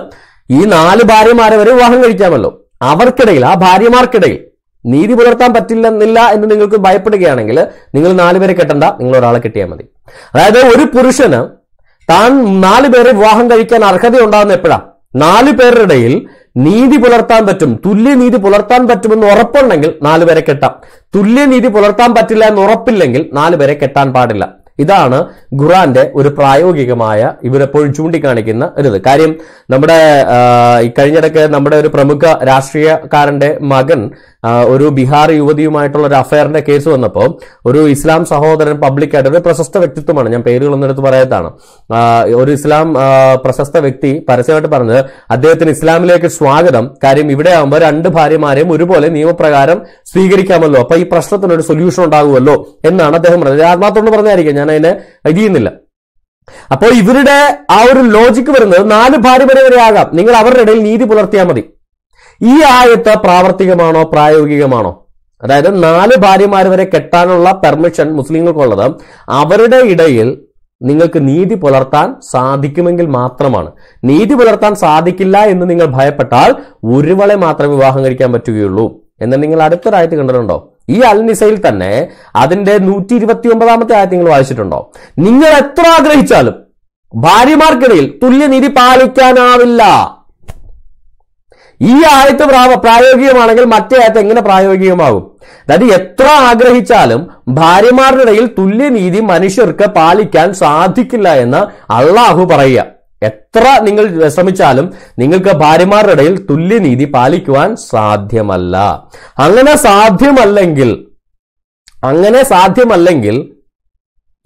ഈ നാല് ഭാര്യമാരെ വരെ വിവാഹം കഴിക്കാമല്ലോ. അവർക്കിടയിൽ ആ ഭാര്യമാർക്കിടയിൽ നീതി പുലർത്താൻ പറ്റില്ലെന്നില്ല എന്ന് നിങ്ങൾക്ക് ഭയപ്പെടുകയാണെങ്കിൽ നിങ്ങൾ നാലുപേരെ കെട്ടണ്ട നിങ്ങൾ ഒരാളെ കിട്ടിയാൽ മതി. അതായത് ഒരു പുരുഷന് താൻ നാലുപേരെ വിവാഹം കഴിക്കാൻ അർഹത ഉണ്ടാകുന്ന എപ്പോഴാ? നാല് പേരുടെ ഇടയിൽ നീതി പുലർത്താൻ പറ്റും തുല്യനീതി പുലർത്താൻ പറ്റുമെന്ന് ഉറപ്പുണ്ടെങ്കിൽ നാല് പേരെ കെട്ടാം. തുല്യനീതി പുലർത്താൻ പറ്റില്ല എന്ന് ഉറപ്പില്ലെങ്കിൽ നാല് പേരെ കെട്ടാൻ പാടില്ല. ഇതാണ് ഖുറാന്റെ ഒരു പ്രായോഗികമായ ഇവരെപ്പോഴും ചൂണ്ടിക്കാണിക്കുന്ന ഒരു കാര്യം നമ്മുടെ കഴിഞ്ഞിടയ്ക്ക് നമ്മുടെ ഒരു പ്രമുഖ രാഷ്ട്രീയക്കാരന്റെ മകൻ ഒരു ബീഹാർ യുവതിയുമായിട്ടുള്ള ഒരു അഫയറിന്റെ കേസ് വന്നപ്പോൾ ഒരു ഇസ്ലാം സഹോദരൻ പബ്ലിക്കായിട്ട് ഒരു പ്രശസ്ത വ്യക്തിത്വമാണ്. ഞാൻ പേരുകൾ എടുത്ത് പറയാത്താണ്. ഒരു ഇസ്ലാം പ്രശസ്ത വ്യക്തി പരസ്യമായിട്ട് പറഞ്ഞത് അദ്ദേഹത്തിന് ഇസ്ലാമിലേക്ക് സ്വാഗതം. കാര്യം ഇവിടെ ആകുമ്പോൾ രണ്ട് ഭാര്യമാരെയും ഒരുപോലെ നിയമപ്രകാരം സ്വീകരിക്കാമല്ലോ. അപ്പൊ ഈ പ്രശ്നത്തിന് ഒരു സൊല്യൂഷൻ ഉണ്ടാകുമല്ലോ എന്നാണ് അദ്ദേഹം പറഞ്ഞത്. ആത്മാർത്ഥമെന്ന് പറഞ്ഞായിരിക്കും ഞാൻ അതിനെ ഇത് അപ്പോൾ ഇവരുടെ ആ ഒരു ലോജിക്ക് വരുന്നത് നാല് ഭാര്യ വരെ വരെ ആകാം. നിങ്ങൾ അവരുടെ ഇടയിൽ നീതി പുലർത്തിയാൽ മതി. ഈ ആയത്ത് പ്രാവർത്തികമാണോ പ്രായോഗികമാണോ? അതായത് നാല് ഭാര്യമാർ വരെ കെട്ടാനുള്ള പെർമിഷൻ മുസ്ലിങ്ങൾക്കുള്ളത് അവരുടെ ഇടയിൽ നിങ്ങൾക്ക് നീതി പുലർത്താൻ സാധിക്കുമെങ്കിൽ മാത്രമാണ്. നീതി പുലർത്താൻ സാധിക്കില്ല എന്ന് നിങ്ങൾ ഭയപ്പെട്ടാൽ ഒരുവളെ മാത്രമേ വിവാഹം കഴിക്കാൻ പറ്റുകയുള്ളൂ. എന്ന് നിങ്ങൾ അടുത്തൊരായത്ത് കണ്ടിട്ടുണ്ടോ? ഈ അൽനിസയിൽ തന്നെ അതിന്റെ നൂറ്റി ഇരുപത്തി ഒമ്പതാമത്തെ ആയത്ത് നിങ്ങൾ വായിച്ചിട്ടുണ്ടോ? നിങ്ങൾ എത്ര ആഗ്രഹിച്ചാലും ഭാര്യമാർക്കിടയിൽ തുല്യനീതി പാലിക്കാനാവില്ല. ഈ ആയത്ത് പ്രാ- പ്രായോഗികമാണെങ്കിൽ മറ്റേ ആയത്ത് എങ്ങനെ പ്രായോഗികമാകും? അതായത് എത്ര ആഗ്രഹിച്ചാലും ഭാര്യമാരുടെ ഇടയിൽ തുല്യനീതി മനുഷ്യർക്ക് പാലിക്കാൻ സാധിക്കില്ല എന്ന് അള്ളാഹു പറയുക. എത്ര നിങ്ങൾ ശ്രമിച്ചാലും നിങ്ങൾക്ക് ഭാര്യമാരുടെ ഇടയിൽ തുല്യനീതി പാലിക്കുവാൻ സാധ്യമല്ല. അങ്ങനെ സാധ്യമല്ലെങ്കിൽ അങ്ങനെ സാധ്യമല്ലെങ്കിൽ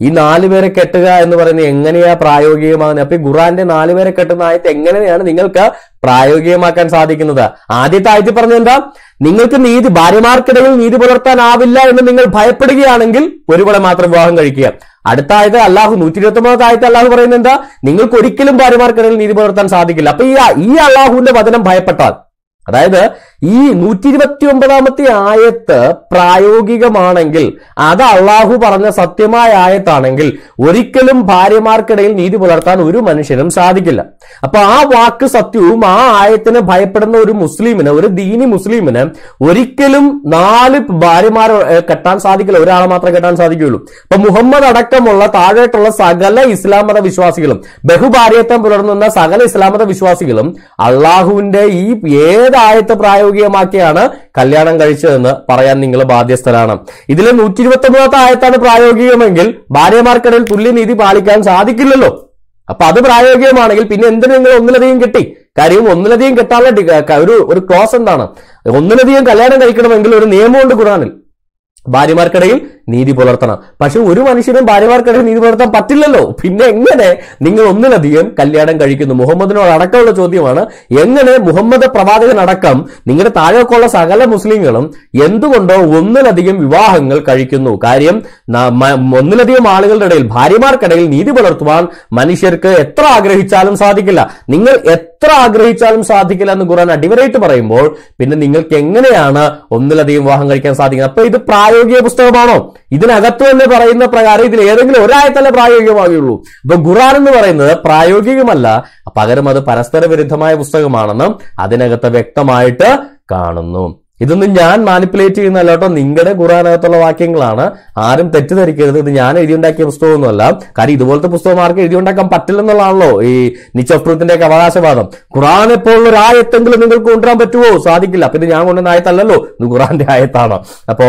ഈ നാലു പേരെ കെട്ടുക എന്ന് പറയുന്നത് എങ്ങനെയാ പ്രായോഗികമാകുന്നത്? അപ്പൊ ഈ ഖുറാന്റെ നാലുപേരെ കെട്ടുന്ന ആയത്ത് എങ്ങനെയാണ് നിങ്ങൾക്ക് പ്രായോഗികമാക്കാൻ സാധിക്കുന്നത്? ആദ്യത്തെ ആയത്തിൽ പറഞ്ഞ എന്താ? നിങ്ങൾക്ക് നീതി ഭാര്യമാർക്കിടയിൽ നീതി പുലർത്താനാവില്ല എന്ന് നിങ്ങൾ ഭയപ്പെടുകയാണെങ്കിൽ ഒരുപോലെ മാത്രം വിവാഹം കഴിക്കുക. അടുത്ത ആയത് അള്ളാഹു നൂറ്റി ഇരുപത്തി ഒമ്പതാമത്തെ ആയത്ത് അള്ളാഹു പറയുന്നത് എന്താ? നിങ്ങൾക്ക് ഒരിക്കലും ഭാര്യമാർക്കിടയിൽ നീതി പുലർത്താൻ സാധിക്കില്ല. അപ്പൊ ഈ ഈ അള്ളാഹുവിന്റെ വചനം ഭയപ്പെട്ടാൽ അതായത് ഈ നൂറ്റി ഇരുപത്തി ഒമ്പതാമത്തെ ആയത്ത് പ്രായോഗികമാണെങ്കിൽ അത് അള്ളാഹു പറഞ്ഞ സത്യമായ ആയത്താണെങ്കിൽ ഒരിക്കലും ഭാര്യമാർക്കിടയിൽ നീതി പുലർത്താൻ ഒരു മനുഷ്യനും സാധിക്കില്ല. അപ്പൊ ആ വാക്ക് സത്യവും ആ ആയത്തിന് ഭയപ്പെടുന്ന ഒരു മുസ്ലിമിന് ഒരു ദീനി മുസ്ലിമിന് ഒരിക്കലും നാല് ഭാര്യമാർ കെട്ടാൻ സാധിക്കില്ല. ഒരാളെ മാത്രം കെട്ടാൻ സാധിക്കുകയുള്ളൂ. അപ്പൊ മുഹമ്മദ് അടക്കമുള്ള താഴോട്ടുള്ള സകല ഇസ്ലാം മത വിശ്വാസികളും ബഹുഭാര്യത്വം പുലർന്നുന്ന സകല ഇസ്ലാം മത വിശ്വാസികളും അള്ളാഹുവിന്റെ ഈ ഏത് ആയത്ത് പ്രായോഗികമാക്കിയാണ് കല്യാണം കഴിച്ചതെന്ന് പറയാൻ നിങ്ങൾ ബാധ്യസ്ഥരാണ്. ഇതിലെ നൂറ്റി ഇരുപത്തി ഒമ്പതാമത്തെ ആയത്താണ് പ്രായോഗികമെങ്കിൽ ഭാര്യമാർക്കിടയിൽ തുല്യനീതി പാലിക്കാൻ സാധിക്കില്ലല്ലോ. അപ്പൊ അത് പ്രായോഗികമാണെങ്കിൽ പിന്നെ എന്തിനു നിങ്ങൾ ഒന്നിലധികം കിട്ടി. കാര്യം ഒന്നിലധികം കിട്ടാനുള്ള ഒരു ഒരു ക്ലോസ് എന്താണ്? ഒന്നിലധികം കല്യാണം കഴിക്കണമെങ്കിൽ ഒരു നിയമമുണ്ട് ഖുറാനിൽ ഭാര്യമാർക്കിടയിൽ നീതി പുലർത്തണം. പക്ഷെ ഒരു മനുഷ്യനും ഭാര്യമാർക്കിടയിൽ നീതി പുലർത്താൻ പറ്റില്ലല്ലോ. പിന്നെ എങ്ങനെ നിങ്ങൾ ഒന്നിലധികം കല്യാണം കഴിക്കുന്നു? മുഹമ്മദിനോട് അടക്കമുള്ള ചോദ്യമാണ് എങ്ങനെ മുഹമ്മദ് പ്രവാചകനടക്കം നിങ്ങളുടെ താഴേക്കുള്ള സകല മുസ്ലിങ്ങളും എന്തുകൊണ്ടോ ഒന്നിലധികം വിവാഹങ്ങൾ കഴിക്കുന്നു? കാര്യം ഒന്നിലധികം ആളുകളുടെ ഇടയിൽ ഭാര്യമാർക്കിടയിൽ നീതി പുലർത്തുവാൻ മനുഷ്യർക്ക് എത്ര ആഗ്രഹിച്ചാലും സാധിക്കില്ല. നിങ്ങൾ എത്ര ആഗ്രഹിച്ചാലും സാധിക്കില്ല എന്ന് ഖുറാൻ അടിവരായിട്ട് പറയുമ്പോൾ പിന്നെ നിങ്ങൾക്ക് എങ്ങനെയാണ് ഒന്നിലധികം വിവാഹം കഴിക്കാൻ സാധിക്കുന്നത്? അപ്പൊ ഇത് പ്രായോഗിക പുസ്തകമാണോ? ഇതിനകത്ത് തന്നെ പറയുന്ന പ്രകാരം ഇതിൽ ഏതെങ്കിലും ഒരായത്തല്ലേ പ്രായോഗികമാകുള്ളൂ അപ്പൊ ഖുറാൻ എന്ന് പറയുന്നത് പ്രായോഗികമല്ല പകരം അത് പരസ്പര വിരുദ്ധമായ പുസ്തകമാണെന്നും അതിനകത്ത് വ്യക്തമായിട്ട് കാണുന്നു. ഇതൊന്നും ഞാൻ മാനിപ്പുലേറ്റ് ചെയ്യുന്നല്ല കേട്ടോ. നിങ്ങളുടെ ഖുറാനകത്തുള്ള വാക്യങ്ങളാണ്. ആരും തെറ്റിദ്ധരിക്കരുത്. ഇത് ഞാൻ എഴുതിയുണ്ടാക്കിയ പുസ്തകമൊന്നുമല്ല. കാര്യം ഇതുപോലത്തെ പുസ്തകം ആർക്ക് എഴുതിയുണ്ടാക്കാൻ പറ്റില്ലെന്നുള്ളതാണല്ലോ ഈ നിച്ച് ഒക്കെ അവകാശവാദം. ഖുറാനെ പോലുള്ള ഒരു ആയത്തെങ്കിലും നിങ്ങൾക്ക് കൊണ്ടുവരാൻ പറ്റുമോ? സാധിക്കില്ല. പിന്നെ ഞാൻ കൊണ്ടുവന്ന ആയത്തല്ലല്ലോ. ഇത് ഖുറാന്റെ ആയത്താണ്. അപ്പോ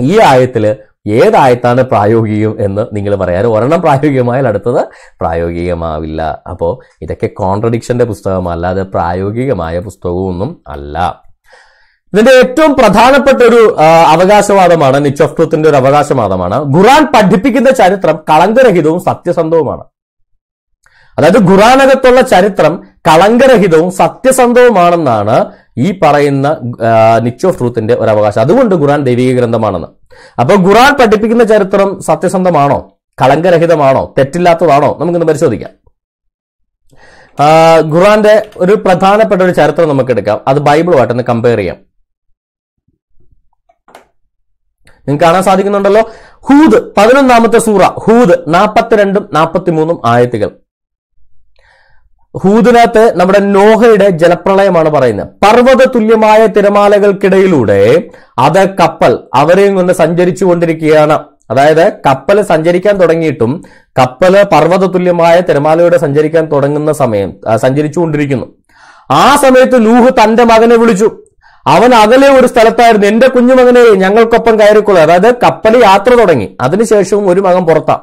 ഈ ആയത്തിൽ ഏതായത്താണ് പ്രായോഗികം എന്ന് നിങ്ങൾ പറയാറ് ഒരെണ്ണം പ്രായോഗികമായാൽ അടുത്തത് പ്രായോഗികമാവില്ല. അപ്പോൾ ഇതൊക്കെ കോൺട്രഡിക്ഷന്റെ പുസ്തകമല്ലാതെ പ്രായോഗികമായ പുസ്തകമൊന്നും അല്ല. ഇതിന്റെ ഏറ്റവും പ്രധാനപ്പെട്ട ഒരു അവകാശവാദമാണ് നിച്ച് ഓഫ് ട്രൂത്തിന്റെ ഒരു അവകാശവാദമാണ്. ഖുറാൻ പഠിപ്പിക്കുന്ന ചരിത്രം കളങ്കരഹിതവും സത്യസന്ധവുമാണ്. അതായത് ഖുറാനകത്തുള്ള ചരിത്രം കളങ്കരഹിതവും സത്യസന്ധവുമാണെന്നാണ് ഈ പറയുന്ന നിച്ച് ഓഫ് ട്രൂത്തിന്റെ ഒരു അവകാശം. അതുകൊണ്ട് ഖുറാൻ ദൈവിക ഗ്രന്ഥമാണെന്ന്. അപ്പൊ ഖുറാൻ പഠിപ്പിക്കുന്ന ചരിത്രം സത്യസന്ധമാണോ? കളങ്കരഹിതമാണോ? തെറ്റില്ലാത്തതാണോ? നമുക്കിന്ന് പരിശോധിക്കാം. ഖുറാന്റെ ഒരു പ്രധാനപ്പെട്ട ഒരു ചരിത്രം നമുക്ക് എടുക്കാം അത് ബൈബിളുമായിട്ടൊന്ന് കമ്പയർ ചെയ്യാം. നിങ്ങൾക്ക് കാണാൻ സാധിക്കുന്നുണ്ടല്ലോ. ഹൂദ് പതിനൊന്നാമത്തെ സൂറ. ഹൂദ് നാൽപ്പത്തിരണ്ടും നാൽപ്പത്തിമൂന്നും ആയത്തുകൾ. ഹൂദിനകത്ത് നമ്മുടെ നോഹയുടെ ജലപ്രളയമാണ് പറയുന്നത്. പർവത തുല്യമായ തിരമാലകൾക്കിടയിലൂടെ അത് കപ്പൽ അവരെയും കൊണ്ട് സഞ്ചരിച്ചു കൊണ്ടിരിക്കുകയാണ് അതായത് കപ്പൽ സഞ്ചരിക്കാൻ തുടങ്ങിയിട്ടും കപ്പൽ പർവത തുല്യമായ തിരമാലയുടെ സഞ്ചരിക്കാൻ തുടങ്ങുന്ന സമയം സഞ്ചരിച്ചു കൊണ്ടിരിക്കുന്നു ആ സമയത്ത് ലൂഹ് തന്റെ മകനെ വിളിച്ചു. അവൻ അകലെ ഒരു സ്ഥലത്തായിരുന്നു. എന്റെ കുഞ്ഞുമകനെ ഞങ്ങൾക്കൊപ്പം കയറിക്കൊള്ളു. അതായത് കപ്പൽ യാത്ര തുടങ്ങി. അതിനുശേഷവും ഒരു മകൻ പുറത്താ.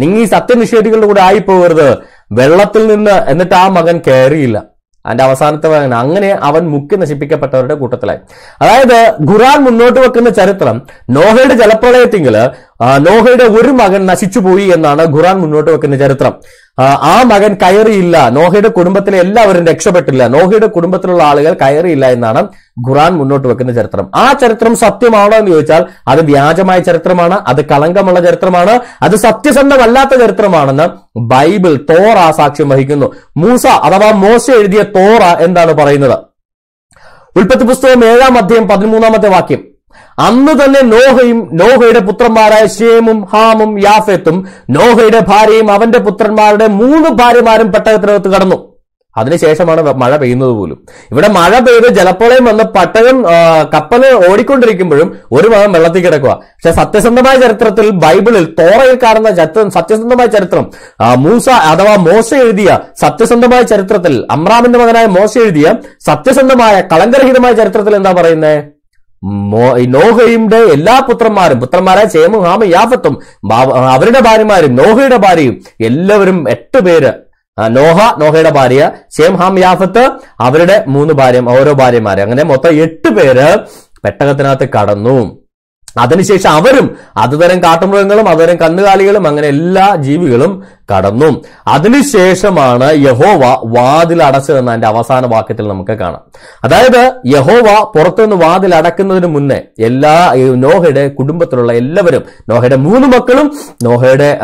നിങ്ങൾ ഈ സത്യനിഷേധികളുടെ കൂടെ ആയിപ്പോകരുത്. വെള്ളത്തിൽ നിന്ന് എന്നിട്ട് ആ മകൻ കയറിയില്ല. അതിന്റെ അവസാനത്തെ മകൻ. അങ്ങനെ അവൻ മുക്കി നശിപ്പിക്കപ്പെട്ടവരുടെ കൂട്ടത്തിലായി. അതായത് ഖുറാൻ മുന്നോട്ട് വെക്കുന്ന ചരിത്രം നോഹയുടെ ജലപ്രളയത്തിങ്കിൽ നോഹയുടെ ഒരു മകൻ നശിച്ചുപോയി എന്നാണ് ഖുറാൻ മുന്നോട്ട് വെക്കുന്ന ചരിത്രം. ആ മകൻ കയറിയില്ല. നോഹയുടെ കുടുംബത്തിലെ എല്ലാവരും രക്ഷപ്പെട്ടില്ല. നോഹയുടെ കുടുംബത്തിലുള്ള ആളുകൾ കയറിയില്ല എന്നാണ് ഖുറാൻ മുന്നോട്ട് വെക്കുന്ന ചരിത്രം. ആ ചരിത്രം സത്യമാണോ എന്ന് ചോദിച്ചാൽ അത് വ്യാജമായ ചരിത്രമാണ് അത് കളങ്കമുള്ള ചരിത്രമാണ് അത് സത്യസന്ധമല്ലാത്ത ചരിത്രമാണെന്ന് ബൈബിൾ തോറ സാക്ഷ്യം വഹിക്കുന്നു. മൂസ അഥവാ മോശ എഴുതിയ തോറ എന്താണ് പറയുന്നത്? ഉൽപ്പത്തി പുസ്തകം ഏഴാം അധ്യായം പതിമൂന്നാമത്തെ വാക്യം. അന്ന് തന്നെ നോഹയും നോഹയുടെ പുത്രന്മാരായ ഷേമും ഹാമും യാഫെത്തും നോഹയുടെ ഭാര്യയും അവന്റെ പുത്രന്മാരുടെ മൂന്ന് ഭാര്യമാരും പെട്ടകത്തിനകത്ത് കടന്നു. അതിനുശേഷമാണ് മഴ പെയ്യുന്നത് പോലും. ഇവിടെ മഴ പെയ്ത് ജലപ്രളയം വന്ന് പട്ടകം കപ്പൽ ഓടിക്കൊണ്ടിരിക്കുമ്പോഴും ഒരു മതം വെള്ളത്തിൽ കിടക്കുക. പക്ഷെ സത്യസന്ധമായ ചരിത്രത്തിൽ ബൈബിളിൽ തോറയിൽ കാണുന്ന ചരിത്രം സത്യസന്ധമായ ചരിത്രം മൂസ അഥവാ മോശ എഴുതിയ സത്യസന്ധമായ ചരിത്രത്തിൽ അമ്രാമിന്റെ മകനായ മോശ എഴുതിയ സത്യസന്ധമായ കളങ്കരഹിതമായ ചരിത്രത്തിൽ എന്താ പറയുന്നത് നോഹയുടെ എല്ലാ പുത്രന്മാരും പുത്രന്മാരായ ചേമും ഹാമും യാഫത്തും അവരുടെ ഭാര്യമാരും നോഹയുടെ ഭാര്യയും എല്ലാവരും എട്ട് പേര് നോഹ നോഹയുടെ ഭാര്യ ഷേം ഹാം യാഫത്ത് അവരുടെ മൂന്ന് ഭാര്യ ഓരോ ഭാര്യമാരെ. അങ്ങനെ മൊത്തം എട്ട് പേര് പെട്ടകത്തിനകത്ത് കടന്നു. അതിനുശേഷം അവരും അതുതരം കാട്ടുമൃഗങ്ങളും അതുതരം കന്നുകാലികളും അങ്ങനെ എല്ലാ ജീവികളും കടന്നു. അതിനുശേഷമാണ് യഹോവ വാതിൽ അടച്ചതെന്ന് അതിന്റെ അവസാന വാക്യത്തിൽ നമുക്ക് കാണാം. അതായത് യഹോവ പുറത്തുനിന്ന് വാതിൽ അടക്കുന്നതിന് മുന്നേ എല്ലാ നോഹയുടെ കുടുംബത്തിലുള്ള എല്ലാവരും നോഹയുടെ മൂന്ന് മക്കളും നോഹയുടെ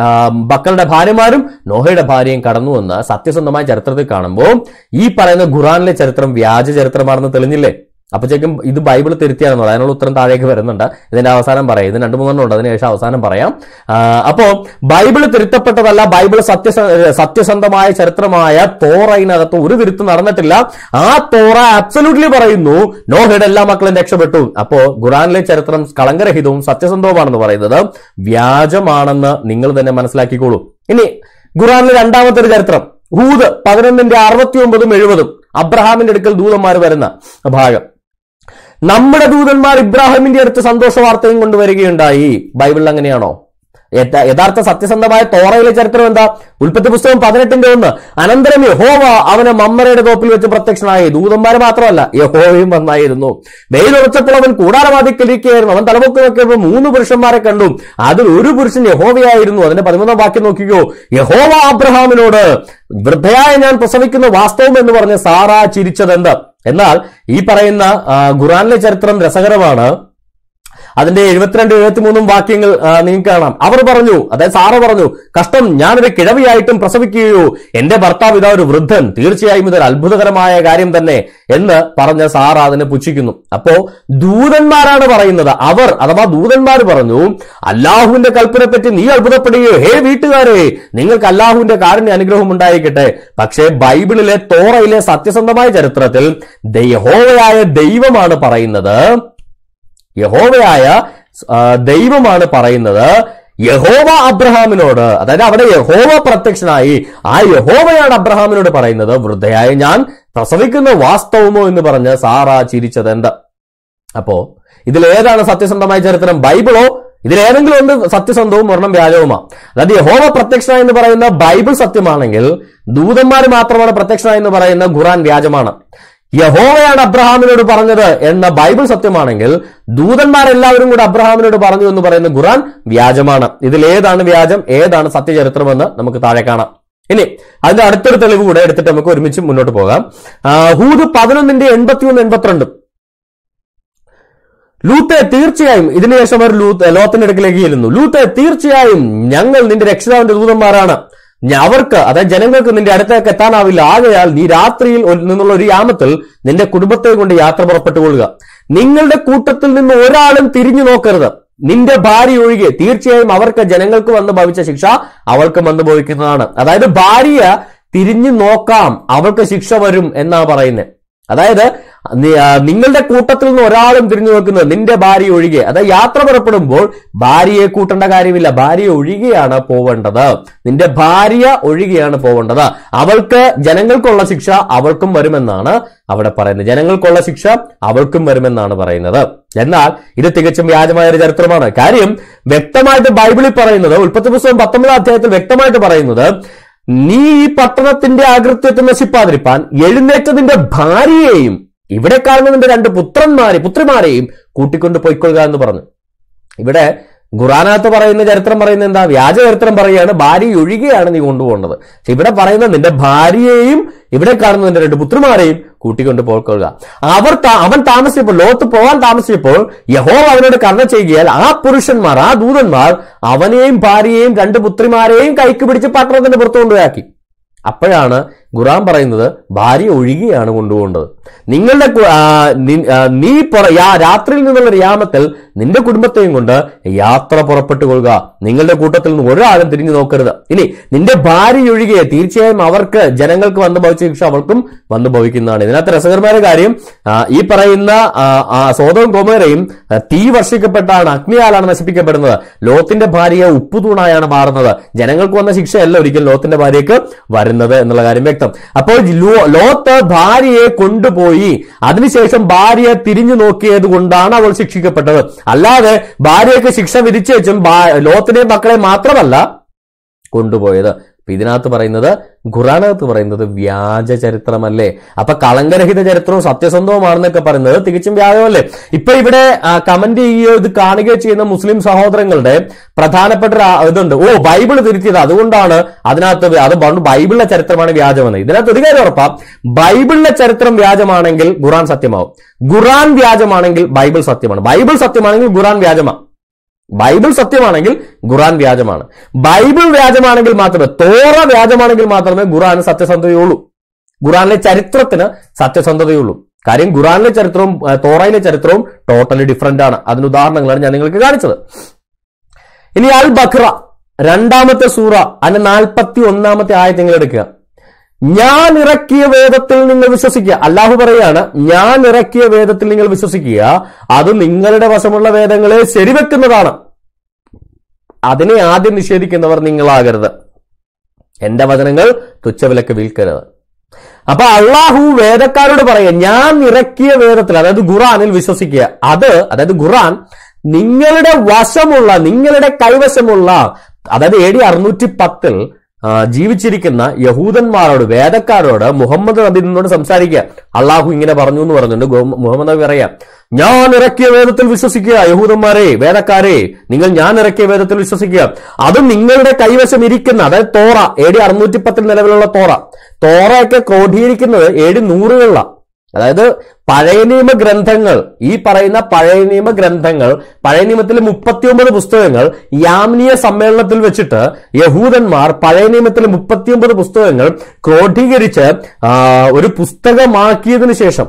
മക്കളുടെ ഭാര്യമാരും നോഹയുടെ ഭാര്യയും കടന്നു എന്ന് സത്യസന്ധമായ ചരിത്രത്തിൽ കാണുമ്പോൾ ഈ പറയുന്ന ഖുറാനിലെ ചരിത്രം വ്യാജ ചരിത്രമാണെന്ന് തെളിഞ്ഞില്ലേ? അപ്പോഴേക്കും ഇത് ബൈബിൾ തിരുത്തിയാണെന്നുള്ളത് അതിനുള്ള ഉത്തരം താഴേക്ക് വരുന്നുണ്ട്. ഇതിന്റെ അവസാനം പറയാം. ഇതിന് രണ്ട് മൂന്നെണ്ണം ഉണ്ട്. അതിനുശേഷം അവസാനം പറയാം. അപ്പോൾ അപ്പോ ബൈബിൾ തിരുത്തപ്പെട്ടതല്ല ബൈബിൾ സത്യ സത്യസന്ധമായ ചരിത്രമായ തോറയിനകത്ത് ഒരു തിരുത്തും നടന്നിട്ടില്ല. ആ തോറ അബ്സല്യൂട്ട്ലി പറയുന്നു നോഹയുടെ എല്ലാ മക്കളും രക്ഷപ്പെട്ടു. അപ്പോ ഖുറാനിലെ ചരിത്രം കളങ്കരഹിതവും സത്യസന്ധവുമാണെന്ന് പറയുന്നത് വ്യാജമാണെന്ന് നിങ്ങൾ തന്നെ മനസ്സിലാക്കിക്കോളൂ. ഇനി ഖുറാനിലെ രണ്ടാമത്തെ ഒരു ചരിത്രം ഹൂദ് പതിനൊന്നിന്റെ അറുപത്തി ഒമ്പതും എഴുപതും. അബ്രഹാമിന്റെ അടുക്കൽ ദൂതന്മാർ വരുന്ന ഭാഗം. നമ്മുടെ ദൂതന്മാർ ഇബ്രാഹിമിന്റെ അടുത്ത് സന്തോഷ വാർത്തയും കൊണ്ടുവരികയുണ്ടായി. ബൈബിളിൽ അങ്ങനെയാണോ? യഥാർത്ഥ സത്യസന്ധമായ തോറയിലെ ചരിത്രം എന്താ? ഉൽപ്പത്തി പുസ്തകം പതിനെട്ടിന്റെ ഒന്ന്. അനന്തരം യഹോവ അവനെ മമ്മരയുടെ തോപ്പിൽ വെച്ച് പ്രത്യക്ഷനായി. ദൂതന്മാർ മാത്രമല്ല യഹോവയും വന്നായിരുന്നു. വെയിലുറച്ചപ്പോൾ അവൻ കൂടാരവാദിക്കലിരിക്കുകയായിരുന്നു അവൻ തലമുക്ക് നോക്കിയപ്പോൾ മൂന്ന് പുരുഷന്മാരെ കണ്ടു. അതിൽ ഒരു പുരുഷൻ യഹോവയായിരുന്നു. അതിന്റെ പതിമൂന്നാം വാക്യം നോക്കിക്കോ. യഹോവ അബ്രഹാമിനോട് വൃദ്ധയായ ഞാൻ പ്രസവിക്കുന്ന വാസ്തവം എന്ന് പറഞ്ഞ് സാറ ചിരിച്ചതെന്ത്? എന്നാൽ ഈ പറയുന്ന ഖുറാനിലെ ചരിത്രം രസകരമാണ്. അതിന്റെ എഴുപത്തിരണ്ട് എഴുപത്തി മൂന്നും വാക്യങ്ങൾ നിങ്ങൾക്ക് കാണാം. അവർ പറഞ്ഞു അതായത് സാറ പറഞ്ഞു കഷ്ടം ഞാനൊരു കിഴവിയായിട്ടും പ്രസവിക്കുകയോ എന്റെ ഭർത്താവ് ഇതാ ഒരു വൃദ്ധൻ തീർച്ചയായും ഇതൊരു അത്ഭുതകരമായ കാര്യം തന്നെ എന്ന് പറഞ്ഞ സാറ അതിനെ പുച്ഛിക്കുന്നു. അപ്പോ ദൂതന്മാരാണ് പറയുന്നത്. അവർ അഥവാ ദൂതന്മാർ പറഞ്ഞു അല്ലാഹുവിന്റെ കൽപ്പന പറ്റി നീ അത്ഭുതപ്പെടുകയോ ഹേ വീട്ടുകാരെ നിങ്ങൾക്ക് അല്ലാഹുവിന്റെ കാരുണ്യ അനുഗ്രഹം ഉണ്ടായിരിക്കട്ടെ. പക്ഷേ ബൈബിളിലെ തോറയിലെ സത്യസന്ധമായ ചരിത്രത്തിൽ യഹോവയായ ദൈവമാണ് പറയുന്നത് യഹോവയായ ദൈവമാണ് പറയുന്നത് യഹോവ അബ്രഹാമിനോട് അതായത് അവിടെ യഹോവ പ്രത്യക്ഷനായി ആ യഹോവയാണ് അബ്രഹാമിനോട് പറയുന്നത് വൃദ്ധയായ ഞാൻ പ്രസവിക്കുന്ന വാസ്തവമോ എന്ന് പറഞ്ഞ് സാറ ചിരിച്ചത് എന്ത്? അപ്പോ ഇതിലേതാണ് സത്യസന്ധമായ ചരിത്രം? ബൈബിളോ? ഇതിലേതെങ്കിലും ഒന്ന് സത്യസന്ധവും ഒരെണ്ണം വ്യാജവുമാ. അതായത് യഹോവ പ്രത്യക്ഷനായി എന്ന് പറയുന്ന ബൈബിൾ സത്യമാണെങ്കിൽ ദൂതന്മാർ മാത്രമാണ് പ്രത്യക്ഷനായി എന്ന് പറയുന്ന ഖുറാൻ വ്യാജമാണ്. യഹോവയാണ് അബ്രഹാമിനോട് പറഞ്ഞത് എന്ന ബൈബിൾ സത്യമാണെങ്കിൽ ദൂതന്മാരെല്ലാവരും കൂടെ അബ്രഹാമിനോട് പറഞ്ഞു എന്ന് പറയുന്ന ഖുറാൻ വ്യാജമാണ്. ഇതിൽ ഏതാണ് വ്യാജം? ഏതാണ് സത്യചരിത്രമെന്ന് നമുക്ക് താഴെ കാണാം. ഇനി അതിന്റെ അടുത്തൊരു തെളിവ് കൂടെ എടുത്തിട്ട് നമുക്ക് ഒരുമിച്ച് മുന്നോട്ട് പോകാം. ഹൂദ് പതിനൊന്നിന്റെ എൺപത്തിയൊന്ന് എൺപത്തിരണ്ട്. ലൂത്തെ തീർച്ചയായും ഇതിനുശേഷം അവർ ലൂത്ത് ലോത്തിന്റെ അടുക്കിലേക്ക് ചെല്ലുന്നു. ലൂത്തെ തീർച്ചയായും ഞങ്ങൾ നിന്റെ രക്ഷിതാവിന്റെ ദൂതന്മാരാണ്. അവർക്ക് അതായത് ജനങ്ങൾക്ക് നിന്റെ അടുത്തേക്ക് എത്താനാവില്ല. ആകയാൽ നീ രാത്രിയിൽ നിന്നുള്ള ഒരു യാമത്തിൽ നിന്റെ കുടുംബത്തെ കൊണ്ട് യാത്ര പുറപ്പെട്ടുകൊള്ളുക. നിങ്ങളുടെ കൂട്ടത്തിൽ നിന്ന് ഒരാളും തിരിഞ്ഞു നോക്കരുത്. നിന്റെ ഭാര്യ ഒഴികെ തീർച്ചയായും അവർക്ക് ജനങ്ങൾക്ക് വന്ന് ഭവിച്ച ശിക്ഷ അവൾക്ക് വന്നു ഭവിക്കുന്നതാണ്. അതായത് ഭാര്യ തിരിഞ്ഞു നോക്കാം അവൾക്ക് ശിക്ഷ വരും എന്നാ പറയുന്നത് അതായത് നിങ്ങളുടെ കൂട്ടത്തിൽ നിന്ന് ഒരാളും തിരിഞ്ഞു നോക്കുന്നത് നിന്റെ ഭാര്യ ഒഴികെ. അതായത് യാത്ര പുറപ്പെടുമ്പോൾ ഭാര്യയെ കൂട്ടേണ്ട കാര്യമില്ല. ഭാര്യ ഒഴികെയാണ് പോവേണ്ടത്. നിന്റെ ഭാര്യ ഒഴികെയാണ് പോവേണ്ടത്. അവൾക്ക് ജനങ്ങൾക്കുള്ള ശിക്ഷ അവൾക്കും വരുമെന്നാണ് അവിടെ പറയുന്നത്. ജനങ്ങൾക്കുള്ള ശിക്ഷ അവൾക്കും വരുമെന്നാണ് പറയുന്നത്. എന്നാൽ ഇത് തികച്ചും വ്യാജമായ ഒരു ചരിത്രമാണ്. കാര്യം വ്യക്തമായിട്ട് ബൈബിളിൽ പറയുന്നത് ഉൽപ്പത്തി പുസ്തകം പത്തൊമ്പതാം അധ്യായത്തിൽ വ്യക്തമായിട്ട് പറയുന്നത് നീ ഈ പട്ടണത്തിന്റെ അകൃത്യത്തെ നശിപ്പാതിരിപ്പാൻ എഴുന്നേറ്റതിന്റെ ഭാര്യയെയും ഇവിടെ കാണുന്ന നിന്റെ രണ്ട് പുത്രന്മാരെ പുത്രിമാരെയും കൂട്ടിക്കൊണ്ട് പോയിക്കൊള്ളുക എന്ന് പറഞ്ഞു. ഇവിടെ ഖുറാനകത്ത് പറയുന്ന ചരിത്രം പറയുന്ന എന്താ? വ്യാജ ചരിത്രം പറയുകയാണ് ഭാര്യ ഒഴികെയാണ് നീ കൊണ്ടുപോകേണ്ടത് പക്ഷെ ഇവിടെ പറയുന്ന നിന്റെ ഭാര്യയെയും ഇവിടെ കാണുന്ന നിന്റെ രണ്ട് പുത്രിമാരെയും കൂട്ടിക്കൊണ്ട് പോയിക്കൊള്ളുക. അവർ അവൻ താമസിച്ചപ്പോൾ ലോകത്ത് പോകാൻ താമസിച്ചപ്പോൾ യഹോ അവനോട് കർണ ചെയ്യുകയാൽ ആ പുരുഷന്മാർ ആ ദൂതന്മാർ അവനെയും ഭാര്യയെയും രണ്ട് പുത്രിമാരെയും കൈക്ക് പിടിച്ച് പട്ടണത്തിന്റെ പുറത്തു കൊണ്ടുപോയാക്കി അപ്പോഴാണ് ഖുറാൻ പറയുന്നത് ഭാര്യ ഒഴികെയാണ് കൊണ്ടുപോകേണ്ടത്. നിങ്ങളുടെ നി- പുറ യാ- രാത്രിയിൽ നിന്നുള്ള യാമത്തിൽ നിന്റെ കുടുംബത്തെയും കൊണ്ട് യാത്ര പുറപ്പെട്ടു കൊള്ളുക നിങ്ങളുടെ കൂട്ടത്തിൽ നിന്ന് ഒരാളും തിരിഞ്ഞു നോക്കരുത്. ഇനി നിന്റെ ഭാര്യ ഒഴികെ തീർച്ചയായും അവർക്ക് ജനങ്ങൾക്ക് വന്നു ഭവിച്ച ശിക്ഷ അവൾക്കും വന്നു ഭവിക്കുന്നതാണ്. ഇതിനകത്ത് രസകരമായ കാര്യം ഈ പറയുന്ന സോതവും കൊമേറയും തീ വർഷിക്കപ്പെട്ടാണ് അഗ്നിയാലാണ് നശിപ്പിക്കപ്പെടുന്നത്. ലോത്തിന്റെ ഭാര്യയെ ഉപ്പുതൂണായാണ് മാറുന്നത്. ജനങ്ങൾക്ക് വന്ന ശിക്ഷയല്ല ഒരിക്കലും ലോത്തിന്റെ ഭാര്യയ്ക്ക് വരുന്നത് എന്നുള്ള കാര്യം വ്യക്തം. അപ്പോൾ ലോത്ത് ഭാര്യയെ കൊണ്ടുപോയി. അതിനുശേഷം ഭാര്യ തിരിഞ്ഞു നോക്കിയത് കൊണ്ടാണ് അവൾ ശിക്ഷിക്കപ്പെട്ടത്. അല്ലാതെ ഭാര്യയ്ക്ക് ശിക്ഷ വിധിച്ചേച്ചും വെച്ചും ലോത്തിനെ മക്കളെ മാത്രമല്ല കൊണ്ടുപോയത്. അപ്പൊ ഇതിനകത്ത് പറയുന്നത് ഖുറാനകത്ത് പറയുന്നത് വ്യാജ ചരിത്രമല്ലേ? അപ്പൊ കളങ്കരഹിത ചരിത്രവും സത്യസന്ധവുമാണെന്നൊക്കെ പറയുന്നത് തികച്ചും വ്യാജമല്ലേ? ഇപ്പൊ ഇവിടെ കമന്റ് ചെയ്യുകയോ ഇത് കാണുകയോ ചെയ്യുന്ന മുസ്ലിം സഹോദരങ്ങളുടെ പ്രധാനപ്പെട്ട ഇതുണ്ട്. ഓ ബൈബിൾ തിരുത്തിയത് അതുകൊണ്ടാണ് അതിനകത്ത് അത് ബൈബിളിലെ ചരിത്രമാണ് വ്യാജമെന്ന്. ഇതിനകത്ത് ഒരു കാര്യം ഉറപ്പാ. ബൈബിളിലെ ചരിത്രം വ്യാജമാണെങ്കിൽ ഖുറാൻ സത്യമാവും. ഖുറാൻ വ്യാജമാണെങ്കിൽ ബൈബിൾ സത്യമാണ്. ബൈബിൾ സത്യമാണെങ്കിൽ ഖുറാൻ വ്യാജമാണ് ബൈബിൾ സത്യമാണെങ്കിൽ ഖുറാൻ വ്യാജമാണ്. ബൈബിൾ വ്യാജമാണെങ്കിൽ മാത്രമേ തോറ വ്യാജമാണെങ്കിൽ മാത്രമേ ഖുറാന് സത്യസന്ധതയുള്ളൂ. ഖുറാനിലെ ചരിത്രത്തിന് സത്യസന്ധതയുള്ളൂ. കാര്യം ഖുറാനിലെ ചരിത്രവും തോറയിലെ ചരിത്രവും ടോട്ടലി ഡിഫറെന്റ് ആണ്. അതിന് ഉദാഹരണങ്ങളാണ് ഞാൻ നിങ്ങൾക്ക് കാണിച്ചത്. ഇനി അൽ ബഖ്റ രണ്ടാമത്തെ സൂറ അതിന്റെ നാൽപ്പത്തി ഒന്നാമത്തെ നിങ്ങൾ എടുക്കുക. ഞാൻ ഇറക്കിയ വേദത്തിൽ നിങ്ങൾ വിശ്വസിക്കുക. അല്ലാഹു പറയാണ് ഞാൻ ഇറക്കിയ വേദത്തിൽ നിങ്ങൾ വിശ്വസിക്കുക. അത് നിങ്ങളുടെ വശമുള്ള വേദങ്ങളെ ശരിവെക്കുന്നതാണ്. അതിനെ ആദ്യം നിഷേധിക്കുന്നവർ നിങ്ങളാകരുത്. എന്റെ വചനങ്ങൾ തുച്ഛവിലക്ക് വിൽക്കരുത്. അപ്പൊ അള്ളാഹു വേദക്കാരോട് പറയുക ഞാൻ ഇറക്കിയ വേദത്തിൽ അതായത് ഖുറാനിൽ വിശ്വസിക്കുക. അത് അതായത് ഖുറാൻ നിങ്ങളുടെ വശമുള്ള നിങ്ങളുടെ കൈവശമുള്ള അതായത് എ ഡി അറുന്നൂറ്റി പത്തിൽ ജീവിച്ചിരിക്കുന്ന യഹൂദന്മാരോട് വേദക്കാരോട് മുഹമ്മദ് നബി നിന്നോട് സംസാരിക്കുക. അള്ളാഹു ഇങ്ങനെ പറഞ്ഞു എന്ന് പറഞ്ഞിട്ടുണ്ട് മുഹമ്മദ് നബി പറയാ ഞാൻ ഇറക്കിയ വേദത്തിൽ വിശ്വസിക്കുക യഹൂദന്മാരെ വേദക്കാരെ. നിങ്ങൾ ഞാൻ ഇറക്കിയ വേദത്തിൽ വിശ്വസിക്കുക. അത് നിങ്ങളുടെ കൈവശം ഇരിക്കുന്ന അതായത് തോറ എ ഡി അറുന്നൂറ്റി പത്തിൽ നിലവിലുള്ള തോറ. തോറയൊക്കെ ക്രോഡീകരിക്കുന്നത് എ ഡി നൂറുകളിലാണ് അതായത് പഴയ നിയമ ഗ്രന്ഥങ്ങൾ ഈ പറയുന്ന പഴയ നിയമ ഗ്രന്ഥങ്ങൾ പഴയ നിയമത്തിലെ മുപ്പത്തിയൊമ്പത് പുസ്തകങ്ങൾ യാമിനിയ സമ്മേളനത്തിൽ വെച്ചിട്ട് യഹൂദന്മാർ പഴയ നിയമത്തിലെ മുപ്പത്തിയൊമ്പത് പുസ്തകങ്ങൾ ക്രോഡീകരിച്ച് ഒരു പുസ്തകമാക്കിയതിനു ശേഷം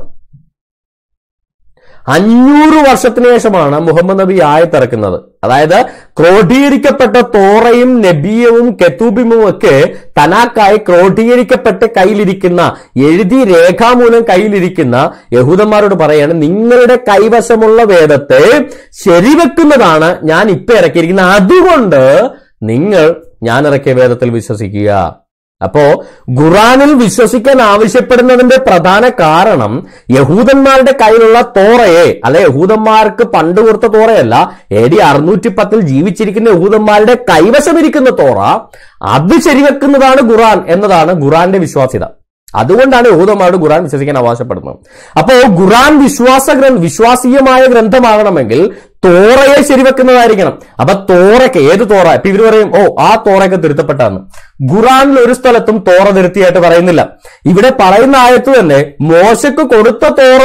അഞ്ഞൂറ് വർഷത്തിനു ശേഷമാണ് മുഹമ്മദ് നബി ആയത്തിറക്കുന്നത് അതായത് ക്രോഡീകരിക്കപ്പെട്ട തോറയും നബിയവും കെത്തൂബിമും ഒക്കെ തനാക്കായി ക്രോഡീകരിക്കപ്പെട്ട് കയ്യിലിരിക്കുന്ന എഴുതി രേഖാമൂലം കയ്യിലിരിക്കുന്ന യഹൂദന്മാരോട് പറയാണ് നിങ്ങളുടെ കൈവശമുള്ള വേദത്തെ ശരിവെക്കുന്നതാണ് ഞാൻ ഇപ്പൊ ഇറക്കിയിരിക്കുന്നത്. അതുകൊണ്ട് നിങ്ങൾ ഞാൻ ഇറക്കിയ വേദത്തിൽ വിശ്വസിക്കുക. അപ്പോ ഖുറാനിൽ വിശ്വസിക്കാൻ ആവശ്യപ്പെടുന്നതിന്റെ പ്രധാന കാരണം യഹൂദന്മാരുടെ കയ്യിലുള്ള തോറയെ അല്ലെ യഹൂദന്മാർക്ക് പണ്ട് കൊടുത്ത തോറയല്ല എ ഡി അറുന്നൂറ്റി പത്തിൽ ജീവിച്ചിരിക്കുന്ന യഹൂദന്മാരുടെ കൈവശമിരിക്കുന്ന തോറ അത് ശരിവെക്കുന്നതാണ് ഖുറാൻ എന്നതാണ് ഖുറാന്റെ വിശ്വാസ്യത. അതുകൊണ്ടാണ് യഹൂദന്മാരുടെ ഖുറാൻ വിശ്വസിക്കാൻ ആവശ്യപ്പെടുന്നത് അപ്പോ ഖുറാൻ വിശ്വാസ ഗ്രന്ഥ വിശ്വാസീയമായ ഗ്രന്ഥമാകണമെങ്കിൽ തോറയെ ശരിവെക്കുന്നതായിരിക്കണം. അപ്പൊ തോറയ്ക്ക് ഏത് തോറ? ഇപ്പൊ ഇവർ പറയും ഓ ആ തോറയൊക്കെ തിരുത്തപ്പെട്ടാന്ന്. ഖുറാനിൽ ഒരു സ്ഥലത്തും തോറ തിരുത്തിയായിട്ട് പറയുന്നില്ല. ഇവിടെ പറയുന്ന ആയത്ത് തന്നെ മോശക്ക് കൊടുത്ത തോറ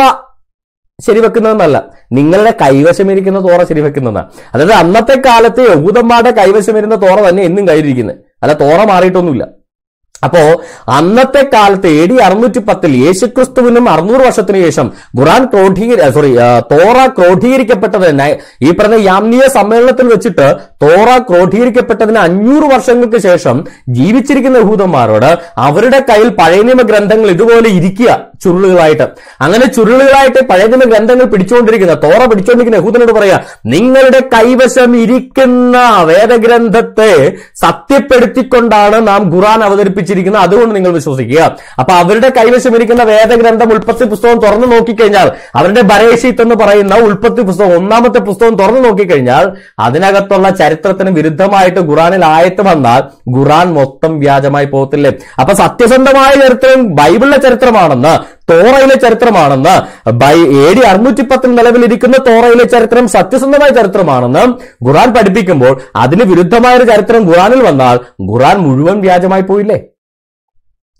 ശരിവെക്കുന്നതെന്നല്ല. നിങ്ങളുടെ കൈവശമിരിക്കുന്ന തോറ ശരിവെക്കുന്നതാണ്. അതായത് അന്നത്തെ കാലത്ത് യഹൂദന്മാരുടെ കൈവശമിരുന്ന തോറ തന്നെ എന്നും കയ്യിലിരിക്കുന്നത്. അല്ല തോറ മാറിയിട്ടൊന്നുമില്ല. അപ്പോ അന്നത്തെ കാലത്ത് എ ഡി അറുന്നൂറ്റി പത്തിൽ യേശുക്രിസ്തുവിനും അറുന്നൂറ് വർഷത്തിന് ശേഷം ഖുറാൻ ക്രോഡീകരി സോറി തോറ ക്രോഡീകരിക്കപ്പെട്ടതിന് ഈ പറഞ്ഞ യാമ്നിയ സമ്മേളനത്തിൽ വെച്ചിട്ട് തോറ ക്രോഡീകരിക്കപ്പെട്ടതിന് അഞ്ഞൂറ് വർഷങ്ങൾക്ക് ശേഷം ജീവിച്ചിരിക്കുന്ന യഹൂദന്മാരോട് അവരുടെ കയ്യിൽ പഴയ നിയമ ഗ്രന്ഥങ്ങൾ ഇതുപോലെ ഇരിക്കുക. ചുരുളുകളായിട്ട്. അങ്ങനെ ചുരുളുകളായിട്ട് പഴയ നിയമ ഗ്രന്ഥങ്ങൾ പിടിച്ചുകൊണ്ടിരിക്കുന്ന തോറ പിടിച്ചുകൊണ്ടിരിക്കുന്ന യഹൂദനോട് പറയാ നിങ്ങളുടെ കൈവശം ഇരിക്കുന്ന വേദഗ്രന്ഥത്തെ സത്യപ്പെടുത്തിക്കൊണ്ടാണ് നാം ഖുറാൻ അവതരിപ്പിച്ചിരിക്കുന്നത്. അതുകൊണ്ട് നിങ്ങൾ വിശ്വസിക്കുക. അപ്പൊ അവരുടെ കൈവശം ഇരിക്കുന്ന വേദഗ്രന്ഥം ഉൽപ്പത്തി പുസ്തകം തുറന്നു നോക്കിക്കഴിഞ്ഞാൽ അവരുടെ ബരേഷീത്ത് എന്ന് പറയുന്ന ഉൽപ്പത്തി പുസ്തകം ഒന്നാമത്തെ പുസ്തകം തുറന്നു നോക്കിക്കഴിഞ്ഞാൽ അതിനകത്തുള്ള ചരിത്രത്തിന് വിരുദ്ധമായിട്ട് ഖുറാനിൽ ആയത്ത് വന്നാൽ ഖുറാൻ മൊത്തം വ്യാജമായി പോകത്തില്ലേ? അപ്പൊ സത്യസന്ധമായ ചരിത്രം ബൈബിളിലെ ചരിത്രമാണെന്ന് തോറയിലെ ചരിത്രമാണെന്ന്. ബൈ എ ഡി അറുന്നൂറ്റി പത്തിൽ നിലവിലിരിക്കുന്ന തോറയിലെ ചരിത്രം സത്യസന്ധമായ ചരിത്രമാണെന്ന് ഖുറാൻ പഠിപ്പിക്കുമ്പോൾ അതിന് വിരുദ്ധമായ ഒരു ചരിത്രം ഖുറാനിൽ വന്നാൽ ഖുറാൻ മുഴുവൻ വ്യാജമായി പോയില്ലേ?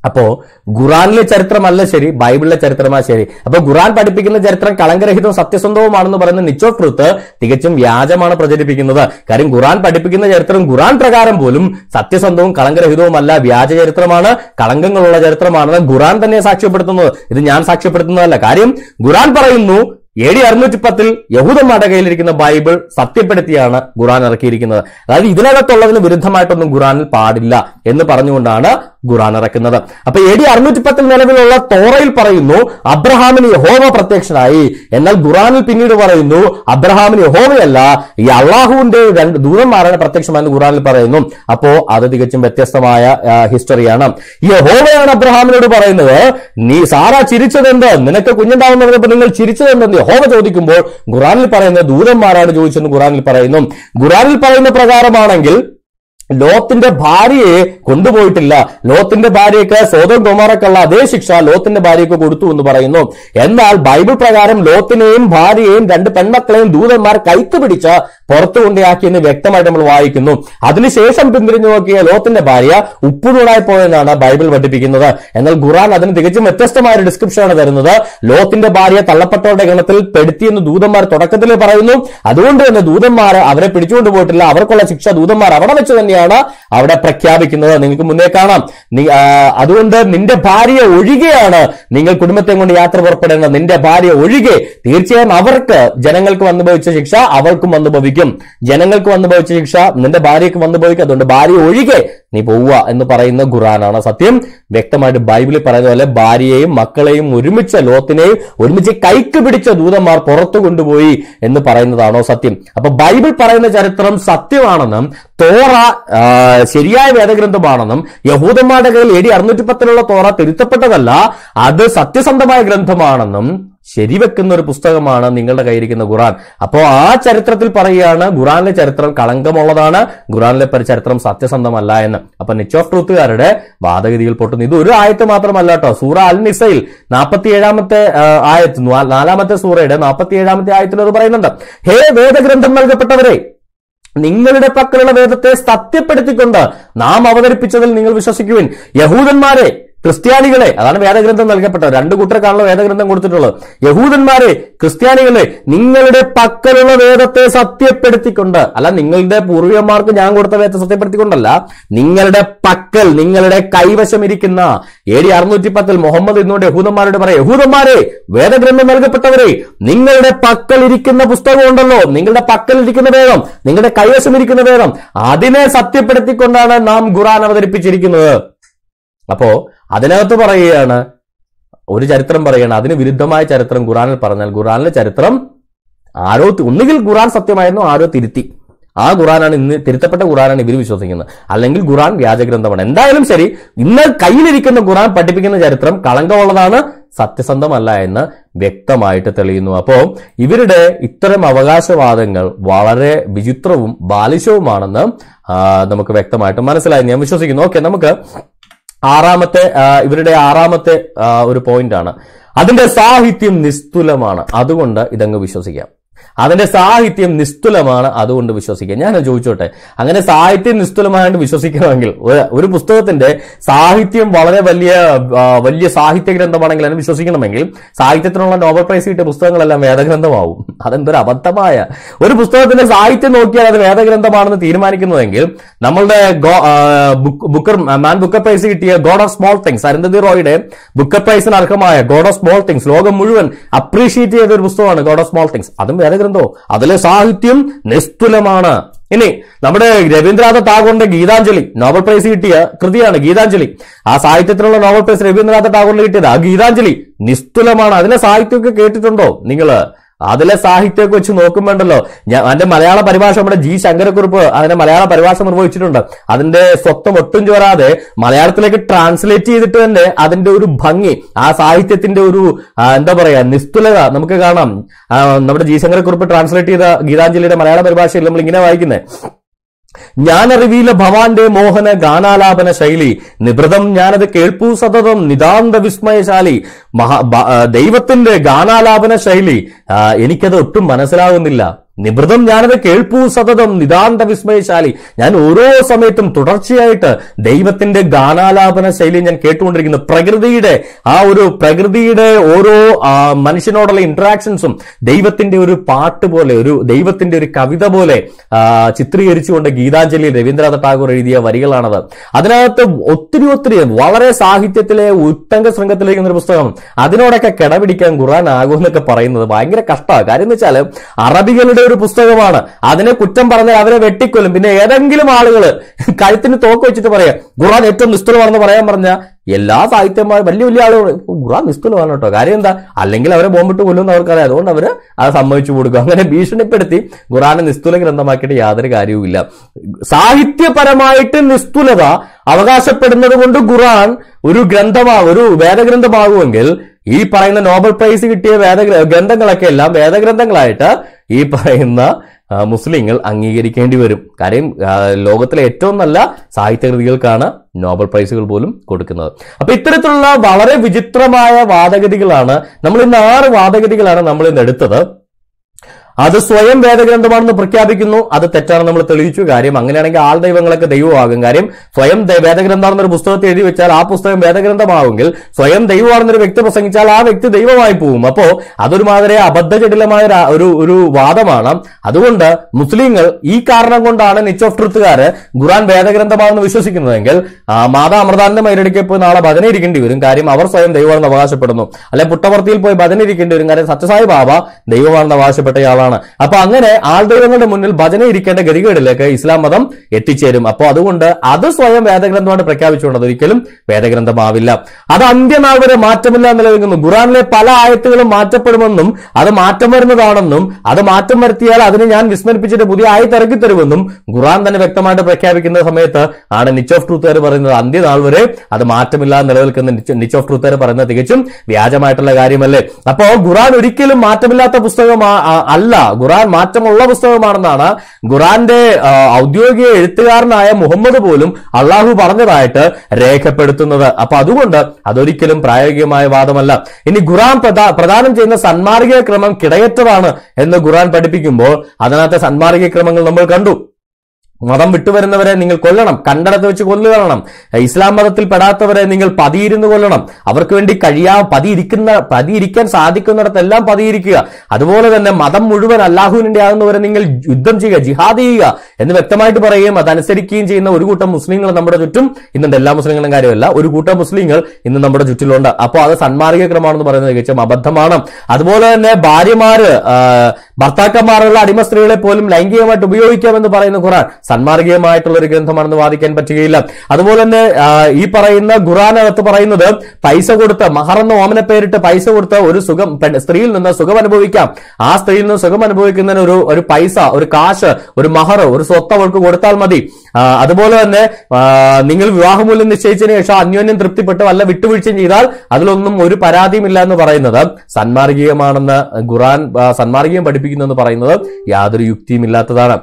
അപ്പോ ഖുറാനിലെ ചരിത്രമല്ല ശരി ബൈബിളിലെ ചരിത്രമാ ശരി. അപ്പൊ ഖുറാൻ പഠിപ്പിക്കുന്ന ചരിത്രം കളങ്കരഹിതവും സത്യസന്ധവുമാണെന്ന് പറയുന്ന നിച്ചോ ഓഫ് ട്രൂത്ത് തികച്ചും വ്യാജമാണ് പ്രചരിപ്പിക്കുന്നത്. കാര്യം ഖുറാൻ പഠിപ്പിക്കുന്ന ചരിത്രം ഖുറാൻ പ്രകാരം പോലും സത്യസന്ധവും കളങ്കരഹിതവുമല്ല വ്യാജ ചരിത്രമാണ് കളങ്കങ്ങളുള്ള ചരിത്രമാണെന്ന് ഖുറാൻ തന്നെ സാക്ഷ്യപ്പെടുത്തുന്നത്. ഇത് ഞാൻ സാക്ഷ്യപ്പെടുത്തുന്നതല്ല. കാര്യം ഖുറാൻ പറയുന്നു എ ഡി അറുന്നൂറ്റി പത്തിൽ യഹൂദന്മാരുടെ കയ്യിലിരിക്കുന്ന ബൈബിൾ സത്യപ്പെടുത്തിയാണ് ഖുറാൻ ഇറക്കിയിരിക്കുന്നത്. അതായത് ഇതിനകത്തുള്ളതിന് വിരുദ്ധമായിട്ടൊന്നും ഖുറാനിൽ പാടില്ല എന്ന് പറഞ്ഞുകൊണ്ടാണ് ഖുറാൻ ഇറക്കുന്നത്. അപ്പൊ എ ഡി അറുന്നൂറ്റി പത്തിൽ നിലവിലുള്ള തോറയിൽ പറയുന്നു അബ്രഹാമിന് യഹോവ പ്രത്യക്ഷനായി. എന്നാൽ ഖുറാനിൽ പിന്നീട് പറയുന്നു അബ്രഹാമിന് യഹോവയല്ല ഈ അള്ളാഹുവിന്റെ രണ്ട് ദൂതന്മാരാണ് പ്രത്യക്ഷമായെന്ന് ഖുറാനിൽ പറയുന്നു. അപ്പോ അത് തികച്ചും വ്യത്യസ്തമായ ഹിസ്റ്ററിയാണ്. യഹോവയാണ് അബ്രഹാമിനോട് പറയുന്നത് നീ സാറ ചിരിച്ചതെന്ത്? നിനക്ക് കുഞ്ഞുണ്ടാവുന്ന നിങ്ങൾ നിങ്ങൾ ചിരിച്ചതെന്തെന്ന് യഹോവ ചോദിക്കുമ്പോൾ ഖുറാനിൽ പറയുന്ന ദൂതന്മാരാണ് ചോദിച്ചെന്ന് ഖുറാനിൽ പറയുന്നു. ഖുറാനിൽ പറയുന്ന പ്രകാരമാണെങ്കിൽ ലോത്തിന്റെ ഭാര്യയെ കൊണ്ടുപോയിട്ടില്ല. ലോത്തിന്റെ ഭാര്യയ്ക്ക് സ്വതം കുമാറക്കുള്ള അതേ ശിക്ഷ ലോത്തിന്റെ ഭാര്യയ്ക്ക് കൊടുത്തു എന്ന് പറയുന്നു. എന്നാൽ ബൈബിൾ പ്രകാരം ലോത്തിനെയും ഭാര്യയെയും രണ്ട് പെൺമക്കളെയും ദൂതന്മാർ കൈക്ക് പിടിച്ച് പുറത്തു കൊണ്ടയാക്കിയെന്ന് വ്യക്തമായിട്ട് നമ്മൾ വായിക്കുന്നു. അതിനുശേഷം പിന്തിരിഞ്ഞു നോക്കിയ ലോത്തിന്റെ ഭാര്യ ഉപ്പുനൂടായി പോയെന്നാണ് ബൈബിൾ പഠിപ്പിക്കുന്നത്. എന്നാൽ ഖുറാൻ അതിന് തികച്ചും വ്യത്യസ്തമായ ഒരു ഡിസ്ക്രിപ്ഷനാണ് തരുന്നത്. ലോത്തിന്റെ ഭാര്യ തള്ളപ്പെട്ടവരുടെ ഗണത്തിൽ പെടുത്തിയെന്ന് ദൂതന്മാർ തുടക്കത്തിൽ പറയുന്നു. അതുകൊണ്ട് തന്നെ ദൂതന്മാർ അവരെ പിടിച്ചുകൊണ്ട് പോയിട്ടില്ല. അവർക്കുള്ള ശിക്ഷ ദൂതന്മാർ അവിടെ വെച്ച് തന്നെയാണ് അവിടെ പ്രഖ്യാപിക്കുന്നത്? നിങ്ങൾക്ക് മുന്നേ കാണാം. അതുകൊണ്ട് നിന്റെ ഭാര്യ ഒഴികെയാണ് നിങ്ങൾ കുടുംബത്തെ കൊണ്ട് യാത്ര പുറപ്പെടേണ്ടത്. നിന്റെ ഭാര്യ ഒഴികെ തീർച്ചയായും അവർക്ക് ജനങ്ങൾക്ക് വന്നുഭവിച്ച ശിക്ഷ അവർക്കും വന്നുഭവിക്കും. ജനങ്ങൾക്ക് വന്നുഭവിച്ച ശിക്ഷ നിന്റെ ഭാര്യയ്ക്ക് വന്നുഭവിക്കും. അതുകൊണ്ട് ഭാര്യ ഒഴികെ നീ പോവുക എന്ന് പറയുന്ന ഖുറാനാണ് സത്യം വ്യക്തമായിട്ട് ബൈബിളിൽ പറയുന്ന പോലെ ഭാര്യയെയും മക്കളെയും ഒരുമിച്ച ലോത്തിനെയും ഒരുമിച്ച് കൈക്ക് പിടിച്ച ദൂതന്മാർ പുറത്തു കൊണ്ടുപോയി എന്ന് പറയുന്നതാണോ സത്യം? അപ്പൊ ബൈബിൾ പറയുന്ന ചരിത്രം സത്യമാണെന്നും തോറ ശരിയായ വേദഗ്രന്ഥമാണെന്നും യഹൂദന്മാരുടെ കയ്യിൽ എ ഡി അറുന്നൂറ്റി പത്തിലുള്ള തോറ തിരുത്തപ്പെട്ടതല്ല അത് സത്യസന്ധമായ ഗ്രന്ഥമാണെന്നും ശരിവെക്കുന്ന ഒരു പുസ്തകമാണ് നിങ്ങളുടെ കയ്യിരിക്കുന്ന ഖുറാൻ അപ്പോൾ ആ ചരിത്രത്തിൽ പറയുകയാണ് ഖുറാനിലെ ചരിത്രം കളങ്കമുള്ളതാണ് ഖുറാനിലെ ചരിത്രം സത്യസന്ധമല്ല എന്ന്. അപ്പൊ നിച്ച് ഓഫ് ട്രൂത്തുകാരുടെ വാദഗതിയിൽ പൊട്ടുന്നു. ഇത് ഒരു ആയത്ത് മാത്രമല്ല കേട്ടോ. സൂറ അൽ നിസയിൽ നാൽപ്പത്തി ഏഴാമത്തെ ആയത്ത് നാലാമത്തെ സൂറയുടെ നാൽപ്പത്തി ഏഴാമത്തെ ആയത്തിൽ അത് പറയുന്നുണ്ട്. ഹേ വേദഗ്രന്ഥം നൽകപ്പെട്ടവരെ നിങ്ങളുടെ പക്കലുള്ള വേദത്തെ സത്യപ്പെടുത്തിക്കൊണ്ട് നാം അവതരിപ്പിച്ചതിൽ നിങ്ങൾ വിശ്വസിക്കുവിൻ. യഹൂദന്മാരെ ക്രിസ്ത്യാനികളെ അതാണ് വേദഗ്രന്ഥം നൽകപ്പെട്ടത്. രണ്ട് കൂട്ടർക്കാണല്ലോ വേദഗ്രന്ഥം കൊടുത്തിട്ടുള്ളത്. യഹൂദന്മാരെ ക്രിസ്ത്യാനികളെ നിങ്ങളുടെ പക്കലുള്ള വേദത്തെ സത്യപ്പെടുത്തിക്കൊണ്ട് അല്ല നിങ്ങളുടെ പൂർവികന്മാർക്ക് ഞാൻ കൊടുത്ത വേദത്തെ സത്യപ്പെടുത്തിക്കൊണ്ടല്ല നിങ്ങളുടെ പക്കൽ നിങ്ങളുടെ കൈവശം ഇരിക്കുന്ന എ ഡി അറുന്നൂറ്റി പത്തിൽ മുഹമ്മദ് ഇന്നുകൊണ്ട് യഹൂദന്മാരോട് പറയാം യഹൂദന്മാരെ വേദഗ്രന്ഥം നൽകപ്പെട്ടവരെ നിങ്ങളുടെ പക്കൽ ഇരിക്കുന്ന പുസ്തകം ഉണ്ടല്ലോ നിങ്ങളുടെ പക്കൽ ഇരിക്കുന്ന വേദം നിങ്ങളുടെ കൈവശം ഇരിക്കുന്ന വേദം അതിനെ സത്യപ്പെടുത്തിക്കൊണ്ടാണ് നാം ഖുറാൻ അവതരിപ്പിച്ചിരിക്കുന്നത്. അപ്പോ അതിനകത്ത് പറയുകയാണ് ഒരു ചരിത്രം പറയുകയാണ് അതിന് വിരുദ്ധമായ ചരിത്രം ഖുറാനിൽ പറഞ്ഞാൽ ഖുറാനിലെ ചരിത്രം ആരോ ഒന്നുകിൽ ഖുറാൻ സത്യമായിരുന്നു ആരോ തിരുത്തി. ആ ഖുറാനാണ് ഇന്ന് തിരുത്തപ്പെട്ട ഖുറാനാണ് ഇവർ വിശ്വസിക്കുന്നത്. അല്ലെങ്കിൽ ഖുറാൻ വ്യാജഗ്രന്ഥമാണ്. എന്തായാലും ശരി ഇന്ന് കയ്യിലിരിക്കുന്ന ഖുറാൻ പഠിപ്പിക്കുന്ന ചരിത്രം കളങ്കമുള്ളതാണ് സത്യസന്ധമല്ല എന്ന് വ്യക്തമായിട്ട് തെളിയുന്നു. അപ്പോൾ ഇവരുടെ ഇത്തരം അവകാശവാദങ്ങൾ വളരെ വിചിത്രവും ബാലിശവുമാണെന്ന് നമുക്ക് വ്യക്തമായിട്ട് മനസ്സിലായി. ഞാൻ വിശ്വസിക്കുന്നു. ഓക്കെ നമുക്ക് ആറാമത്തെ ഇവരുടെ ആറാമത്തെ ഒരു പോയിന്റ് ആണ്. അതിന്റെ സാഹിത്യം നിസ്തുലമാണ്. അതുകൊണ്ട് ഇതങ്ങ് വിശ്വസിക്കാം. അതിന്റെ സാഹിത്യം നിസ്തുലമാണ് അതുകൊണ്ട് വിശ്വസിക്കുക. ഞാൻ ചോദിച്ചോട്ടെ? അങ്ങനെ സാഹിത്യം നിസ്തുലമായിട്ട് വിശ്വസിക്കണമെങ്കിൽ ഒരു- പുസ്തകത്തിന്റെ സാഹിത്യം വളരെ വലിയ വലിയ സാഹിത്യ ഗ്രന്ഥമാണെങ്കിൽ അതിന് വിശ്വസിക്കണമെങ്കിൽ സാഹിത്യത്തിനുള്ള നോബൽ പ്രൈസ് കിട്ടിയ പുസ്തകങ്ങളെല്ലാം വേദഗ്രന്ഥമാവും. അതെന്തൊരു അബദ്ധമായ. ഒരു പുസ്തകത്തിന്റെ സാഹിത്യം നോക്കിയാൽ അത് വേദഗ്രന്ഥമാണെന്ന് തീരുമാനിക്കുന്നതെങ്കിൽ നമ്മളുടെ ബുക്കർ മാൻ ബുക്കർ പ്രൈസ് കിട്ടിയ God of Small Things Arundhati റോയുടെ Booker പ്രൈസിന് അർഹമായ ഗോഡ് ഓഫ് സ്മോൾ തിങ്സ് ലോകം മുഴുവൻ അപ്രീഷിയേറ്റ് ചെയ്ത ഒരു പുസ്തകമാണ് ഗോഡ് ഓഫ് സ്മോൾ തിങ്സ്. അതും വേദഗ്രന്ഥോ അതിലെ സാഹിത്യം നിസ്തുലമാണ്. ഇനി നമ്മുടെ രവീന്ദ്രനാഥ ടാഗോറിന്റെ ഗീതാഞ്ജലി നോബൽ പ്രൈസ് കിട്ടിയ കൃതിയാണ് ഗീതാഞ്ജലി. ആ സാഹിത്യത്തിനുള്ള നോബൽ പ്രൈസ് രവീന്ദ്രനാഥ ടാഗോറിന് കിട്ടിയത് ആ ഗീതാഞ്ജലി നിസ്തുലമാണ്. അതിലെ സാഹിത്യമൊക്കെ കേട്ടിട്ടുണ്ടോ നിങ്ങൾ അതിലെ സാഹിത്യമൊക്കെ വെച്ച് നോക്കുമ്പോണ്ടല്ലോ. ഞാൻ അതിന്റെ മലയാള പരിഭാഷ നമ്മുടെ ജി ശങ്കരക്കുറിപ്പ് അതിന്റെ മലയാള പരിഭാഷ നിർവഹിച്ചിട്ടുണ്ട്. അതിന്റെ സ്വത്വം ഒട്ടും ചോരാതെ മലയാളത്തിലേക്ക് ട്രാൻസ്ലേറ്റ് ചെയ്തിട്ട് തന്നെ അതിന്റെ ഒരു ഭംഗി ആ സാഹിത്യത്തിന്റെ ഒരു എന്താ പറയാ നിസ്തുലത നമുക്ക് കാണാം. നമ്മുടെ ജി ശങ്കരക്കുറിപ്പ് ട്രാൻസ്ലേറ്റ് ചെയ്ത ഗീതാഞ്ജലിയുടെ മലയാള പരിഭാഷയിൽ നമ്മൾ ഇങ്ങനെ വായിക്കുന്നത് ജ്ഞാനറിവിയിലെ ഭവാന്റെ മോഹന ഗാനാലാപന ശൈലി നിബൃതം ഞാനത് കേൾപ്പൂ സതതം നിതാന്ത വിസ്മയശാലി മഹാ ദൈവത്തിന്റെ ഗാനാലാപന ശൈലി. എനിക്കത് ഒട്ടും മനസ്സിലാകുന്നില്ല നിഭൃതം ഞാനത് കേൾപ്പൂ സതതം നിതാന്ത വിസ്മയശാലി. ഞാൻ ഓരോ സമയത്തും തുടർച്ചയായിട്ട് ദൈവത്തിന്റെ ഗാനാലാപന ശൈലി ഞാൻ കേട്ടുകൊണ്ടിരിക്കുന്നു. പ്രകൃതിയുടെ ആ ഒരു പ്രകൃതിയുടെ ഓരോ മനുഷ്യനോടുള്ള ഇന്ററാക്ഷൻസും ദൈവത്തിന്റെ ഒരു പാട്ട് പോലെ ഒരു ദൈവത്തിന്റെ ഒരു കവിത പോലെ ചിത്രീകരിച്ചുകൊണ്ട് ഗീതാഞ്ജലി രവീന്ദ്രനാഥ ടാഗോർ എഴുതിയ വരികളാണത്. അതിനകത്ത് ഒത്തിരി ഒത്തിരി വളരെ സാഹിത്യത്തിലെ ഉത്തംഗ ശൃംഖത്തിലേക്ക് ഒരു പുസ്തകം. അതിനോടൊക്കെ കിടപിടിക്കാൻ ഖുറാൻ ആകുമെന്നൊക്കെ പറയുന്നത് ഭയങ്കര കഷ്ടമാണ്. കാര്യം എന്ന് വെച്ചാൽ അറബികളുടെ ഒരു പുസ്തകമാണ്. അതിനെ കുറ്റം പറഞ്ഞാൽ അവരെ വെട്ടിക്കൊല്ലും. പിന്നെ ഏതെങ്കിലും ആളുകൾ കഴുത്തിന് തോക്ക് വെച്ചിട്ട് പറയാം ഖുറാൻ ഏറ്റവും നിസ്തുലമാണെന്ന് പറയാൻ പറഞ്ഞ എല്ലാ സാഹിത്യന്മാരും വലിയ വലിയ ആളുകൾ ഖുറാൻ നിസ്തുലമാണ് കേട്ടോ. കാര്യം എന്താ? അല്ലെങ്കിൽ അവരെ ബോംബിട്ട് കൊല്ലുമെന്ന് അവർക്കറിയാം. അതുകൊണ്ട് അവർ അത് സമ്മതിച്ചു കൊടുക്കും. അങ്ങനെ ഭീഷണിപ്പെടുത്തി ഖുറാനെ നിസ്തുല ഗ്രന്ഥമാക്കിയിട്ട് യാതൊരു കാര്യവുമില്ല സാഹിത്യപരമായിട്ട് നിസ്തുലത അവകാശപ്പെടുന്നത് കൊണ്ട് ഖുറാൻ ഒരു ഗ്രന്ഥമാ ഒരു വേദഗ്രന്ഥമാകുമെങ്കിൽ ഈ പറയുന്ന നോബൽ പ്രൈസ് കിട്ടിയ വേദ ഗ്രന്ഥങ്ങളൊക്കെ എല്ലാം വേദഗ്രന്ഥങ്ങളായിട്ട് ഈ പറയുന്ന മുസ്ലിങ്ങൾ അംഗീകരിക്കേണ്ടി വരും. കാര്യം ലോകത്തിലെ ഏറ്റവും നല്ല സാഹിത്യകൃതികൾക്കാണ് നോബൽ പ്രൈസുകൾ പോലും കൊടുക്കുന്നത്. അപ്പൊ ഇത്തരത്തിലുള്ള വളരെ വിചിത്രമായ വാദഗതികളാണ് നമ്മൾ ഇന്ന് ആറ് വാദഗതികളാണ് നമ്മൾ ഇന്ന് എടുത്തത്. അത് സ്വയം വേദഗ്രന്ഥമാണെന്ന് പ്രഖ്യാപിക്കുന്നു. അത് തെറ്റാണ് നമ്മൾ തെളിയിച്ചു. കാര്യം അങ്ങനെയാണെങ്കിൽ ആൾ ദൈവങ്ങളൊക്കെ ദൈവമാകും. കാര്യം സ്വയം വേദഗ്രന്ഥമാണെന്നൊരു പുസ്തകത്തെ എഴുതി വെച്ചാൽ ആ പുസ്തകം വേദഗ്രന്ഥമാവുമെങ്കിൽ സ്വയം ദൈവമാണെന്നൊരു വ്യക്തി പ്രസംഗിച്ചാൽ ആ വ്യക്തി ദൈവമായി പോകും. അപ്പോ അതൊരു മാതിരി അബദ്ധജടിലമായ ഒരു- ഒരു വാദമാണ്. അതുകൊണ്ട് മുസ്ലിങ്ങൾ ഈ കാരണം കൊണ്ടാണ് നിച്ച് ഓഫ് ട്രുത്തുകാര് ഖുറാൻ വേദഗ്രന്ഥമാണെന്ന് വിശ്വസിക്കുന്നതെങ്കിൽ മാതാ അമൃതാനന്ദ മൈരടിക്ക് പോയി നാളെ ഭജനയിരിക്കേണ്ടി വരും. കാര്യം അവർ സ്വയം ദൈവമാണെന്ന് അവകാശപ്പെടുന്നു. അല്ലെ പുട്ടവർത്തിയിൽ പോയി ഭജനയിരിക്കേണ്ടി വരും. കാര്യം സത്യസായി ബാബ ദൈവമാണെന്ന് അവകാശപ്പെട്ടയാളാണ്. അപ്പൊ അങ്ങനെ ആൾദൈവങ്ങളുടെ മുന്നിൽ ഭജന ഇരിക്കേണ്ട ഗതികേടിലേക്ക് ഇസ്ലാം മതം എത്തിച്ചേരും. അപ്പോൾ അതുകൊണ്ട് അത് സ്വയം വേദഗ്രന്ഥമായിട്ട് പ്രഖ്യാപിച്ചുകൊണ്ട് ഒരിക്കലും വേദഗ്രന്ഥമാവില്ല. അത് അന്ത്യനാൾ വരെ മാറ്റമില്ല നിലനിൽക്കുന്നു ഖുറാനിലെ പല ആയത്തുകളും മാറ്റപ്പെടുമെന്നും അത് മാറ്റം വരുന്നതാണെന്നും അത് മാറ്റം വരുത്തിയാൽ അതിനെ ഞാൻ വിസ്മരിപ്പിച്ചിട്ട് പുതിയ ആയത്ത് ഇറക്കി തരുമെന്നും ഖുറാൻ തന്നെ വ്യക്തമായിട്ട് പ്രഖ്യാപിക്കുന്ന സമയത്ത് ആണ് നിച്ച് ഓഫ് ട്രൂത്തുകാർ പറയുന്നത്. അന്ത്യനാൾ വരെ അത് മാറ്റമില്ലാതെ നിലനിൽക്കുന്ന നിച്ച് ഓഫ് ട്രൂത്തുകാർ പറയുന്നത് തികച്ചും വ്യാജമായിട്ടുള്ള കാര്യമല്ലേ? അപ്പോ ഖുറാൻ ഒരിക്കലും മാറ്റമില്ലാത്ത പുസ്തകം അല്ല. ഖുറാൻ മാറ്റമുള്ള പുസ്തകമാണെന്നാണ് ഖുറാന്റെ ഔദ്യോഗിക എഴുത്തുകാരനായ മുഹമ്മദ് പോലും അള്ളാഹു പറഞ്ഞതായിട്ട് രേഖപ്പെടുത്തുന്നത്. അപ്പൊ അതുകൊണ്ട് അതൊരിക്കലും പ്രായോഗികമായ വാദമല്ല. ഇനി ഖുറാൻ പ്രദാ- പ്രദാനം ചെയ്യുന്ന സന്മാർഗിക ക്രമം കിടയറ്റതാണ് എന്ന് ഖുറാൻ പഠിപ്പിക്കുമ്പോൾ അതിനകത്തെ സന്മാർഗിക ക്രമങ്ങൾ നമ്മൾ കണ്ടു. മതം വിട്ടുവരുന്നവരെ നിങ്ങൾ കൊല്ലണം കണ്ടടത്ത് വെച്ച് കൊല്ലുകൊള്ളണം ഇസ്ലാം മതത്തിൽ പെടാത്തവരെ നിങ്ങൾ പതിയിരുന്ന് കൊല്ലണം. അവർക്ക് വേണ്ടി കഴിയാ പതിയിരിക്കുന്ന പതിയിരിക്കാൻ സാധിക്കുന്നിടത്തെല്ലാം പതിയിരിക്കുക. അതുപോലെ തന്നെ മതം മുഴുവൻ അല്ലാഹുവിന്റെ ആകുന്നവരെ നിങ്ങൾ യുദ്ധം ചെയ്യുക ജിഹാദ് ചെയ്യുക എന്ന് വ്യക്തമായിട്ട് പറയുകയും അതനുസരിക്കുകയും ചെയ്യുന്ന ഒരു കൂട്ടം മുസ്ലിങ്ങൾ നമ്മുടെ ചുറ്റും ഇന്നുണ്ട് എല്ലാ മുസ്ലിങ്ങളും കാര്യമല്ല ഒരു കൂട്ടം മുസ്ലിങ്ങൾ ഇന്ന് നമ്മുടെ ചുറ്റിലുണ്ട്. അപ്പോൾ അത് സന്മാർഗിക ക്രമമാണെന്ന് പറയുന്നത് തികച്ചും അബദ്ധമാണ്. അതുപോലെ തന്നെ ഭാര്യമാര് ഭർത്താക്കന്മാരുള്ള അടിമ സ്ത്രീകളെ പോലും ലൈംഗികമായിട്ട് ഉപയോഗിക്കാമെന്ന് പറയുന്ന ഖുറാൻ സന്മാർഗീയമായിട്ടുള്ള ഒരു ഗ്രന്ഥമാണെന്ന് വാദിക്കാൻ പറ്റുകയില്ല. അതുപോലെ തന്നെ ഈ പറയുന്ന ഖുറാനകത്ത് പറയുന്നത് പൈസ കൊടുത്ത് മഹറെന്ന ഓമന പേരിട്ട് പൈസ കൊടുത്ത് ഒരു സുഖം സ്ത്രീയിൽ നിന്ന് സുഖം അനുഭവിക്കാം. ആ സ്ത്രീയിൽ നിന്ന് സുഖം അനുഭവിക്കുന്നതിന് ഒരു ഒരു പൈസ ഒരു കാശ് ഒരു മഹർ ഒരു സ്വത്ത് അവൾക്ക് കൊടുത്താൽ മതി. അതുപോലെ തന്നെ നിങ്ങൾ വിവാഹമൂല്യം നിശ്ചയിച്ചതിന് ശേഷം അന്യോന്യം തൃപ്തിപ്പെട്ട് വല്ല വിട്ടുവീഴ്ചയും ചെയ്താൽ അതിലൊന്നും ഒരു പരാതിയുമില്ല എന്ന് പറയുന്നത് സന്മാർഗീയമാണെന്ന് ഖുറാൻ സന്മാർഗീയം പഠിപ്പിക്കുന്നു. എന്ന് പറയുന്നത് യാതൊരു യുക്തിയും ഇല്ലാത്തതാണ്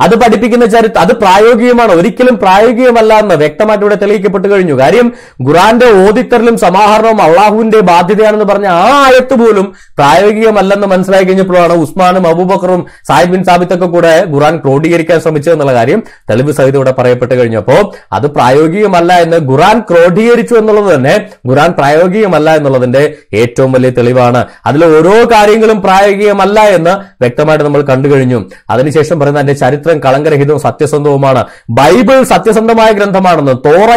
അത് പഠിപ്പിക്കുന്ന ചരിത്രം അത് പ്രായോഗികമാണ് ഒരിക്കലും പ്രായോഗികമല്ല എന്ന് വ്യക്തമായിട്ട് ഇവിടെ തെളിയിക്കപ്പെട്ടു കഴിഞ്ഞു. കാര്യം ഖുറാന്റെ ഓദിത്തറിലും സമാഹരണവും അള്ളാഹുവിന്റെ ബാധ്യതയാണെന്ന് പറഞ്ഞ ആ ആയത്ത് പോലും പ്രായോഗികമല്ലെന്ന് മനസ്സിലാക്കി കഴിഞ്ഞപ്പോഴാണ് ഉസ്മാനും അബൂബക്കറും സാഹിബ് ബിൻ സാബിത്തൊക്കെ കൂടെ ഖുറാൻ ക്രോഡീകരിക്കാൻ ശ്രമിച്ചത് എന്നുള്ള കാര്യം തെളിവ് സഹിതം ഇവിടെ പറയപ്പെട്ട് കഴിഞ്ഞപ്പോൾ അത് പ്രായോഗികമല്ല എന്ന് ഖുറാൻ ക്രോഡീകരിച്ചു എന്നുള്ളത് തന്നെ ഖുറാൻ പ്രായോഗികമല്ല എന്നുള്ളതിന്റെ ഏറ്റവും വലിയ തെളിവാണ്. അതിലെ ഓരോ കാര്യങ്ങളും പ്രായോഗികമല്ല എന്ന് വ്യക്തമായിട്ട് നമ്മൾ കണ്ടു കഴിഞ്ഞു. അതിനുശേഷം പറയുന്ന അതിന്റെ ചരിത്രം കളങ്കരഹിതവും സത്യസന്ധവുമാണ്. ബൈബിൾ സത്യസന്ധമായ ഗ്രന്ഥമാണെന്ന് തോറ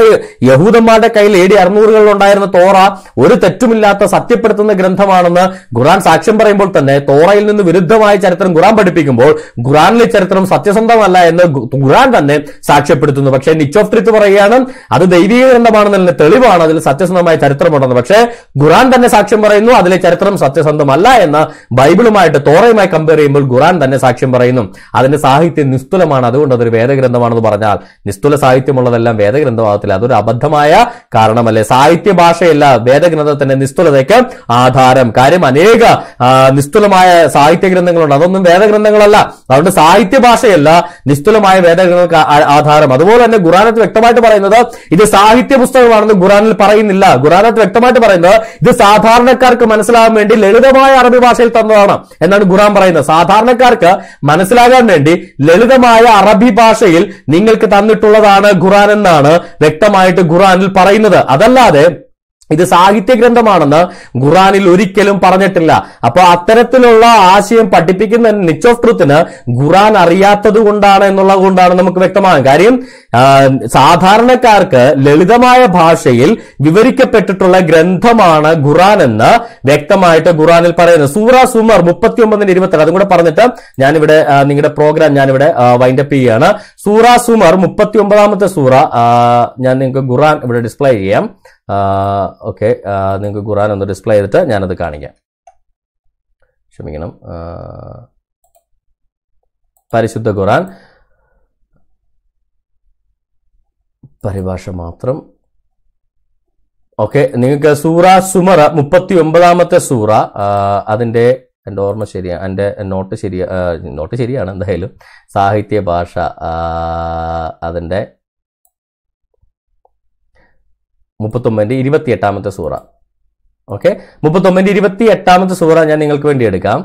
യഹൂദന്മാരുടെ കയ്യിൽ എ ഡി അറുന്നൂറുകളിൽ ഉണ്ടായിരുന്ന തോറ ഒരു തെറ്റുമില്ലാത്ത സത്യപ്പെടുത്തുന്ന ഗ്രന്ഥമാണെന്ന് ഖുറാൻ സാക്ഷ്യം പറയുമ്പോൾ തന്നെ തോറയിൽ നിന്ന് വിരുദ്ധമായ ചരിത്രം ഖുറാൻ പഠിപ്പിക്കുമ്പോൾ ഖുറാനിലെ ചരിത്രം സത്യസന്ധമല്ല എന്ന് ഖുറാൻ തന്നെ സാക്ഷ്യപ്പെടുത്തുന്നു. പക്ഷേ നിച്ച് ഓഫ് ട്രിത്ത് പറയുകയാണ് അത് ദൈവിക ഗ്രന്ഥമാണെന്നല്ല തെളിവാണ് അതിൽ സത്യസന്ധമായ ചരിത്രമുണ്ടെന്ന്. പക്ഷേ ഖുറാൻ തന്നെ സാക്ഷ്യം പറയുന്നു അതിലെ ചരിത്രം സത്യസന്ധമല്ല എന്ന് ബൈബിളുമായിട്ട് തോറയുമായി കമ്പയർ ചെയ്യുമ്പോൾ ഖുറാൻ തന്നെ സാക്ഷ്യം പറയുന്നു. അതിന്റെ സാഹിത്യം നിസ്തുലമാണ്. അതുകൊണ്ട് അതൊരു വേദഗ്രന്ഥമാണെന്ന് പറഞ്ഞാൽ നിസ്തുല സാഹിത്യമുള്ളതെല്ലാം വേദഗ്രന്ഥമാകത്തില്ല അതൊരു അബദ്ധമായ കാരണമല്ലേ? സാഹിത്യ ഭാഷയല്ല വേദഗ്രന്ഥത്തിന്റെ നിസ്തുലതയ്ക്ക് ആധാരം. കാര്യം അനേക നിസ്തുലമായ സാഹിത്യ ഗ്രന്ഥങ്ങളുണ്ട് അതൊന്നും വേദഗ്രന്ഥങ്ങളല്ല. അതുകൊണ്ട് സാഹിത്യ ഭാഷയല്ല നിസ്തുലമായ വേദഗ്രന്ഥങ്ങൾക്ക് ആധാരം. അതുപോലെ തന്നെ ഖുറാനത്ത് വ്യക്തമായിട്ട് പറയുന്നത് ഇത് സാഹിത്യ പുസ്തകമാണെന്ന് ഖുറാനിൽ പറയുന്നില്ല. ഖുറാനത്ത് വ്യക്തമായിട്ട് പറയുന്നത് ഇത് സാധാരണക്കാർക്ക് മനസ്സിലാകാൻ വേണ്ടി ലളിതമായ അറബി ഭാഷയിൽ തന്നതാണ് എന്നാണ് ഖുറാൻ പറയുന്നത്. സാധാരണക്കാർക്ക് മനസ്സിലാകാൻ വേണ്ടി ലളിതമായ അറബി ഭാഷയിൽ നിങ്ങൾക്ക് തന്നിട്ടുള്ളതാണ് ഖുറാൻ എന്നാണ് വ്യക്തമായിട്ട് ഖുറാനിൽ പറയുന്നത്. അതല്ലാതെ ഇത് സാഹിത്യ ഗ്രന്ഥമാണെന്ന് ഖുറാനിൽ ഒരിക്കലും പറഞ്ഞിട്ടില്ല. അപ്പോൾ അത്തരത്തിലുള്ള ആശയം പഠിപ്പിക്കുന്ന നിച്ച് ഓഫ് ട്രൂത്തിന് ഖുറാൻ അറിയാത്തത് കൊണ്ടാണ് എന്നുള്ളത് കൊണ്ടാണ് നമുക്ക് വ്യക്തമാകും കാര്യം സാധാരണക്കാർക്ക് ലളിതമായ ഭാഷയിൽ വിവരിക്കപ്പെട്ടിട്ടുള്ള ഗ്രന്ഥമാണ് ഖുറാൻ എന്ന് വ്യക്തമായിട്ട് ഖുറാനിൽ പറയുന്നത് സൂറ സുമർ മുപ്പത്തി ഒമ്പതിന് ഇരുപത്തി അതും കൂടെ പറഞ്ഞിട്ട് ഞാനിവിടെ നിങ്ങളുടെ പ്രോഗ്രാം ഞാനിവിടെ വൈൻഡപ്പ് ചെയ്യുകയാണ് സൂറ സുമർ മുപ്പത്തി ഒമ്പതാമത്തെ സൂറ ഞാൻ നിങ്ങൾക്ക് ഖുറാൻ ഇവിടെ ഡിസ്പ്ലേ ചെയ്യാം. ഓക്കെ. നിങ്ങൾക്ക് ഖുറാൻ ഒന്ന് ഡിസ്പ്ലേ ചെയ്തിട്ട് ഞാനത് കാണിക്കാം. ക്ഷമിക്കണം. പരിശുദ്ധ ഖുറാൻ പരിഭാഷ മാത്രം. ഓക്കെ നിങ്ങൾക്ക് സൂറ സുമറ മുപ്പത്തി ഒമ്പതാമത്തെ സൂറ അതിന്റെ എന്റെ ഓർമ്മ ശരിയാണ് എന്റെ നോട്ട് ശരിയാ നോട്ട് ശരിയാണ് എന്തായാലും. സാഹിത്യ ഭാഷ അതിന്റെ മുപ്പത്തൊമ്പതിന്റെ ഇരുപത്തി എട്ടാമത്തെ സൂറ. ഓക്കെ? മുപ്പത്തൊമ്പതിന്റെ ഇരുപത്തി എട്ടാമത്തെ സൂറ ഞാൻ നിങ്ങൾക്ക് വേണ്ടി എടുക്കാം.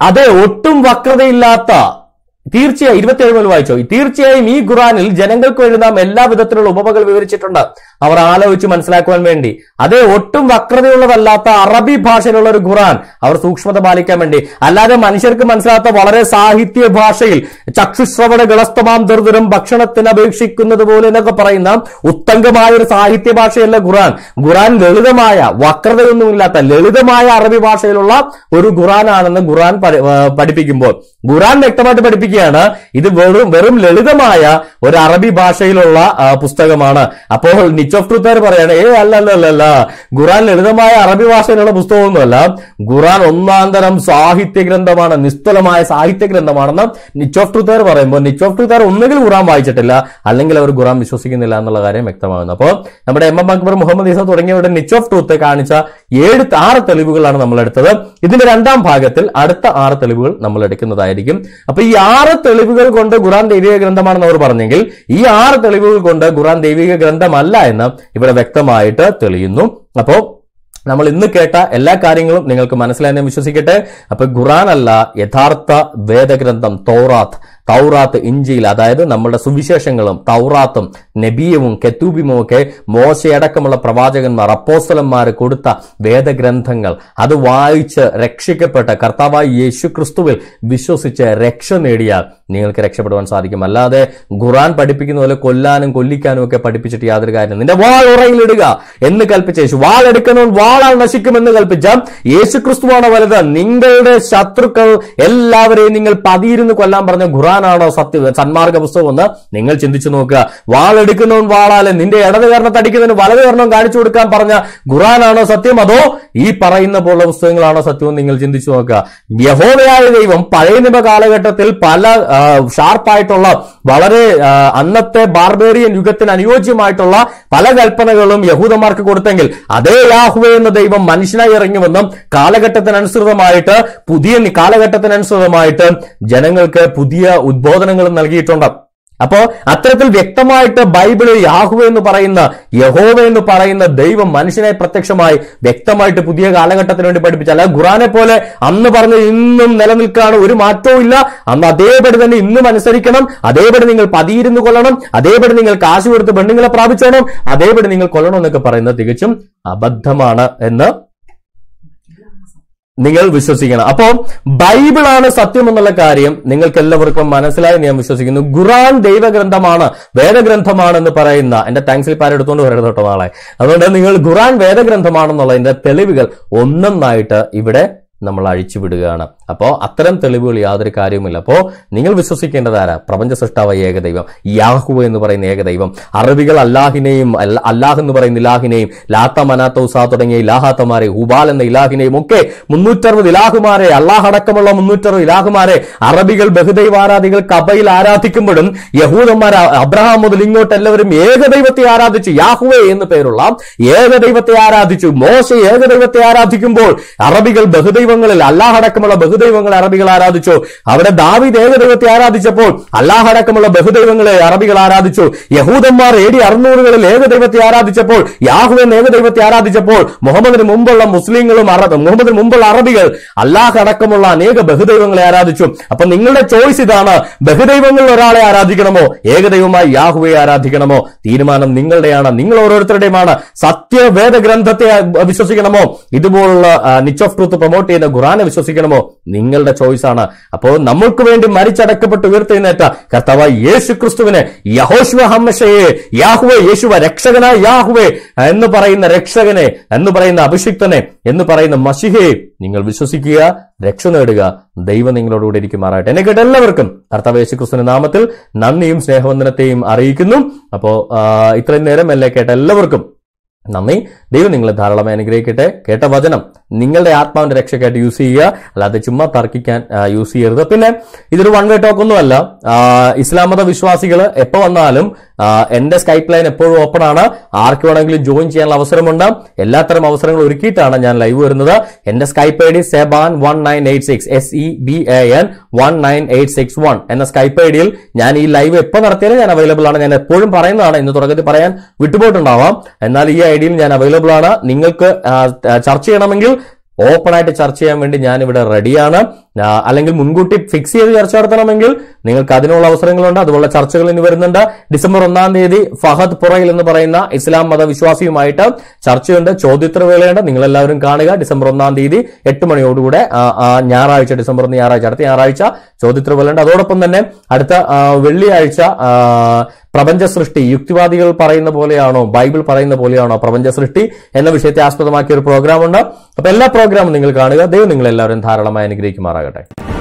അതെ ഒട്ടും വക്രതയില്ലാത്ത തീർച്ചയായും ഇരുപത്തിയേഴ് മുതൽ വായിച്ചോ. തീർച്ചയായും ഈ ഖുറാനിൽ ജനങ്ങൾക്ക് എഴുതാം എല്ലാ വിധത്തിലുള്ള ഉപമകൾ വിവരിച്ചിട്ടുണ്ട്. അവർ ആലോചിച്ച് മനസ്സിലാക്കുവാൻ വേണ്ടി. അതേ ഒട്ടും വക്രതയുള്ളതല്ലാത്ത അറബി ഭാഷയിലുള്ള ഒരു ഖുറാൻ അവർ സൂക്ഷ്മത പാലിക്കാൻ വേണ്ടി. അല്ലാതെ മനുഷ്യർക്ക് മനസ്സിലാത്ത വളരെ സാഹിത്യ ഭാഷയിൽ ചക്ഷുശ്രവണ ഗളസ്തമാം ദുർദുരം ഭക്ഷണത്തിന് അപേക്ഷിക്കുന്നത് പോലെ എന്നൊക്കെ പറയുന്ന ഉത്തങ്കമായ ഒരു സാഹിത്യ ഭാഷയല്ല ഖുറാൻ ഖുറാൻ ലളിതമായ വക്രതയൊന്നുമില്ലാത്ത ലളിതമായ അറബി ഭാഷയിലുള്ള ഒരു ഖുറാനാണെന്ന് ഖുറാൻ പഠിപ്പിക്കുമ്പോൾ. ഖുറാൻ വ്യക്തമായിട്ട് പഠിപ്പിക്കുകയാണ് ഇത് വെറും വെറും ലളിതമായ ഒരു അറബി ഭാഷയിലുള്ള പുസ്തകമാണ്. അപ്പോൾ നിച്ച് ഓഫ് ട്രൂത്തുകാർ പറയാണ്. ഏ അല്ല അല്ല അല്ല അല്ല. ഖുറാൻ ലളിതമായ അറബി ഭാഷയിലുള്ള പുസ്തകമൊന്നുമല്ല. ഖുറാൻ ഒന്നാം തരം സാഹിത്യ ഗ്രന്ഥമാണ് നിസ്തുലമായ സാഹിത്യ ഗ്രന്ഥമാണെന്ന് നിച്ച് ഓഫ് ട്രൂത്തുകാർ പറയുമ്പോൾ നിച്ച് ഓഫ് ട്രൂത്തുകാർ ഒന്നുകിൽ ഖുറാൻ വായിച്ചിട്ടില്ല അല്ലെങ്കിൽ അവർ ഖുറാൻ വിശ്വസിക്കുന്നില്ല എന്നുള്ള കാര്യം വ്യക്തമാകുന്നു. അപ്പോൾ നമ്മുടെ എം എം അക്ബർ മുഹമ്മദ് ഈസ തുടങ്ങിയവരുടെ നിച്ച് ഓഫ് ട്രൂത്ത് കാണിച്ച ഏഴ് ആറ് തെളിവുകളാണ് നമ്മൾ എടുത്തത്. ഇതിന്റെ രണ്ടാം ഭാഗത്തിൽ അടുത്ത ആറ് തെളിവുകൾ നമ്മൾ എടുക്കുന്നതായിരിക്കും. അപ്പൊ ഈ ആറ് തെളിവുകൾ കൊണ്ട് ഖുറാൻ ദൈവിക ഗ്രന്ഥമാണെന്ന് അവർ പറഞ്ഞെങ്കിൽ ഈ ആറ് തെളിവുകൾ കൊണ്ട് ഖുറാൻ ദൈവിക ഗ്രന്ഥമല്ല എന്ന് ഇവിടെ വ്യക്തമായിട്ട് തെളിയുന്നു. അപ്പോ നമ്മൾ ഇന്ന് കേട്ട എല്ലാ കാര്യങ്ങളും നിങ്ങൾക്ക് മനസ്സിലായെന്ന് വിശ്വസിക്കട്ടെ. അപ്പൊ ഖുറാൻ അല്ല യഥാർത്ഥ വേദഗ്രന്ഥം തൗറാത്ത് തൗറാത്ത് ഇഞ്ചിയിൽ അതായത് നമ്മുടെ സുവിശേഷങ്ങളും തൗറാത്തും നബിയവും കെത്തൂബിയും ഒക്കെ മോശയടക്കമുള്ള പ്രവാചകന്മാർ അപ്പോസ്തലന്മാർ കൊടുത്ത വേദഗ്രന്ഥങ്ങൾ അത് വായിച്ച് രക്ഷിക്കപ്പെട്ട കർത്താവായി യേശു ക്രിസ്തുവിൽ വിശ്വസിച്ച് രക്ഷ നേടിയാൽ നിങ്ങൾക്ക് രക്ഷപ്പെടുവാൻ സാധിക്കും. അല്ലാതെ ഖുറാൻ പഠിപ്പിക്കുന്ന പോലെ കൊല്ലാനും കൊല്ലിക്കാനും ഒക്കെ പഠിപ്പിച്ചിട്ട് യാതൊരു കാര്യം നിന്റെ വാൾ ഉറയിലിടുക എന്ന് കൽപ്പിച്ച യേശു വാൾ എടുക്കുന്നവൻ വാളാൽ നശിക്കുമെന്ന് കൽപ്പിച്ച യേശു ക്രിസ്തുവാണ് വലുത്. നിങ്ങളുടെ ശത്രുക്കൾ എല്ലാവരെയും നിങ്ങൾ പതിയിരുന്ന് കൊല്ലാൻ പറഞ്ഞ ഖുറാനാണോ സത്യ സന്മാർഗ പുസ്തകം എന്ന് നിങ്ങൾ ചിന്തിച്ചു നോക്കുക. വാളെടുക്കുന്നവൻ വാളാൽ നിന്റെ ഇടത് കാരണം അടിക്കുന്നതിന് വലത് കരണം കാണിച്ചു കൊടുക്കാൻ പറഞ്ഞ ഖുറാനാണോ സത്യം? അതോ ഈ പറയുന്ന പോലുള്ള പുസ്തകങ്ങളാണോ സത്യം നിങ്ങൾ ചിന്തിച്ചു നോക്കുക. യഹോവയായ ദൈവം പഴയ നിമ കാലഘട്ടത്തിൽ പല ഷാർപ്പായിട്ടുള്ള വളരെ അന്നത്തെ ബാർബേറിയൻ യുഗത്തിന് അനുയോജ്യമായിട്ടുള്ള പല കൽപ്പനകളും യഹൂദന്മാർക്ക് കൊടുത്തെങ്കിൽ അതേ യാഹുവ എന്ന ദൈവം മനുഷ്യനായി ഇറങ്ങിവെന്നും കാലഘട്ടത്തിനനുസൃതമായിട്ട് പുതിയ കാലഘട്ടത്തിനനുസൃതമായിട്ട് ജനങ്ങൾക്ക് പുതിയ ഉദ്ബോധനങ്ങളും നൽകിയിട്ടുണ്ട്. അപ്പോ അത്തരത്തിൽ വ്യക്തമായിട്ട് ബൈബിളിൽ യാഹുവ എന്ന് പറയുന്ന യഹോവ എന്ന് പറയുന്ന ദൈവം മനുഷ്യനെ പ്രത്യക്ഷമായി വ്യക്തമായിട്ട് പുതിയ കാലഘട്ടത്തിന് വേണ്ടി പഠിപ്പിച്ച. അല്ല ഖുറാനെ പോലെ അന്ന് പറഞ്ഞ് ഇന്നും നിലനിൽക്കാണ് ഒരു മാറ്റവും ഇല്ല. അന്ന് അതേപടി തന്നെ ഇന്നും അനുസരിക്കണം. അതേപടി നിങ്ങൾ പതിയിരുന്നു കൊള്ളണം അതേപടി നിങ്ങൾ കാശ് കൊടുത്ത് പെണ്ണുങ്ങളെ പ്രാപിച്ചോണം. അതേപടി നിങ്ങൾ കൊള്ളണം എന്നൊക്കെ പറയുന്നത് തികച്ചും അബദ്ധമാണ് എന്ന് നിങ്ങൾ വിശ്വസിക്കണം. അപ്പോ ബൈബിളാണ് സത്യം എന്നുള്ള കാര്യം നിങ്ങൾക്ക് എല്ലാവർക്കും മനസ്സിലായി ഞാൻ വിശ്വസിക്കുന്നു. ഖുറാൻ ദൈവഗ്രന്ഥമാണ് വേദഗ്രന്ഥമാണെന്ന് പറയുന്ന എന്റെ താങ്ക്സിൽ പാരെടുത്തോണ്ട് വരരുത് കേട്ടോ നാളെ. അതുകൊണ്ട് നിങ്ങൾ ഖുറാൻ വേദഗ്രന്ഥമാണെന്നുള്ളതിന്റെ തെളിവുകൾ ഒന്നൊന്നായിട്ട് ഇവിടെ നമ്മൾ അഴിച്ചുവിടുകയാണ് അപ്പോൾ അത്തരം തെളിവുകൾ യാതൊരു കാര്യവുമില്ല. അപ്പോൾ നിങ്ങൾ വിശ്വസിക്കേണ്ടത് ആരാ? പ്രപഞ്ച സൃഷ്ടാവ ഏകദൈവം. യാഹു എന്ന് പറയുന്ന ഏകദൈവം. അറബികൾ അല്ലാഹിനെയും അല്ലാഹ് എന്ന് പറയുന്ന ഇലാഹിനെയും ലാത്ത മനാത്ത ഉസാ തുടങ്ങിയ ഇലാഹാത്തമാരെ ഹുബാൽ എന്ന ഇലാഹിനെയും ഒക്കെ മുന്നൂറ്ററുപത് ഇലാഹുമാരെ അള്ളാഹ് അടക്കമുള്ള മുന്നൂറ്ററുപത് ഇലാഹുമാരെ അറബികൾ ബഹുദൈവ ആരാധികൾ കബയിൽ ആരാധിക്കുമ്പോഴും യഹൂദന്മാർ അബ്രഹാം മുതൽ ഇങ്ങോട്ട് എല്ലാവരും ഏകദൈവത്തെ ആരാധിച്ചു. യാഹുവേ എന്ന് പേരുള്ള ഏകദൈവത്തെ ആരാധിച്ചു. മോശ ഏകദൈവത്തെ ആരാധിക്കുമ്പോൾ അറബികൾ ബഹുദൈവങ്ങളിൽ അല്ലാഹ് അടക്കമുള്ള ബഹുദൈവങ്ങളെ അറബികൾ ആരാധിച്ചു. അവിടെ ദാവി ഏകദൈവത്തെ ആരാധിച്ചപ്പോൾ അല്ലാഹ് അടക്കമുള്ള ബഹുദൈവങ്ങളെ അറബികൾ ആരാധിച്ചു. യഹൂദന്മാർ എ ഡി അറുന്നൂറുകളിൽ ഏകദൈവത്തെ ആരാധിച്ചപ്പോൾ യാഹുവൻ ഏകദൈവത്തെ ആരാധിച്ചപ്പോൾ മുഹമ്മദിന് മുമ്പുള്ള മുസ്ലിങ്ങളും അറബ് മുഹമ്മദിന് മുമ്പുള്ള അറബികൾ അല്ലാഹ് അടക്കമുള്ള അനേക ബഹുദൈവങ്ങളെ ആരാധിച്ചു. അപ്പൊ നിങ്ങളുടെ ചോയ്സ് ഇതാണ് ബഹുദൈവങ്ങളിൽ ഒരാളെ ആരാധിക്കണമോ? ഏകദൈവമായി യാഹുവെ ആരാധിക്കണമോ? തീരുമാനം നിങ്ങളുടെയാണ്. നിങ്ങൾ ഓരോരുത്തരുടെയുമാണ്. സത്യവേദ ഗ്രന്ഥത്തെ വിശ്വസിക്കണമോ? ഇതുപോലുള്ള നിച്ച് ഓഫ് ട്രൂത്ത് പ്രൊമോട്ട് ചെയ്യുന്ന ഖുറാനെ വിശ്വസിക്കണമോ? നിങ്ങളുടെ ചോയ്സ് ആണ്. അപ്പോൾ നമ്മൾക്ക് വേണ്ടി മരിച്ചടക്കപ്പെട്ട് ഉയർത്തെഴുന്നേറ്റ കർത്താവ് യേശു ക്രിസ്തുവിനെ യഹോശ്വ ഹമ്മഷയെ യാഹുവെ യേശുവ രക്ഷകനായ യാഹുവേ എന്ന് പറയുന്ന രക്ഷകനെ എന്ന് പറയുന്ന അഭിഷിക്തനെ എന്ന് പറയുന്ന മഷിഹയെ നിങ്ങൾ വിശ്വസിക്കുക രക്ഷ നേടുക. ദൈവം നിങ്ങളോടുകൂടി ഇരിക്കുമാറാട്ടെ എന്നെ കേട്ട എല്ലാവർക്കും കർത്താവ് യേശു ക്രിസ്തുവിന്റെ നാമത്തിൽ നന്ദിയും സ്നേഹവന്ദനത്തെയും അറിയിക്കുന്നു. അപ്പോ ആ, ഇത്രയും നേരം എല്ലാം കേട്ട എല്ലാവർക്കും നന്ദി. ദൈവം നിങ്ങളെ ധാരാളമായി അനുഗ്രഹിക്കട്ടെ. കേട്ട വചനം നിങ്ങളുടെ ആത്മാവിന്റെ രക്ഷയ്ക്കായിട്ട് യൂസ് ചെയ്യുക. അല്ലാതെ ചുമ്മാ തർക്കിക്കാൻ യൂസ് ചെയ്യരുത്. പിന്നെ ഇതൊരു വൺ വേ ടോക്ക് ഒന്നുമല്ല. ഇസ്ലാം മത വിശ്വാസികൾ എപ്പോ വന്നാലും എന്റെ സ്കൈപ്പ് ലൈൻ എപ്പോഴും ഓപ്പൺ ആണ്. ആർക്ക് വേണമെങ്കിലും ജോയിൻ ചെയ്യാനുള്ള അവസരമുണ്ട്. എല്ലാത്തരം അവസരങ്ങൾ ഒരുക്കിയിട്ടാണ് ഞാൻ ലൈവ് വരുന്നത്. എന്റെ Skype I D Seban one nine eight six S E B A N one nine eight six one എന്ന സ്കൈപ്പ് ഐ ഡിയിൽ ഞാൻ ഈ ലൈവ് എപ്പോൾ നടത്തിയാലും ഞാൻ അവൈലബിൾ ആണ്. ഞാൻ എപ്പോഴും പറയുന്നതാണ്. ഇന്ന് തുടക്കത്തിൽ പറയാൻ വിട്ടുപോയിട്ടുണ്ടാവാം. എന്നാൽ ഈ ഐ ഡിയിൽ ഞാൻ അവൈലബിൾ ആണ്. നിങ്ങൾക്ക് ചർച്ച ചെയ്യണമെങ്കിൽ ഓപ്പൺ ആയിട്ട് ചർച്ച ചെയ്യാൻ വേണ്ടി ഞാൻ ഇവിടെ റെഡിയാണ് അല്ലെങ്കിൽ മുൻകൂട്ടി ഫിക്സ് ചെയ്ത് ചർച്ച നടത്തണമെങ്കിൽ നിങ്ങൾക്ക് അതിനുള്ള അവസരങ്ങളുണ്ട്. അതുപോലെ ചർച്ചകൾ ഇനി വരുന്നുണ്ട്. ഡിസംബർ ഒന്നാം തീയതി ഫഹദ് പുറയിൽ എന്ന് പറയുന്ന ഇസ്ലാം മതവിശ്വാസിയുമായിട്ട് ചർച്ചയുണ്ട്. ചോദ്യോത്തരവേളയുണ്ട്. നിങ്ങൾ എല്ലാവരും കാണുക. ഡിസംബർ ഒന്നാം തീയതി എട്ട് മണിയോടുകൂടെ ഞായറാഴ്ച ഡിസംബർ ഒന്ന് ഞായറാഴ്ച അടുത്ത ഞായറാഴ്ച ചോദ്യോത്തരവേളയുണ്ട്. അതോടൊപ്പം തന്നെ അടുത്ത വെള്ളിയാഴ്ച പ്രപഞ്ച സൃഷ്ടി യുക്തിവാദികൾ പറയുന്ന പോലെയാണോ ബൈബിൾ പറയുന്ന പോലെയാണോ പ്രപഞ്ച സൃഷ്ടി എന്ന വിഷയത്തെ ആസ്പദമാക്കിയ ഒരു പ്രോഗ്രാം ഉണ്ട്. അപ്പൊ എല്ലാ പ്രോഗ്രാമും നിങ്ങൾ കാണുക. ദൈവം നിങ്ങൾ എല്ലാവരും ധാരാളമായി 拜拜。